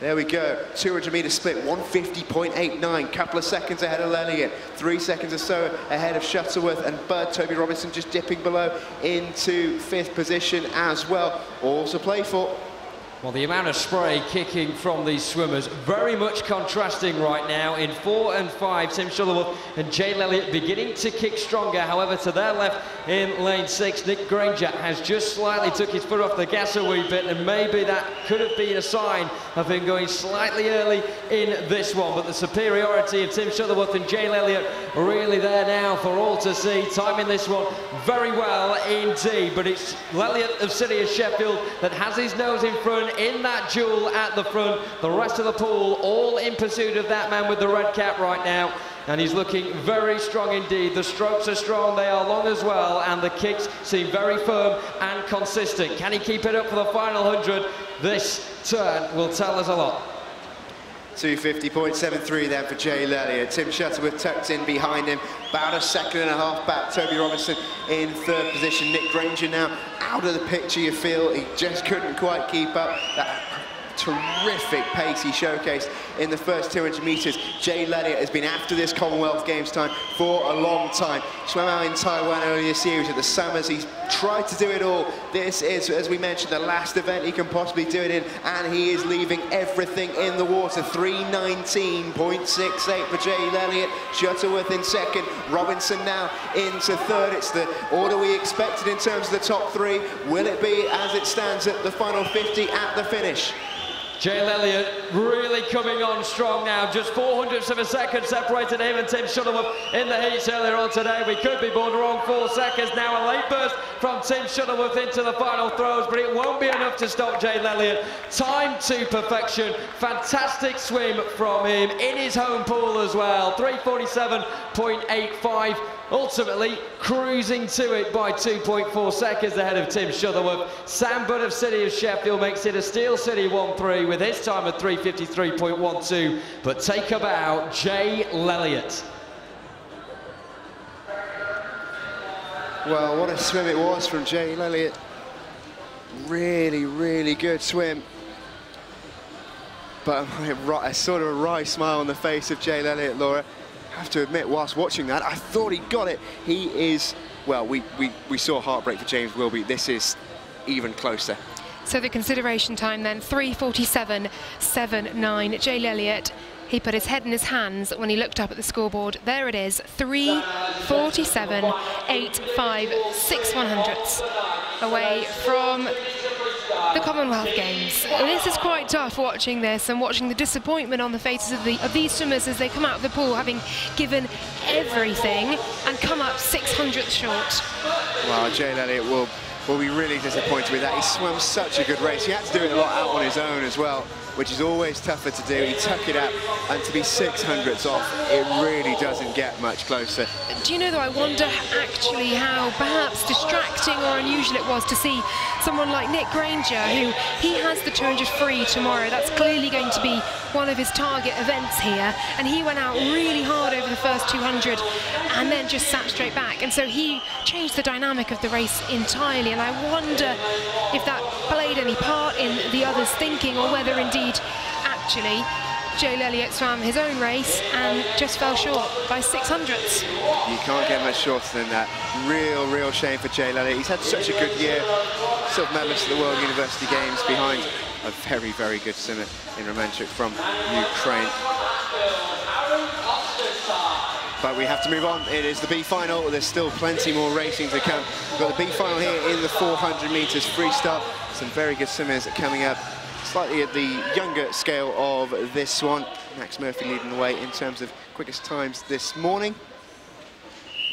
There we go, 200 meter split, 150.89, couple of seconds ahead of Lelliott, three seconds or so ahead of Shuttleworth and Budd. Toby Robinson just dipping below into fifth position as well. All to play for. Well, the amount of spray kicking from these swimmers very much contrasting right now. In four and five, Tim Shuttleworth and Jay Lelliott beginning to kick stronger. However, to their left in lane six, Nick Grainger has just slightly took his foot off the gas a wee bit, and maybe that could have been a sign of him going slightly early in this one. But the superiority of Tim Shuttleworth and Jay Lelliott really there now for all to see. Timing this one very well indeed. But it's Lelliott of City of Sheffield that has his nose in front in that duel at the front. The rest of the pool all in pursuit of that man with the red cap right now. And he's looking very strong indeed. The strokes are strong, they are long as well, and the kicks seem very firm and consistent. Can he keep it up for the final 100? This turn will tell us a lot. 250.73 then for Jay Lelliott. Tim Shuttleworth tucked in behind him, about a second and a half back. Toby Robinson in third position. Nick Grainger now out of the picture, you feel. He just couldn't quite keep up. That terrific pace he showcased in the first 200 metres. Jay Lelliott has been after this Commonwealth Games time for a long time. Swam out in Taiwan earlier this year, at the Summers. He's tried to do it all. This is, as we mentioned, the last event he can possibly do it in, and he is leaving everything in the water. 319.68 for Jay Lelliott. Shuttleworth in second. Robinson now into third. It's the order we expected in terms of the top three. Will it be as it stands at the final 50 at the finish? Jay Lelliott really coming on strong now. Just four hundredths of a second separated him and Tim Shuttleworth in the heats earlier on today. We could be born wrong four seconds. Now a late burst from Tim Shuttleworth into the final throws, but it won't be enough to stop Jay Lelliott. Time to perfection. Fantastic swim from him in his home pool as well. 347.85 ultimately cruising to it by 2.4 seconds ahead of Tim Shuttleworth. Sam Budd of City of Sheffield makes it a Steel City 1-3 with his time of 353.12. But take a bow, Jay Lelliott. Well, what a swim it was from Jay Lelliott. Really, really good swim. But a sort of a wry smile on the face of Jay Lelliott, Laura. Have to admit, whilst watching that, I thought he got it. He is, well, we, we, we saw heartbreak for James Wilby. This is even closer. So the consideration time then, 3.47.79. Jay Lelliott, he put his head in his hands when he looked up at the scoreboard. There it is, 3.47.85, six one hundredths away from the Commonwealth Games. This is quite tough watching this and watching the disappointment on the faces of, the, of these swimmers as they come out of the pool having given everything and come up 600 short. Well, Jay Lelliott will will be really disappointed with that. He swam such a good race. He had to do it a lot out on his own as well, which is always tougher to do. He took it up, and to be six hundredths off, it really doesn't get much closer. Do you know, though, I wonder actually how perhaps distracting or unusual it was to see someone like Nick Grainger, who he has the 200 free tomorrow. That's clearly going to be one of his target events here. And he went out really hard over the first 200 and then just sat straight back. And so he changed the dynamic of the race entirely. And I wonder if that played any part in the others' thinking or whether indeed actually Jay Lelliott swam his own race and just fell short by six hundredths. You can't get much shorter than that. Real, real shame for Jay Lelliott. He's had such a good year. Silver medalist at the World University Games behind a very, very good swimmer in Romanchuk from Ukraine. But we have to move on. It is the B final. There's still plenty more racing to come. We've got the B final here in the 400 metres freestyle. Some very good swimmers coming up slightly at the younger scale of this one. Max Murphy leading the way in terms of quickest times this morning.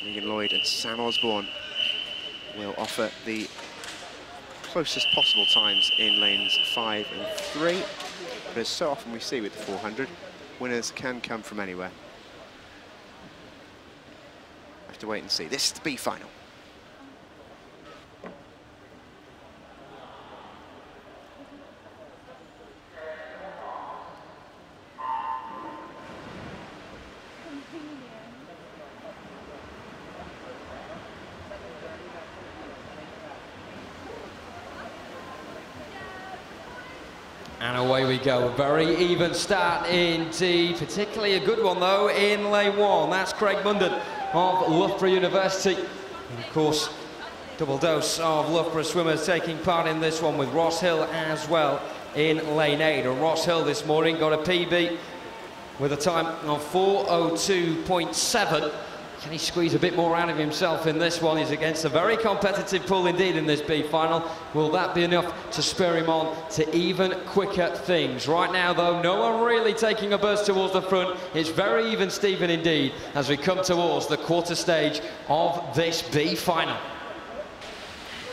Regan Lloyd and Sam Osborne will offer the closest possible times in lanes five and three. But as so often we see with the 400, winners can come from anywhere. Have to wait and see. This is the B final. And away we go. A very even start indeed. Particularly a good one, though, in lane one. That's Craig Munden of Loughborough University. And of course, double dose of Loughborough swimmers taking part in this one with Ross Hill as well in lane eight. And Ross Hill this morning got a PB with a time of 402.7. Can he squeeze a bit more out of himself in this one? He's against a very competitive pool indeed in this B final. Will that be enough to spur him on to even quicker things? Right now, though, no one really taking a burst towards the front. It's very even Stephen indeed as we come towards the quarter stage of this B final.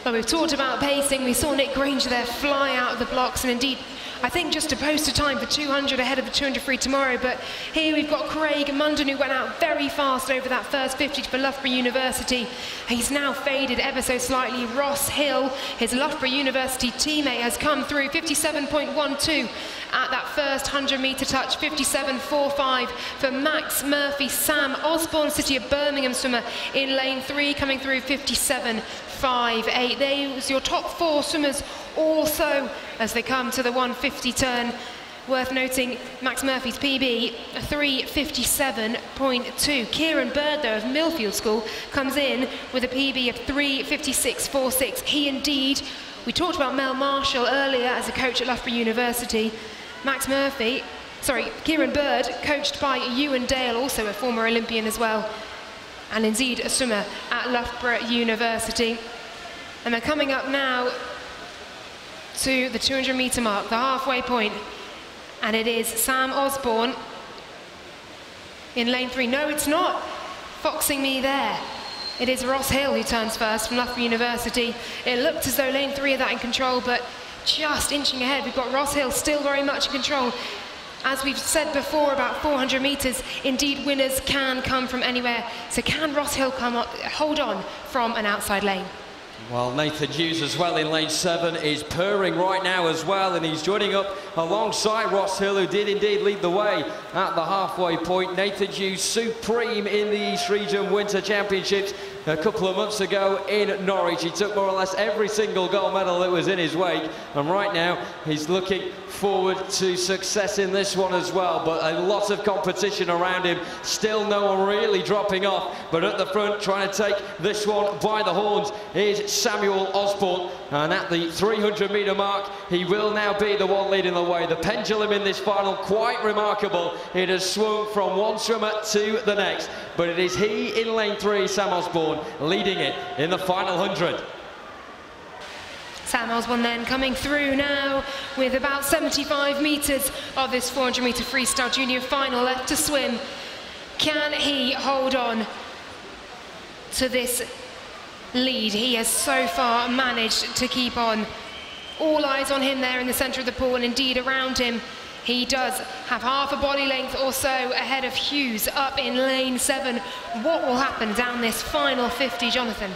Well, we've talked about pacing. We saw Nick Grainger there fly out of the blocks and indeed I think just a post a time for 200 ahead of the 200 free tomorrow. But here we've got Craig Munden who went out very fast over that first 50 for Loughborough University. He's now faded ever so slightly. Ross Hill, his Loughborough University teammate, has come through 57.12 at that first 100 metre touch, 57.45 for Max Murphy. Sam Osborne, City of Birmingham swimmer in lane three, coming through 57 five, eight. There's your top four swimmers also as they come to the 150 turn. Worth noting, Max Murphy's PB, 357.2. Kieran Bird, though, of Millfield School, comes in with a PB of 356.46. He indeed, we talked about Mel Marshall earlier as a coach at Loughborough University. Max Murphy, sorry, Kieran Bird, coached by Euan Dale, also a former Olympian as well, and indeed a swimmer at Loughborough University. And they're coming up now to the 200 metre mark, the halfway point. point, and it is Sam Osborne in lane three. No, it's not foxing me there. It is Ross Hill who turns first from Loughborough University. It looked as though lane three of that in control, but just inching ahead. We've got Ross Hill still very much in control. As we've said before about 400 metres, indeed winners can come from anywhere. So can Ross Hill come up, hold on from an outside lane? Well, Nathan Hughes as well in lane seven is purring right now as well, and he's joining up alongside Ross Hill, who did indeed lead the way at the halfway point. Nathan Hughes supreme in the East Region Winter Championships a couple of months ago in Norwich. He took more or less every single gold medal that was in his wake, and right now he's looking forward to success in this one as well. But a lot of competition around him, still no one really dropping off. But at the front, trying to take this one by the horns is Samuel Osborne, and at the 300 metre mark, he will now be the one leading the way. The pendulum in this final, quite remarkable. It has swung from one swimmer to the next, but it is he in lane three, Sam Osborne, leading it in the final 100. Sam Osborne then coming through now with about 75 metres of this 400 metre freestyle junior final left to swim. Can he hold on to this lead he has so far managed to keep on. All eyes on him there in the centre of the pool and indeed around him. He does have half a body length or so ahead of Hughes up in lane seven. What will happen down this final 50, Jonathan?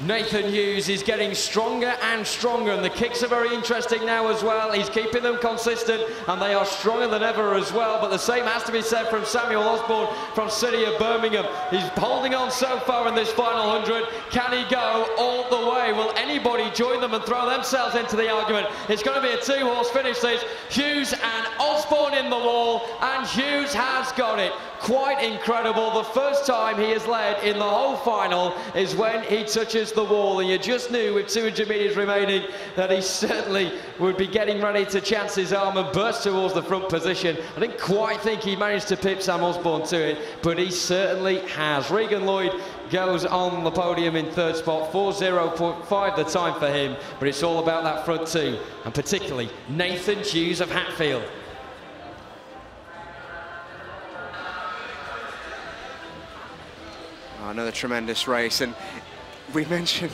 Nathan Hughes is getting stronger and stronger, and the kicks are very interesting now as well. He's keeping them consistent, and they are stronger than ever as well. But the same has to be said from Samuel Osborne from City of Birmingham. He's holding on so far in this final 100. Can he go all the way? Will anybody join them and throw themselves into the argument? It's going to be a two-horse finish this. Hughes and Osborne in the wall, and Hughes has got it. Quite incredible. The first time he has led in the whole final is when he touches the wall, and you just knew with 200 metres remaining that he certainly would be getting ready to chance his arm and burst towards the front position. I didn't quite think he managed to pip Sam Osborne to it, but he certainly has. Regan Lloyd goes on the podium in third spot, 4.0.5 the time for him, but it's all about that front two, and particularly Nathan Hughes of Hatfield. Oh, another tremendous race, and we mentioned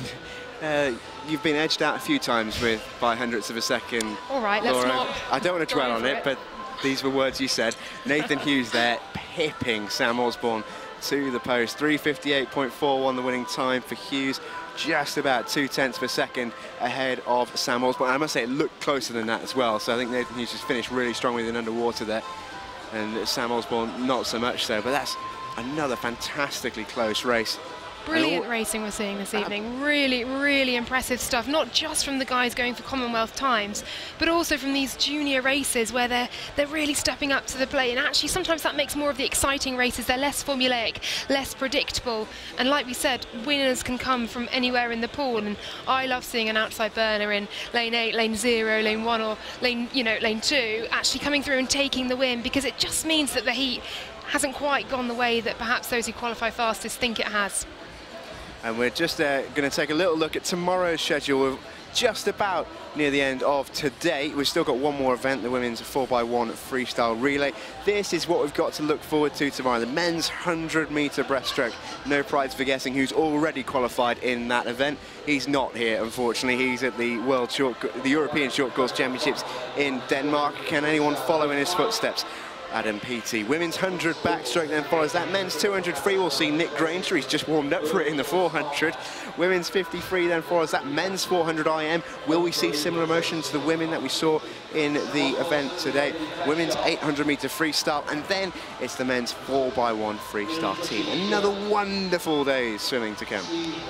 uh, you've been edged out a few times with by hundredths of a second. All right, let's Laura. not. I don't want to dwell on it, it, but these were words you said. Nathan Hughes there, pipping Sam Osborne to the post. 358.41 the winning time for Hughes. Just about two tenths of a second ahead of Sam Osborne. I must say it looked closer than that as well. So I think Nathan Hughes has finished really strong with an underwater there. And Sam Osborne not so much so. But that's another fantastically close race. Brilliant racing we're seeing this uh, evening. Really, really impressive stuff. Not just from the guys going for Commonwealth times, but also from these junior races where they're they're really stepping up to the plate. And actually, sometimes that makes more of the exciting races. They're less formulaic, less predictable. And like we said, winners can come from anywhere in the pool. And I love seeing an outside burner in lane eight, lane zero, lane one, or lane you know lane two actually coming through and taking the win because it just means that the heat hasn't quite gone the way that perhaps those who qualify fastest think it has. And we're just uh, going to take a little look at tomorrow's schedule. We're just about near the end of today. We've still got one more event, the women's 4x1 freestyle relay. This is what we've got to look forward to tomorrow, the men's 100-metre breaststroke. No prize for guessing who's already qualified in that event. He's not here, unfortunately. He's at the World Short, the European Short Course Championships in Denmark. Can anyone follow in his footsteps? Adam Peaty. Women's 100 backstroke then follows that. Men's 200 free, we'll see Nick Grainger. He's just warmed up for it in the 400. Women's 53 then follows that. Men's 400 IM. Will we see similar motion to the women that we saw in the event today? Women's 800 meter freestyle. And then it's the men's 4x1 freestyle team. Another wonderful day swimming to come.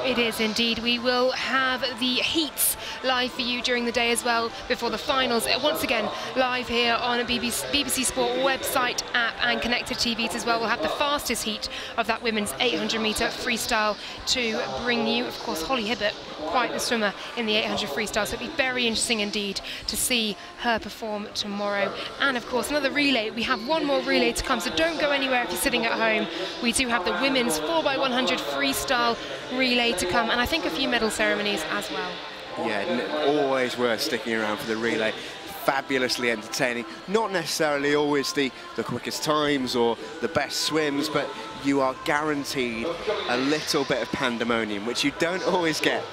It is indeed. We will have the heats live for you during the day as well before the finals. Uh, once again, live here on a BBC, BBC Sport website website, app and connected TVs as well. We'll have the fastest heat of that women's 800 metre freestyle to bring you. Of course, Holly Hibbert, quite the swimmer in the 800 freestyle, so it'll be very interesting indeed to see her perform tomorrow. And of course, another relay. We have one more relay to come, so don't go anywhere if you're sitting at home. We do have the women's 4x100 freestyle relay to come, and I think a few medal ceremonies as well. Yeah, always worth sticking around for the relay fabulously entertaining. Not necessarily always the, the quickest times or the best swims, but you are guaranteed a little bit of pandemonium, which you don't always get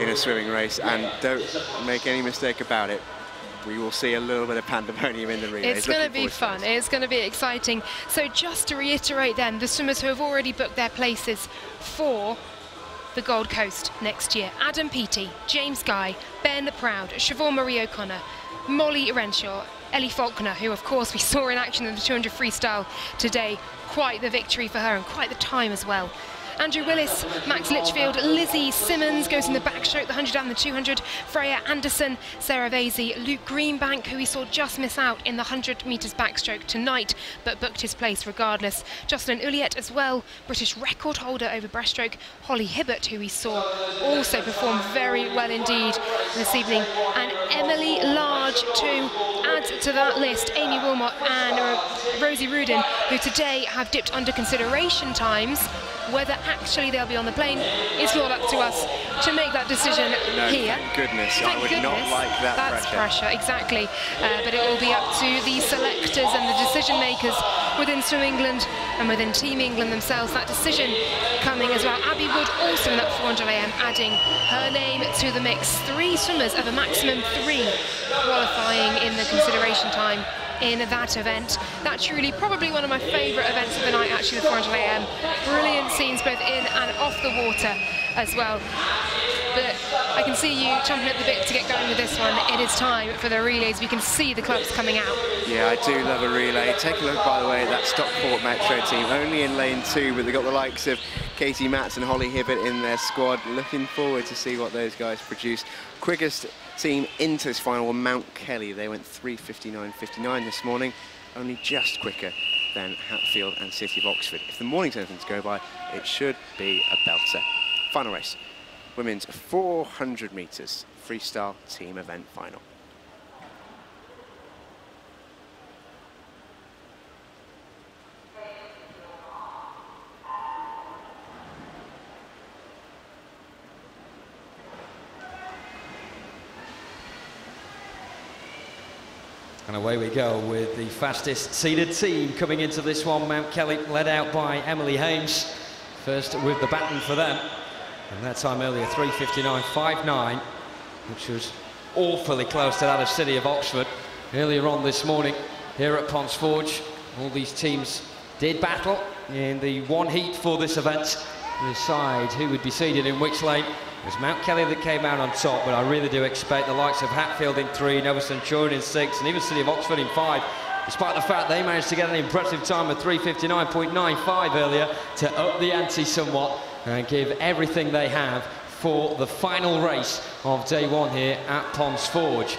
in a swimming race. And don't make any mistake about it, we will see a little bit of pandemonium in the relays. It's going to be fun. It's going to be exciting. So just to reiterate then, the swimmers who have already booked their places for the Gold Coast next year. Adam Peaty, James Guy, Ben the Proud, Siobhan Marie O'Connor, Molly Renshaw, Ellie Faulkner, who of course we saw in action in the 200 freestyle today. Quite the victory for her and quite the time as well. Andrew Willis, Max Litchfield, Lizzie Simmonds goes in the backstroke, the 100 and the 200. Freya Anderson, Sarah Vasey, Luke Greenbank, who we saw just miss out in the 100 metres backstroke tonight, but booked his place regardless. Jocelyn Ulyett as well, British record holder over breaststroke. Holly Hibbert, who we saw also perform very well indeed this evening. And Emily Large to add to that list, Aimee Willmott and Rosie Rudin, who today have dipped under consideration times whether actually they'll be on the plane is not up to us. to make that decision No, here. thank goodness. I Thank would not goodness. like that That's pressure. exactly. Uh, but it will be up to the selectors and the decision makers within Swim England and within Team England themselves. That decision coming as well. Abbie Wood also in that 400 IM, adding her name to the mix. Three swimmers of a maximum three qualifying in the consideration time in that event. That's really probably one of my favourite events of the night, actually, the 400 IM. Brilliant scenes both in and off the water as well. But I can see you chomping at the bit to get going with this one. It is time for the relays. We can see the clubs coming out. Yeah, I do love a relay. Take a look, by the way, at that Stockport Metro team, only in lane two, but they've got the likes of Katie Matz and Holly Hibbert in their squad. Looking forward to see what those guys produce. Quickest team into this final were Mount Kelly. They went 3.59.59 this morning, only just quicker than Hatfield and City of Oxford. If the morning's anything to go by, it should be a belter. Final race, women's 400 metres freestyle team event final. And away we go with the fastest seeded team coming into this one. Mount Kelly led out by Emily Hames. First with the baton for them. And that time earlier, 3.59.59, which was awfully close to that of City of Oxford. Earlier on this morning, here at Ponds Forge, all these teams did battle in the one heat for this event. Decide who would be seeded in which lane. It was Mount Kelly that came out on top, but I really do expect the likes of Hatfield in three, Nova Centurion in six, and even City of Oxford in five. Despite the fact they managed to get an impressive time of 3.59.95 earlier to up the ante somewhat and give everything they have for the final race of day one here at Ponds Forge.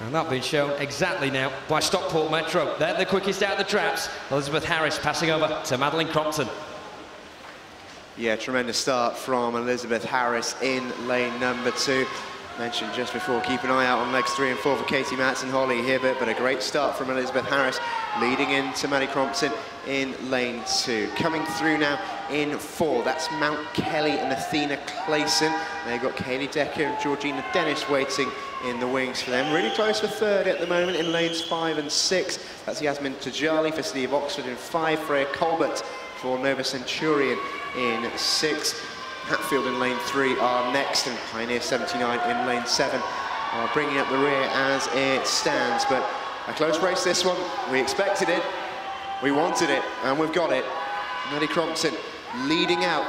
And that being shown exactly now by Stockport Metro. They're the quickest out of the traps. Elizabeth Harris passing over to Madeline Crompton. Yeah, tremendous start from Elizabeth Harris in lane number two. Mentioned just before, keep an eye out on legs three and four for Katie Matz and Holly Hibbert, but a great start from Elizabeth Harris, leading into Maddie Crompton in lane two. Coming through now in four, that's Mount Kelly and Athena Clayson. They've got Kaylee Decker and Georgina Dennis waiting in the wings for them. Really close for third at the moment in lanes five and six. That's Yasmin Tajali for City of Oxford in five, Freya Colbert for Nova Centurion in six. Hatfield in lane three are next, and Pioneer 79 in lane seven are bringing up the rear as it stands. But a close race this one. We expected it, we wanted it, and we've got it. Maddie Crompton leading out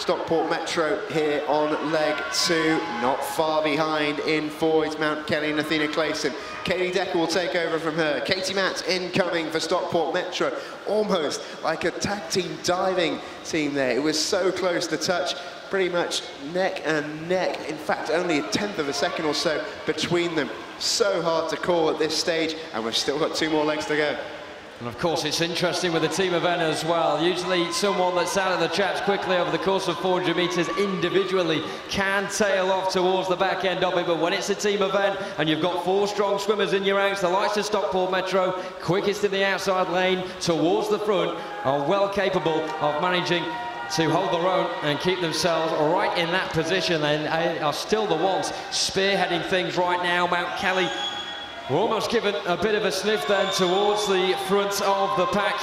Stockport Metro here on leg two, not far behind in four is Mount Kelly and Athena Clayson. Katie Decker will take over from her. Katie Matz incoming for Stockport Metro, almost like a tag team diving team there. It was so close to touch, pretty much neck and neck. In fact, only a tenth of a second or so between them. So hard to call at this stage, and we've still got two more legs to go. And of course, it's interesting with a team event as well. Usually, someone that's out of the traps quickly over the course of 400 metres individually can tail off towards the back end of it. But when it's a team event and you've got four strong swimmers in your ranks, the likes of Stockport Metro, quickest in the outside lane towards the front, are well capable of managing to hold their own and keep themselves right in that position and uh, are still the ones spearheading things right now. Mount Kelly almost given a bit of a sniff then towards the front of the pack.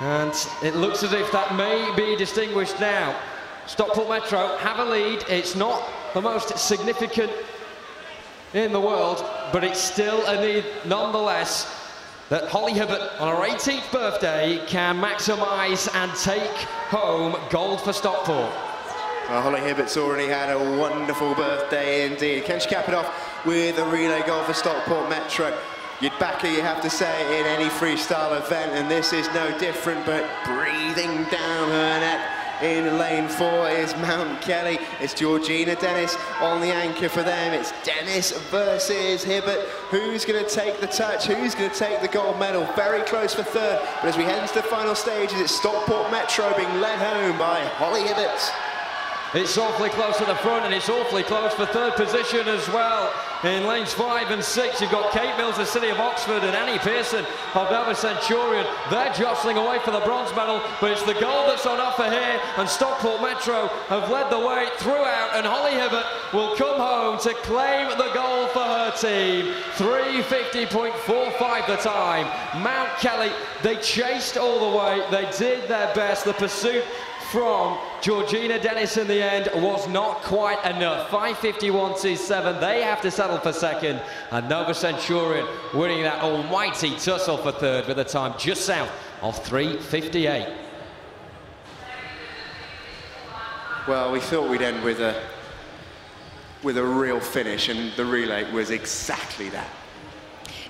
And it looks as if that may be distinguished now. Stockport Metro have a lead. It's not the most significant in the world, but it's still a need nonetheless that Holly Hibbert on her 18th birthday can maximise and take home gold for Stockport. Well, Holly Hibbert's already had a wonderful birthday indeed. Can she cap it off with a relay goal for Stockport Metro? You'd back her, you have to say, in any freestyle event, and this is no different, but breathing down her neck. In lane four is Mount Kelly. It's Georgina Dennis on the anchor for them. It's Dennis versus Hibbert. Who's going to take the touch? Who's going to take the gold medal? Very close for third. But as we head into the final stages, it's Stockport Metro being led home by Holly Hibbert. It's awfully close to the front and it's awfully close for third position as well. In lanes five and six, you've got Kate Mills, the City of Oxford, and Annie Pearson of Nova Centurion. They're jostling away for the bronze medal, but it's the gold that's on offer here, and Stockport Metro have led the way throughout, and Holly Hibbert will come home to claim the gold for her team. 350.45 the time. Mount Kelly, they chased all the way, they did their best. The pursuit from Georgina Dennis in the end was not quite enough. 551.27, they have to settle for second. And Nova Centurion winning that almighty tussle for third with a time just south of 358. Well, we thought we'd end with a with a real finish, and the relay was exactly that.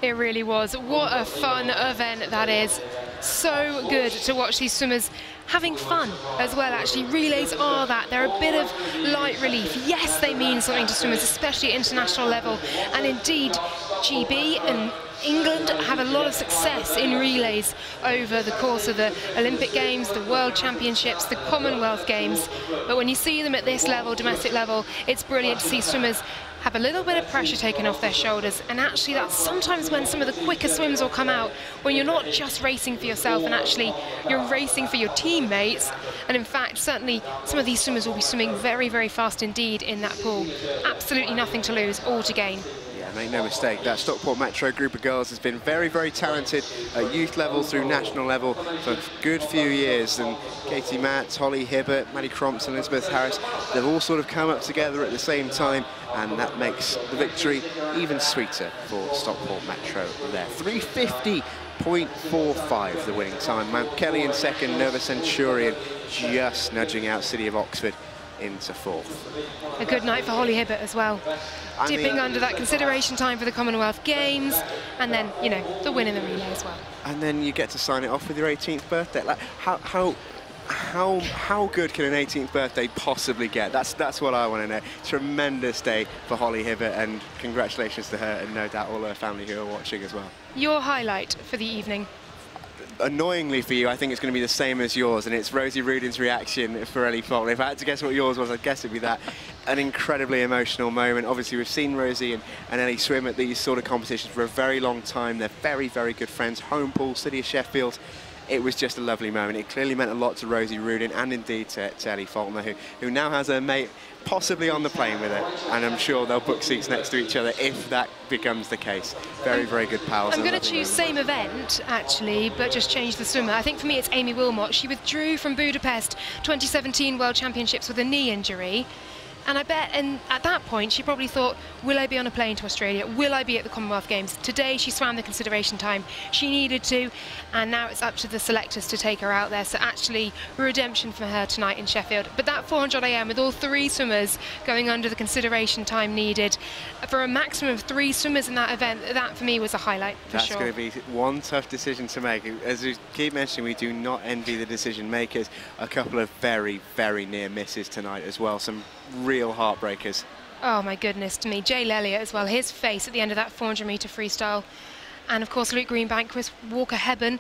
It really was. What a fun event that is. So good to watch these swimmers having fun as well, actually. Relays are that. They're a bit of light relief. Yes, they mean something to swimmers, especially at international level. And indeed, GB and England have a lot of success in relays over the course of the Olympic Games, the World Championships, the Commonwealth Games. But when you see them at this level, domestic level, it's brilliant to see swimmers have a little bit of pressure taken off their shoulders. And actually, that's sometimes when some of the quicker swims will come out, when you're not just racing for yourself and actually you're racing for your teammates. And in fact, certainly some of these swimmers will be swimming very, very fast indeed in that pool. Absolutely nothing to lose, all to gain. Make no mistake, that Stockport Metro group of girls has been very, very talented at youth level through national level for a good few years. And Katie Matt, Holly Hibbert, Maddie Crompton, Elizabeth Harris, they've all sort of come up together at the same time and that makes the victory even sweeter for Stockport Metro there. 350.45 the winning time. Mount Kelly in second, Nova Centurion just nudging out City of Oxford into fourth. A good night for Holly Hibbert as well. Dipping under that consideration time for the Commonwealth Games, and then, you know, the win in the relay as well. And then you get to sign it off with your 18th birthday. Like, how, how how how good can an 18th birthday possibly get? That's that's what I want to know. Tremendous day for Holly Hibbert, and congratulations to her, and no doubt all her family who are watching as well. Your highlight for the evening? Annoyingly for you, I think it's going to be the same as yours, and it's Rosie Rudin's reaction for Ellie Faulkner. If I had to guess what yours was, I'd guess it'd be that. An incredibly emotional moment. Obviously, we've seen Rosie and, and Ellie swim at these sort of competitions for a very long time. They're very, very good friends. Home pool, City of Sheffield it was just a lovely moment. It clearly meant a lot to Rosie Rudin and indeed to, to Ellie Faulkner, who, who now has her mate possibly on the plane with it. And I'm sure they'll book seats next to each other if that becomes the case. Very, very good pals. I'm going to choose same event, actually, but just change the swimmer. I think for me it's Aimee Willmott. She withdrew from Budapest 2017 World Championships with a knee injury. And I bet, and at that point, she probably thought, will I be on a plane to Australia? Will I be at the Commonwealth Games? Today, she swam the consideration time she needed to, and now it's up to the selectors to take her out there. So actually, redemption for her tonight in Sheffield. But that 400 IM, with all three swimmers going under the consideration time needed, uh, for a maximum of three swimmers in that event, that for me was a highlight, for That's sure. going to be one tough decision to make. As we keep mentioning, we do not envy the decision makers. A couple of very, very near misses tonight as well. Some real heartbreakers. Oh my goodness to me. Jay Lelliott as well, his face at the end of that 400 metre freestyle. And of course Luke Greenbank, Chris Walker-Hebborn,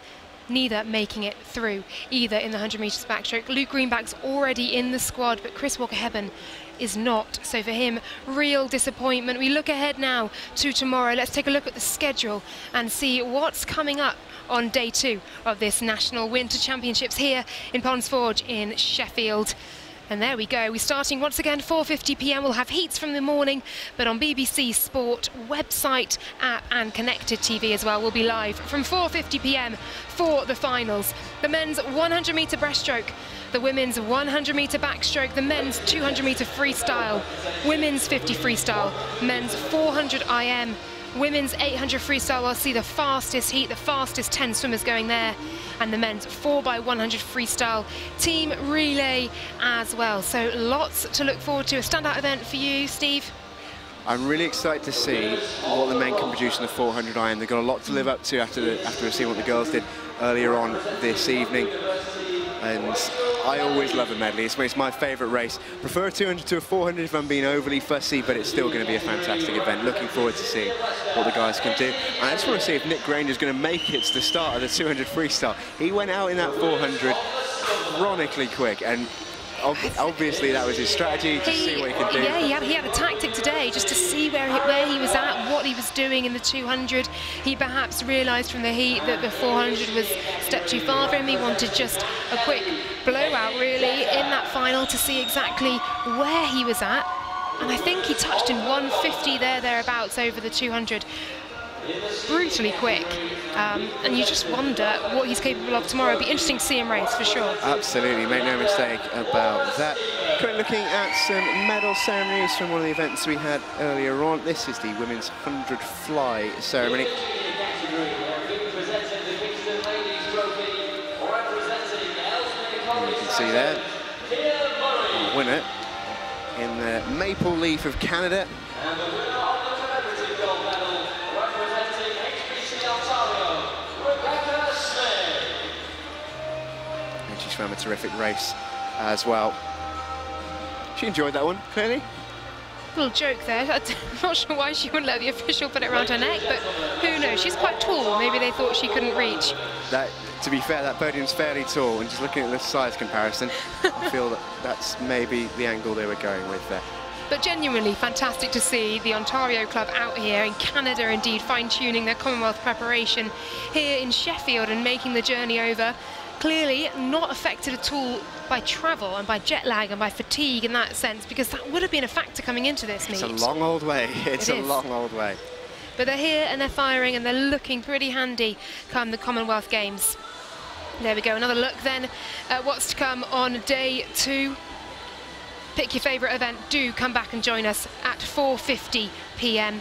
neither making it through either in the 100 metres backstroke. Luke Greenbank's already in the squad, but Chris Walker-Hebborn is not. So for him, real disappointment. We look ahead now to tomorrow. Let's take a look at the schedule and see what's coming up on day two of this National Winter Championships here in Ponds Forge in Sheffield. And there we go. We're starting once again 4:50 p.m. We'll have heats from the morning, but on BBC Sport website, app, and connected TV as well. We'll be live from 4:50 p.m. for the finals. The men's 100 metre breaststroke, the women's 100 metre backstroke, the men's 200 metre freestyle, women's 50 freestyle, men's 400 IM Women's 800 freestyle I'll see the fastest heat, the fastest 10 swimmers going there, and the men's 4x100 freestyle team relay as well. So lots to look forward to. A standout event for you, Steve? I'm really excited to see what the men can produce in the 400 IM. They've got a lot to live up to after the, after seen what the girls did earlier on this evening. And I always love a medley. It's, it's my favourite race. Prefer a 200 to a 400 if I'm being overly fussy, but it's still going to be a fantastic event. Looking forward to seeing what the guys can do. And I just want to see if Nick Grainger is going to make it to the start of the 200 freestyle. He went out in that 400 chronically quick, and obviously that was his strategy to he, see what he could do. Yeah, he had, he had a tactic today just to see where he, where he was at, what he was doing in the 200. He perhaps realised from the heat that the 400 was a step too far for him. He wanted just a quick blowout, really, in that final to see exactly where he was at. And I think he touched in 150 there, thereabouts, over the 200 brutally quick. Um, and you just wonder what he's capable of tomorrow. It'll be interesting to see him race for sure. Absolutely, make no mistake about that. Currently looking at some medal ceremonies from one of the events we had earlier on. This is the women's 100 fly ceremony. You can see there, winner in the maple leaf of Canada. Ran a terrific race as well. She enjoyed that one, clearly. Little joke there. I'm not sure why she wouldn't let the official put it around her neck, but who knows? She's quite tall. Maybe they thought she couldn't reach. That, to be fair, that podium's fairly tall, and just looking at the size comparison, I feel that that's maybe the angle they were going with there. But genuinely fantastic to see the Ontario club out here in Canada, indeed, fine-tuning their Commonwealth preparation here in Sheffield and making the journey over clearly not affected at all by travel and by jet lag and by fatigue in that sense, because that would have been a factor coming into this meet. It's a long old way. It's it a is. long old way. But they're here and they're firing and they're looking pretty handy come the Commonwealth Games. There we go, another look then at what's to come on day two. Pick your favourite event, do come back and join us at 4.50 p.m.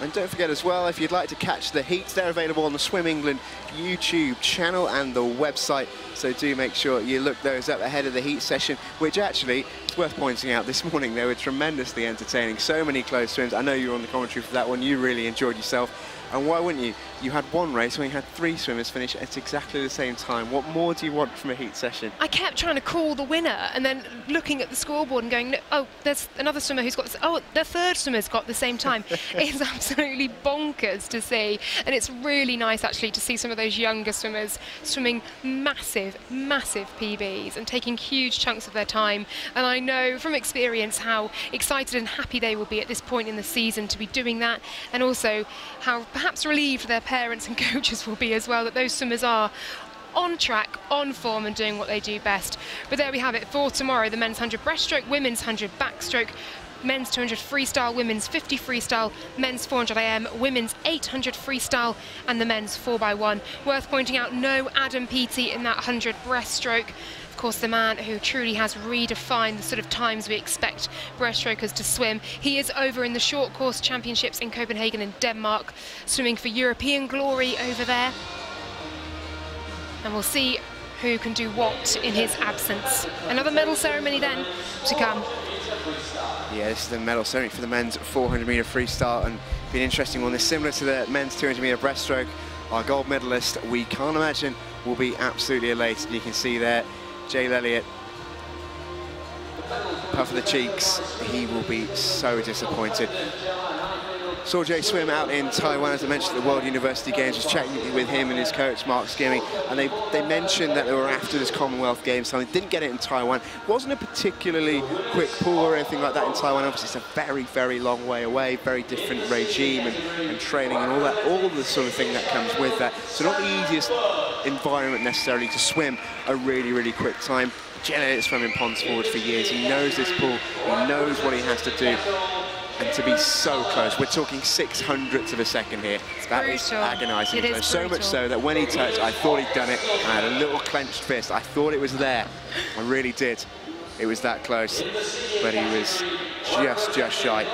And don't forget as well, if you'd like to catch the heats, they're available on the Swim England YouTube channel and the website. So do make sure you look those up ahead of the heat session, which actually, it's worth pointing out, this morning they were tremendously entertaining. So many close swims. I know you were on the commentary for that one. You really enjoyed yourself. And why wouldn't you? You had one race when you had three swimmers finish at exactly the same time. What more do you want from a heat session? I kept trying to call the winner and then looking at the scoreboard and going, oh, there's another swimmer who's got, oh, the third swimmer's got the same time. it's absolutely bonkers to see. And it's really nice actually to see some of those younger swimmers swimming massive, massive PBs and taking huge chunks of their time. And I know from experience how excited and happy they will be at this point in the season to be doing that and also how perhaps relieved their parents and coaches will be as well that those swimmers are on track, on form and doing what they do best. But there we have it for tomorrow, the men's 100 breaststroke, women's 100 backstroke, men's 200 freestyle, women's 50 freestyle, men's 400 IM, women's 800 freestyle and the men's 4x1. Worth pointing out, no Adam Peaty in that 100 breaststroke of course, the man who truly has redefined the sort of times we expect breaststrokers to swim. He is over in the short course championships in Copenhagen in Denmark, swimming for European glory over there. And we'll see who can do what in his absence. Another medal ceremony then to come. Yeah, this is the medal ceremony for the men's 400 metre freestyle and be an interesting one. It's similar to the men's 200 metre breaststroke. Our gold medalist, we can't imagine, will be absolutely elated. You can see there Jay Lelliott, puff of the cheeks, he will be so disappointed. Saw Jay swim out in Taiwan, as I mentioned, at the World University Games, was chatting with him and his coach, Mark Skimming, and they, they mentioned that they were after this Commonwealth Games, so they didn't get it in Taiwan. wasn't a particularly quick pool or anything like that in Taiwan. Obviously, it's a very, very long way away, very different regime and, and training and all that, all the sort of thing that comes with that. So not the easiest environment necessarily to swim a really, really quick time. Jenna has swum in Ponds Forge for years. He knows this pool. He knows what he has to do. And to be so close, we're talking six hundredths of a second here. That is agonising. So much so that when he touched, I thought he'd done it. I had a little clenched fist. I thought it was there. I really did. It was that close, but he was just, just shy.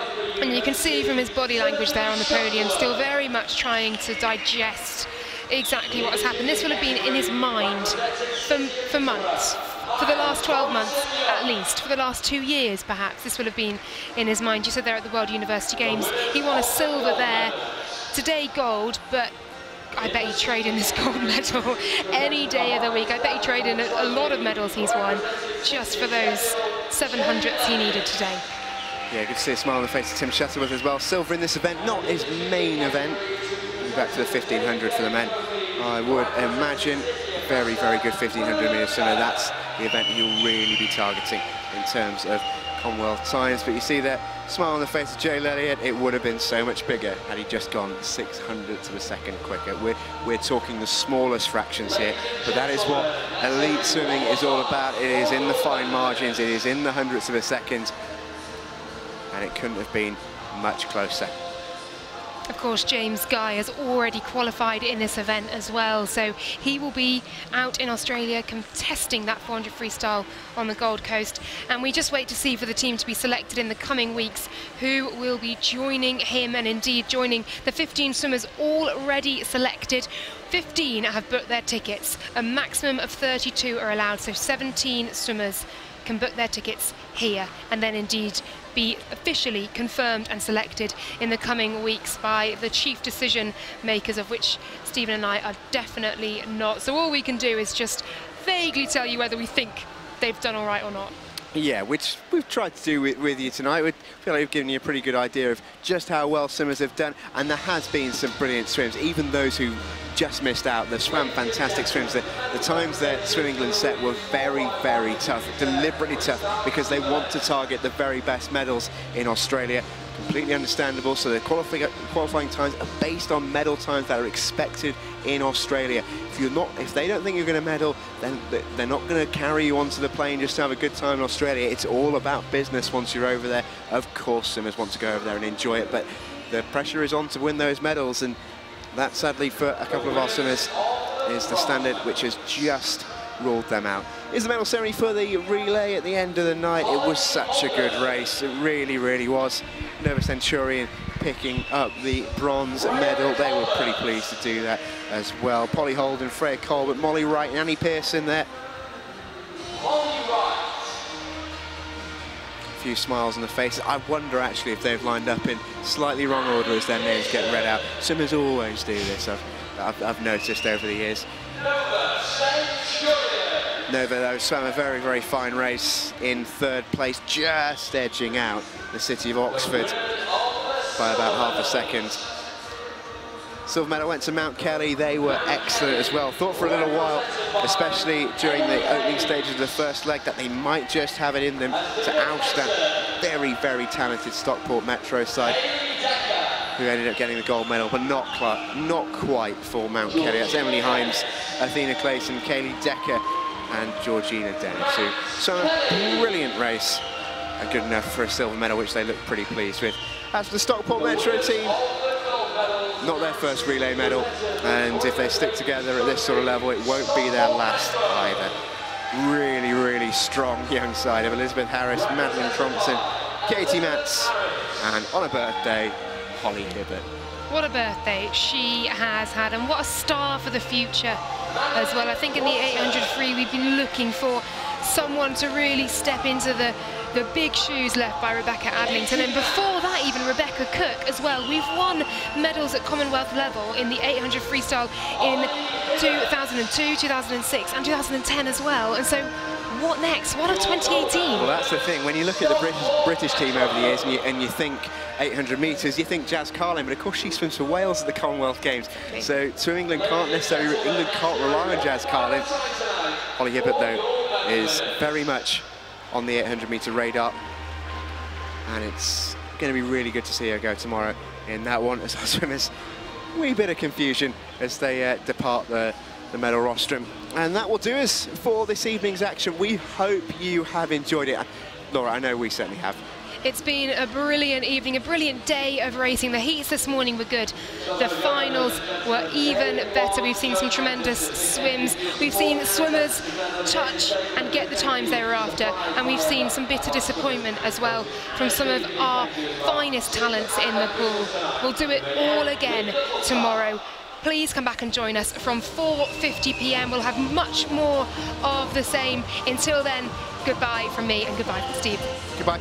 And you can see from his body language there on the podium, still very much trying to digest exactly what has happened. This will have been in his mind for, for months, for the last 12 months at least, for the last two years perhaps, this will have been in his mind. You said there at the World University Games, he won a silver there, today gold, but I bet he'd trade in this gold medal any day of the week. I bet he'd trade in a, lot of medals he's won just for those 700s he needed today. Yeah, good to see a smile on the face of Tim Shuttleworth as well. Silver in this event, not his main event, back to the 1500 for the men. I would imagine very, very good 1500 metre swimmer. That's the event he'll really be targeting in terms of Commonwealth times. But you see that smile on the face of Jay Lelliott, it would have been so much bigger had he just gone 600 of a second quicker. We're, we're talking the smallest fractions here, but that is what elite swimming is all about. It is in the fine margins, it is in the hundredths of a second, and it couldn't have been much closer. Of course, James Guy has already qualified in this event as well, so he will be out in Australia contesting that 400 freestyle on the Gold Coast. And we just wait to see for the team to be selected in the coming weeks who will be joining him and indeed joining the 15 swimmers already selected. 15 have booked their tickets. A maximum of 32 are allowed, so 17 swimmers can book their tickets here and then indeed be officially confirmed and selected in the coming weeks by the chief decision makers, of which Stephen and I are definitely not. So all we can do is just vaguely tell you whether we think they've done all right or not. Yeah, which we've tried to do with, with you tonight. We feel like we've given you a pretty good idea of just how well swimmers have done, and there has been some brilliant swims, even those who just missed out. They've swam fantastic swims. The, the times that Swim England set were very, very tough, deliberately tough, because they want to target the very best medals in Australia completely understandable. So the qualifying, qualifying times are based on medal times that are expected in Australia. If you're not, if they don't think you're going to medal, then they're not going to carry you onto the plane just to have a good time in Australia. It's all about business once you're over there. Of course, swimmers want to go over there and enjoy it, but the pressure is on to win those medals, and that sadly for a couple of our swimmers is the standard which has just ruled them out. Is the medal ceremony for the relay at the end of the night. It was such a good race. It really, really was. Nova Centurion picking up the bronze medal. They were pretty pleased to do that as well. Polly Holden, Freya Colbert, Molly Wright and Annie Pearson there. Few smiles on the faces. I wonder actually if they've lined up in slightly wrong order as their names get read out. Swimmers always do this, I've, I've, I've noticed over the years. Nova, though, swam a very, very fine race in third place, just edging out the city of Oxford by about half a second. Silver medal went to Mount Kelly. They were excellent as well. Thought for a little while, especially during the opening stages of the first leg, that they might just have it in them to oust that very, very talented Stockport Metro side who ended up getting the gold medal, but not quite, not quite for Mount Kelly. That's Emily Himes, Athena Clayton, Kaylee Decker, and Georgina Dennis, saw a brilliant race and good enough for a silver medal, which they look pretty pleased with. As for the Stockport Metro team, not their first relay medal, and if they stick together at this sort of level, it won't be their last either. Really, really strong young side of Elizabeth Harris, Madeline Crompton, Katie Matz, and on a birthday, Holly Hibbert. What a birthday she has had, and what a star for the future as well. I think in the 800 free, we've been looking for someone to really step into the the big shoes left by Rebecca Adlington. And before that, even Rebecca Cooke as well. We've won medals at Commonwealth level in the 800 freestyle in 2002, 2006, and 2010 as well. And so what next? What of 2018? Well, that's the thing. When you look at the British, British team over the years and you, and you think 800 metres, you think Jazz Carlin, but of course she swims for Wales at the Commonwealth Games. So Swim England can't necessarily, England can't rely on Jazz Carlin. Holly Hibbert, though, is very much on the 800 metre radar. And it's going to be really good to see her go tomorrow in that one as our swimmers. Wee bit of confusion as they uh, depart the the medal rostrum. And that will do us for this evening's action. We hope you have enjoyed it. Laura, I know we certainly have. It's been a brilliant evening, a brilliant day of racing. The heats this morning were good. The finals were even better. We've seen some tremendous swims. We've seen swimmers touch and get the times they were after. And we've seen some bitter disappointment as well from some of our finest talents in the pool. We'll do it all again tomorrow please come back and join us from 4.50 p.m. We'll have much more of the same. Until then, goodbye from me and goodbye from Steve. Goodbye.